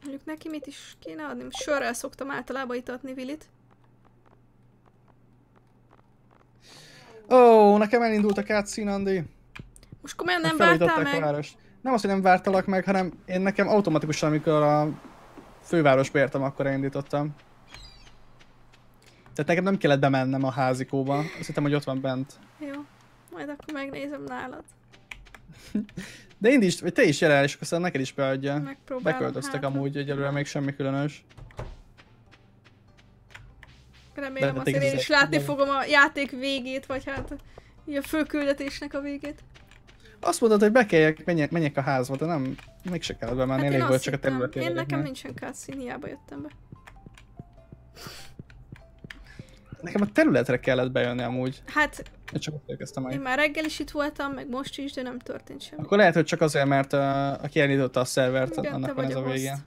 Mondjuk neki mit is kéne adni? Sörrel szoktam általában itatni Willit. Ó, oh, nekem elindult a cutscene, Andi. Most komolyan nem vártál meg? várost. Nem az, hogy nem vártalak meg, hanem én nekem automatikusan, amikor a fővárosba értem, akkor elindítottam. Tehát nekem nem kellett bemennem a házikóba. Azt hittem, hogy ott van bent. Jó, majd akkor megnézem nálad. [laughs] De indítsd, vagy te is jelen, és aztán neked is beadja. Megpróbálom. Beköltöztek hát, amúgy egyelőre még semmi különös. Remélem de azért én is látni fogom a játék végét, vagy hát a főküldetésnek a végét. Azt mondod, hogy bekeljek, menjek, menjek a házba, de nem, még se kellett bemenni, Hát elég én volt azt csak a területére. Én nekem nincsen cutscene, hiába jöttem be. Nekem a területre kellett bejönni amúgy. Hát Én csak ott érkeztem én meg. már reggel is itt voltam, meg most is, de nem történt semmi. Akkor lehet, hogy csak azért, mert uh, aki elindította a szervert, Igen, annak van ez a a vége. host.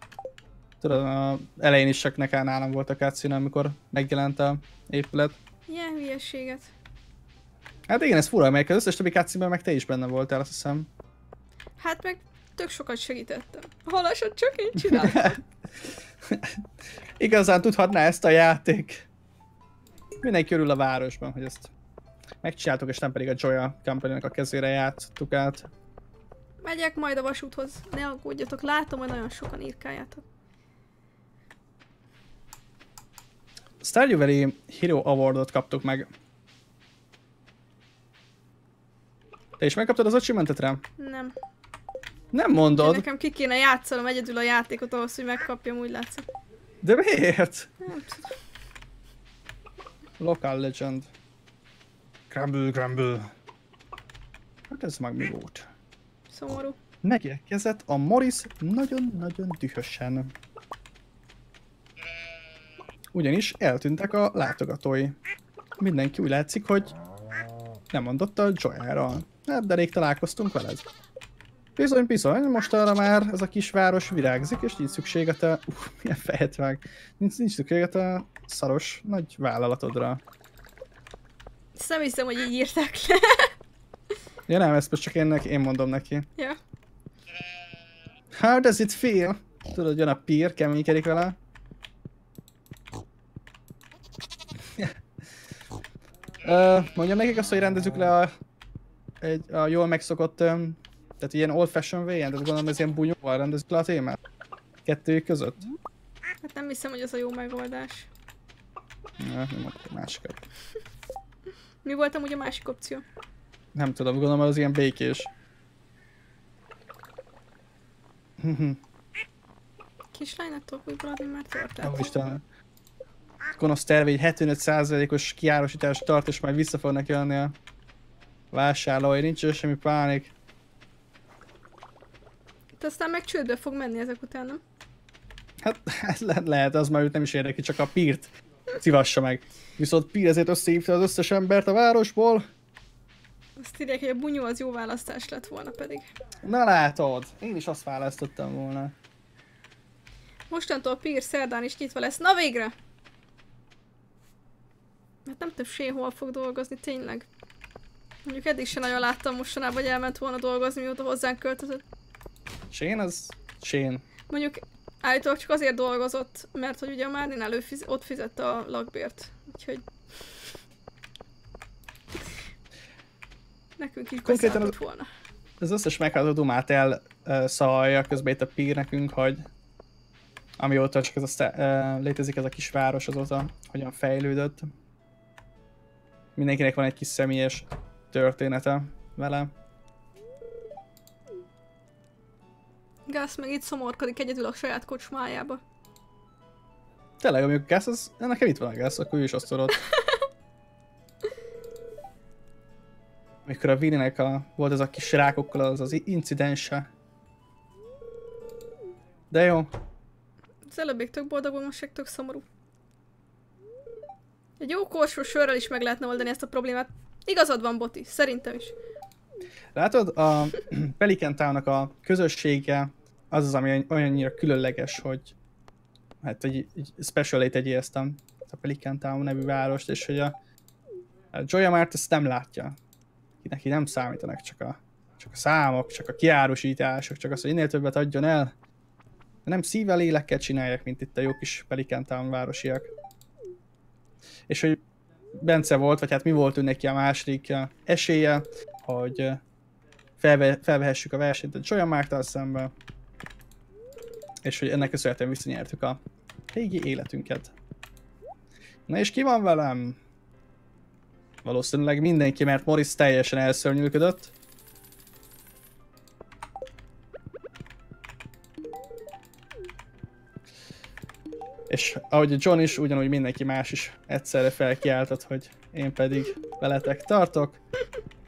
Tudod, a elején is csak nekem nálam volt a cutscene, amikor megjelent a épület. Ilyen hülyeséget. Hát igen, ez fura, mert az összes többi cutscene meg te is benne voltál, azt hiszem. Hát meg tök sokat segítettem. A csak én csináltam. [laughs] Igazán tudhatná ezt a játék. Mindenki örül a városban, hogy ezt megcsináltuk, és nem pedig a Joya company a kezére játszottuk át. Megyek majd a vasúthoz. Ne aggódjatok, látom, hogy nagyon sokan írkáljátok. Stardew Valley Hero Awardot kaptuk meg. Te is megkaptad az achievementet rá? Nem. Nem De mondod. nekem ki kéne játszanom egyedül a játékot ahhoz, hogy megkapjam, úgy látszik. De miért? Nem tudom. Local Legend. Crumble, crumble. Hát ez meg mi volt? Szomorú. Megérkezett a Morris nagyon-nagyon dühösen. Ugyanis eltűntek a látogatói. Mindenki úgy látszik, hogy nem mondott a Joyára. Hát, de rég találkoztunk veled. Bizony, bizony, most arra már ez a kisváros virágzik, és nincs szükség a te... Uff, milyen fejet vág. Nincs, nincs szükség a te szaros nagy vállalatodra. Ezt nem hiszem, hogy így írták le. [laughs] Ja nem, ezt most csak én, neki, én mondom neki. ja. How does it feel? Tudod, jön a pír, keménykedik vele. Uh, mondjam nekik azt, hogy rendezzük le a, egy, a jól megszokott, um, tehát ilyen old fashion way tehát gondolom ez ilyen bunyóval rendezzük le a témát. Kettőjük között. Hát nem hiszem, hogy az a jó megoldás. Ja, nem akkor másikat. Mi volt amúgy a másik opció? Nem tudom, gondolom az ilyen békés. Kislánynak tudok újból adni már Ó, tortát. Gonosz terve, egy 75%-os kiárosítást tart, és majd vissza fognak jönni a vásárlói, nincs semmi pánik. Te aztán meg csődbe fog menni ezek után, nem? Hát ez le- lehet, az már őt nem is érdekli, csak a pírt szivassa meg. Viszont Pír ezért összehívta az összes embert a városból. Azt írják, hogy a bunyó az jó választás lett volna pedig. Na látod, én is azt választottam volna. Mostantól Pír szerdán is nyitva lesz. Na végre! Hát nem több sehol fog dolgozni, tényleg. Mondjuk eddig sem nagyon láttam mostanában, hogy elment volna dolgozni, mióta hozzánk költözött. Sén az... Sén. Mondjuk Állítólag csak azért dolgozott, mert hogy ugye a Márnin előfiz- ott fizette a lakbért. Úgyhogy... Nekünk így Konkrétan beszálltott volna. Az összes meghallgató dumát el uh, szalja, közben itt a pír nekünk, hogy amióta csak ez a, uh, létezik ez a kis város, azóta hogyan fejlődött. Mindenkinek van egy kis személyes története vele. Gász meg itt szomorkodik egyedül a saját kocsmájába. Tényleg, amikor gáz, az, nekem itt van a gáz, akkor ő is azt tudod. [laughs] Amikor a Vininek a, volt ez a kis rákokkal az az incidense. De jó, Az előbb még tök boldog most tök szomorú. Egy jó korsó sörrel is meg lehetne oldani ezt a problémát. Igazad van, Boti, szerintem is. Látod, a [clears throat] Pelican Town-nak a közössége az az, ami olyannyira különleges, hogy hát egy, egy special ezt a, Pelican Town nevű várost, és hogy a, a Joya Mart ezt nem látja. Neki nem számítanak csak a, csak a számok, csak a kiárusítások, csak az, hogy minél többet adjon el. De nem szívvel, lélekkel csinálják, mint itt a jó kis Pelican Town városiak. És hogy Bence volt, vagy hát mi volt neki a második uh, esélye, hogy uh, felve, felvehessük a versenyt a Joya Mártal szemben, és hogy ennek köszönhetően visszanyertük a régi életünket. Na és ki van velem? Valószínűleg mindenki, mert Morris teljesen elszörnyűködött. És ahogy John is, ugyanúgy mindenki más is egyszerre felkiáltott, hogy én pedig veletek tartok.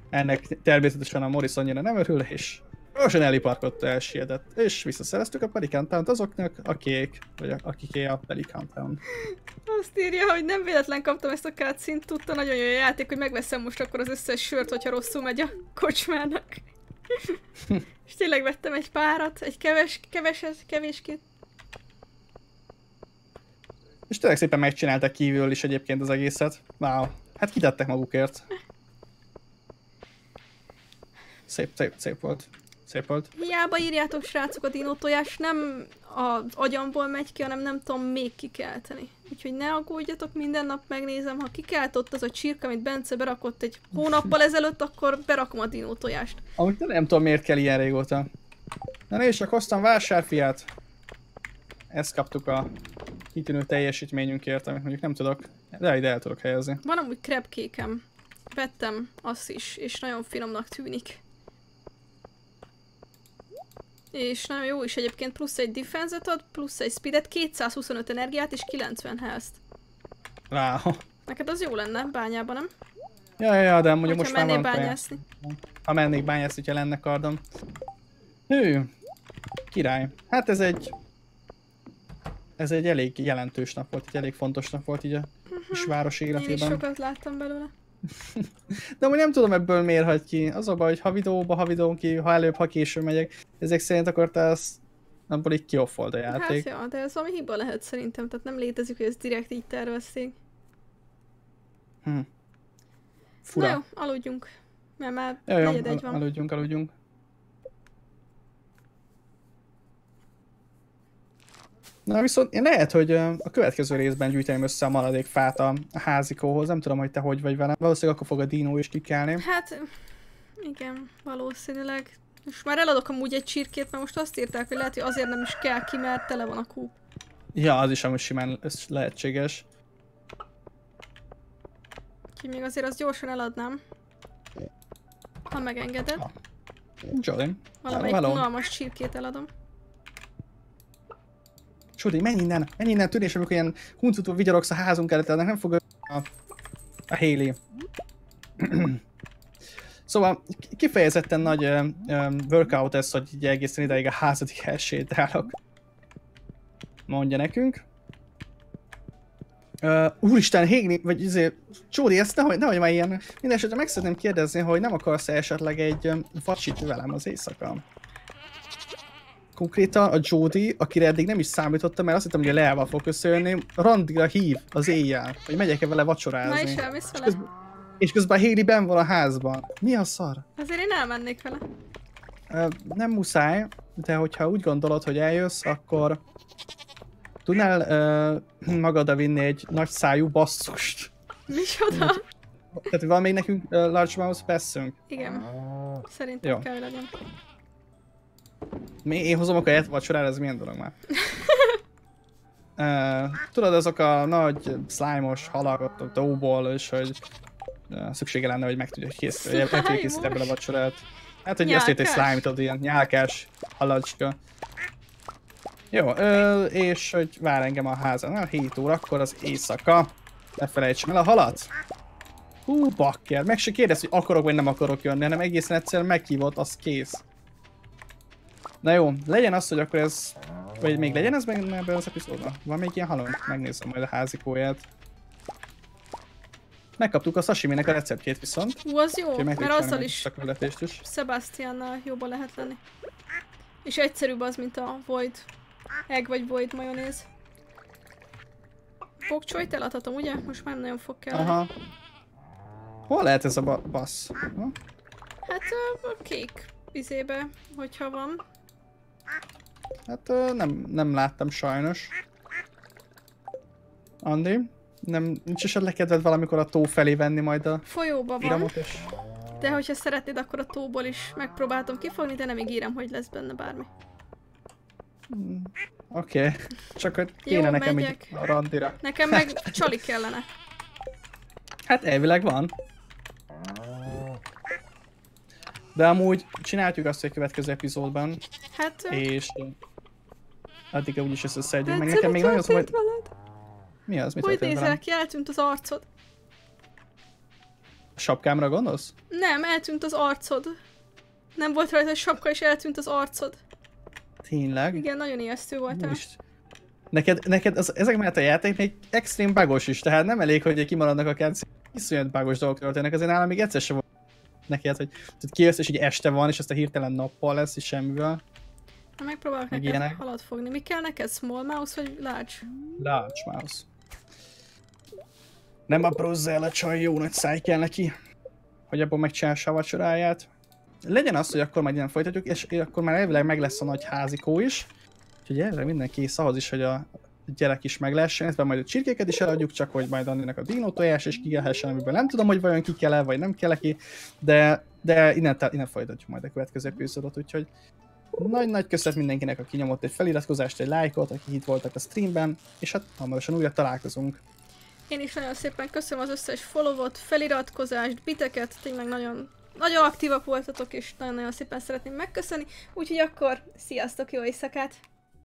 Ennek természetesen a Morris annyira nem örül, és gyorsan eliparkodta elsiedett. És visszaszereztük a Pelican Town-t azoknak, akik, vagy a- akiké a Pelican Town. Azt írja, hogy nem véletlen kaptam ezt a cutscene tudta nagyon jó játék, hogy megveszem most akkor az összes sört, hogyha rosszul megy a kocsmának. [laughs] És tényleg vettem egy párat, egy keves, keveset, kevéskét. És tényleg szépen megcsináltak kívül is egyébként az egészet. Wow. Hát kitettek magukért. Szép, szép, szép volt. Szép volt. Hiába írjátok, srácok, a dinó tojás nem az agyamból megy ki, hanem nem tudom még kikelteni. Úgyhogy ne aggódjatok, minden nap megnézem, ha kikelt ott az a csirka, amit Bence berakott egy hónappal ezelőtt, akkor berakom a dinó tojást. Amit nem tudom miért kell ilyen régóta. Na nézd, csak hoztam vásárfiát. Ezt kaptuk a kitűnő teljesítményünkért, amit mondjuk nem tudok, de ide el tudok helyezni. Van amúgy krepkékem. Vettem azt is, és nagyon finomnak tűnik. És nagyon jó is egyébként, plusz egy defense ad, plusz egy speedet, 225 energiát és 90 health Wow. Neked az jó lenne bányában, nem? Ja, ja, ja, de mondjuk Hogyha most már van bányászni. Ha mennék bányászni, hogyha lenne kardom. Hű, király. Hát ez egy... Ez egy elég jelentős nap volt, egy elég fontos nap volt így a kis város Én is életében. sokat láttam belőle. [laughs] De amúgy nem tudom ebből miért hagy ki. Az a baj, hogy ha videóba, ha videón ki, ha előbb, ha később megyek. Ezek szerint akkor te azt abból így kiofold a játék. Hát ja, de ez valami hiba lehet szerintem, tehát nem létezik, hogy ezt direkt így tervezték. Hm. Fura. Na jó, aludjunk. Mert már Jó, jó, egy al- van. aludjunk, aludjunk. Na viszont lehet, hogy a következő részben gyűjteném össze a maradék fát a, házikóhoz. Nem tudom, hogy te hogy vagy velem. Valószínűleg akkor fog a dinó is kikelni. Hát, igen, valószínűleg. Most már eladok amúgy egy csirkét, mert most azt írták, hogy lehet, hogy azért nem is kell ki, mert tele van a kúp. Ja, az is amúgy simán ez lehetséges. Úgyhogy még azért azt gyorsan eladnám. Ha megengeded. Jolly. Valamelyik unalmas csirkét eladom. Csudi, menj innen, menj innen tűnés, és amikor ilyen huncutó vigyorogsz a házunk előtt, annak nem fog a, a Haley. [clears throat] szóval ki- kifejezetten nagy ö, workout ez, hogy így egészen ideig a házadik elsétálok. Mondja nekünk. Uh, úristen, Hégni, vagy izé, Csódi, ezt nehogy, nehogy már ilyen. Mindenesetre meg szeretném kérdezni, hogy nem akarsz -e esetleg egy um, vacsit velem az éjszaka? Konkrétan a Jody, akire eddig nem is számítottam, mert azt hittem, hogy a Leával fog köszönni, randira hív az éjjel, hogy megyek-e vele Na vacsorázni. és elmész vele? közben, és közben a Haley ben van a házban. Mi a szar? Azért én elmennék vele. Nem muszáj, de hogyha úgy gondolod, hogy eljössz, akkor Tudnál uh, magaddal vinni egy nagy szájú basszust? Micsoda? Tehát van még nekünk uh, Large Mouse passzünk? Igen. Szerintem Jó. kell, legyen. Mi, én hozom a kaját vacsorára, ez milyen dolog már? [laughs] uh, tudod, azok a nagy slime-os halak ott a tóból, és hogy uh, szüksége lenne, hogy meg tudja készíteni, meg tudja készíteni ebből a vacsorát. Hát, hogy azt egy slime, tudod, ilyen nyálkás halacska. Jó, ö, és hogy vár engem a házan. Na, 7 óra, akkor az éjszaka. Ne felejtsem el a halat. Hú, bakker. Meg se kérdez, hogy akarok vagy nem akarok jönni, hanem egészen egyszerűen meghívott, az kész. Na jó, legyen az, hogy akkor ez... Vagy még legyen ez benne ebben az epizódban? Van még ilyen halom? Megnézem majd a házikóját. Megkaptuk a sashiminek a receptjét viszont. Hú, az jó, mert azzal is is. Sebastiannal jobban lehet lenni. És egyszerűbb az, mint a Void egg vagy Void majonéz. Pokcsolyt eladhatom, ugye? Most már nem nagyon fog kell. Aha. Hol lehet ez a ba bassz? Ha? Hát ö, a kék izébe, hogyha van. Hát nem, nem láttam sajnos. Andi, nem, nincs esetleg kedved valamikor a tó felé venni majd a Folyóban van, és... de hogyha szeretnéd, akkor a tóból is megpróbáltam kifogni, de nem ígérem, hogy lesz benne bármi. Oké, okay. csak hogy kéne Jó, nekem megyek. egy a randira. Nekem meg [laughs] csali kellene. Hát elvileg van. De amúgy csináljuk azt, hogy a következő epizódban, Hát, és addig úgyis ezt összeedjük. Meg nekem még nagyon szó, hogy... történt veled? Mi az? Mi Hogy nézel ki? Eltűnt az arcod. A sapkámra gondolsz? Nem, eltűnt az arcod. Nem volt rajta egy sapka, és eltűnt az arcod. Tényleg? Igen, nagyon ijesztő voltál. Úristen. Neked, neked az, ezek mellett a játék még extrém bagos is, tehát nem elég, hogy kimaradnak a kedvenc, iszonyat bagos dolgok történnek, azért nálam még egyszer sem volt neked, hogy kijössz és így este van, és aztán hirtelen nappal lesz, és semmivel. Na, megpróbálok Meg neked ilyenek. halat fogni. Mi kell neked? Small mouse vagy large? Large mouse. Nem a bruzzel a csaj jó nagy száj kell neki, hogy abból megcsinálsa a vacsoráját. Legyen az, hogy akkor majd ilyen folytatjuk, és akkor már elvileg meg lesz a nagy házikó is. Úgyhogy erre minden kész ahhoz is, hogy a gyerek is meg lehessen, illetve majd a csirkéket is eladjuk, csak hogy majd Anninak a dino tojás és kigelhessen, amiből nem tudom, hogy vajon ki kell vagy nem kell ki, de, de innen, innen folytatjuk majd a következő epizódot, úgyhogy nagy-nagy köszönet mindenkinek, aki nyomott egy feliratkozást, egy lájkot, aki itt voltak a streamben, és hát hamarosan újra találkozunk. Én is nagyon szépen köszönöm az összes followot, feliratkozást, biteket, tényleg nagyon, nagyon aktívak voltatok, és nagyon-nagyon szépen szeretném megköszönni. Úgyhogy akkor sziasztok, jó éjszakát!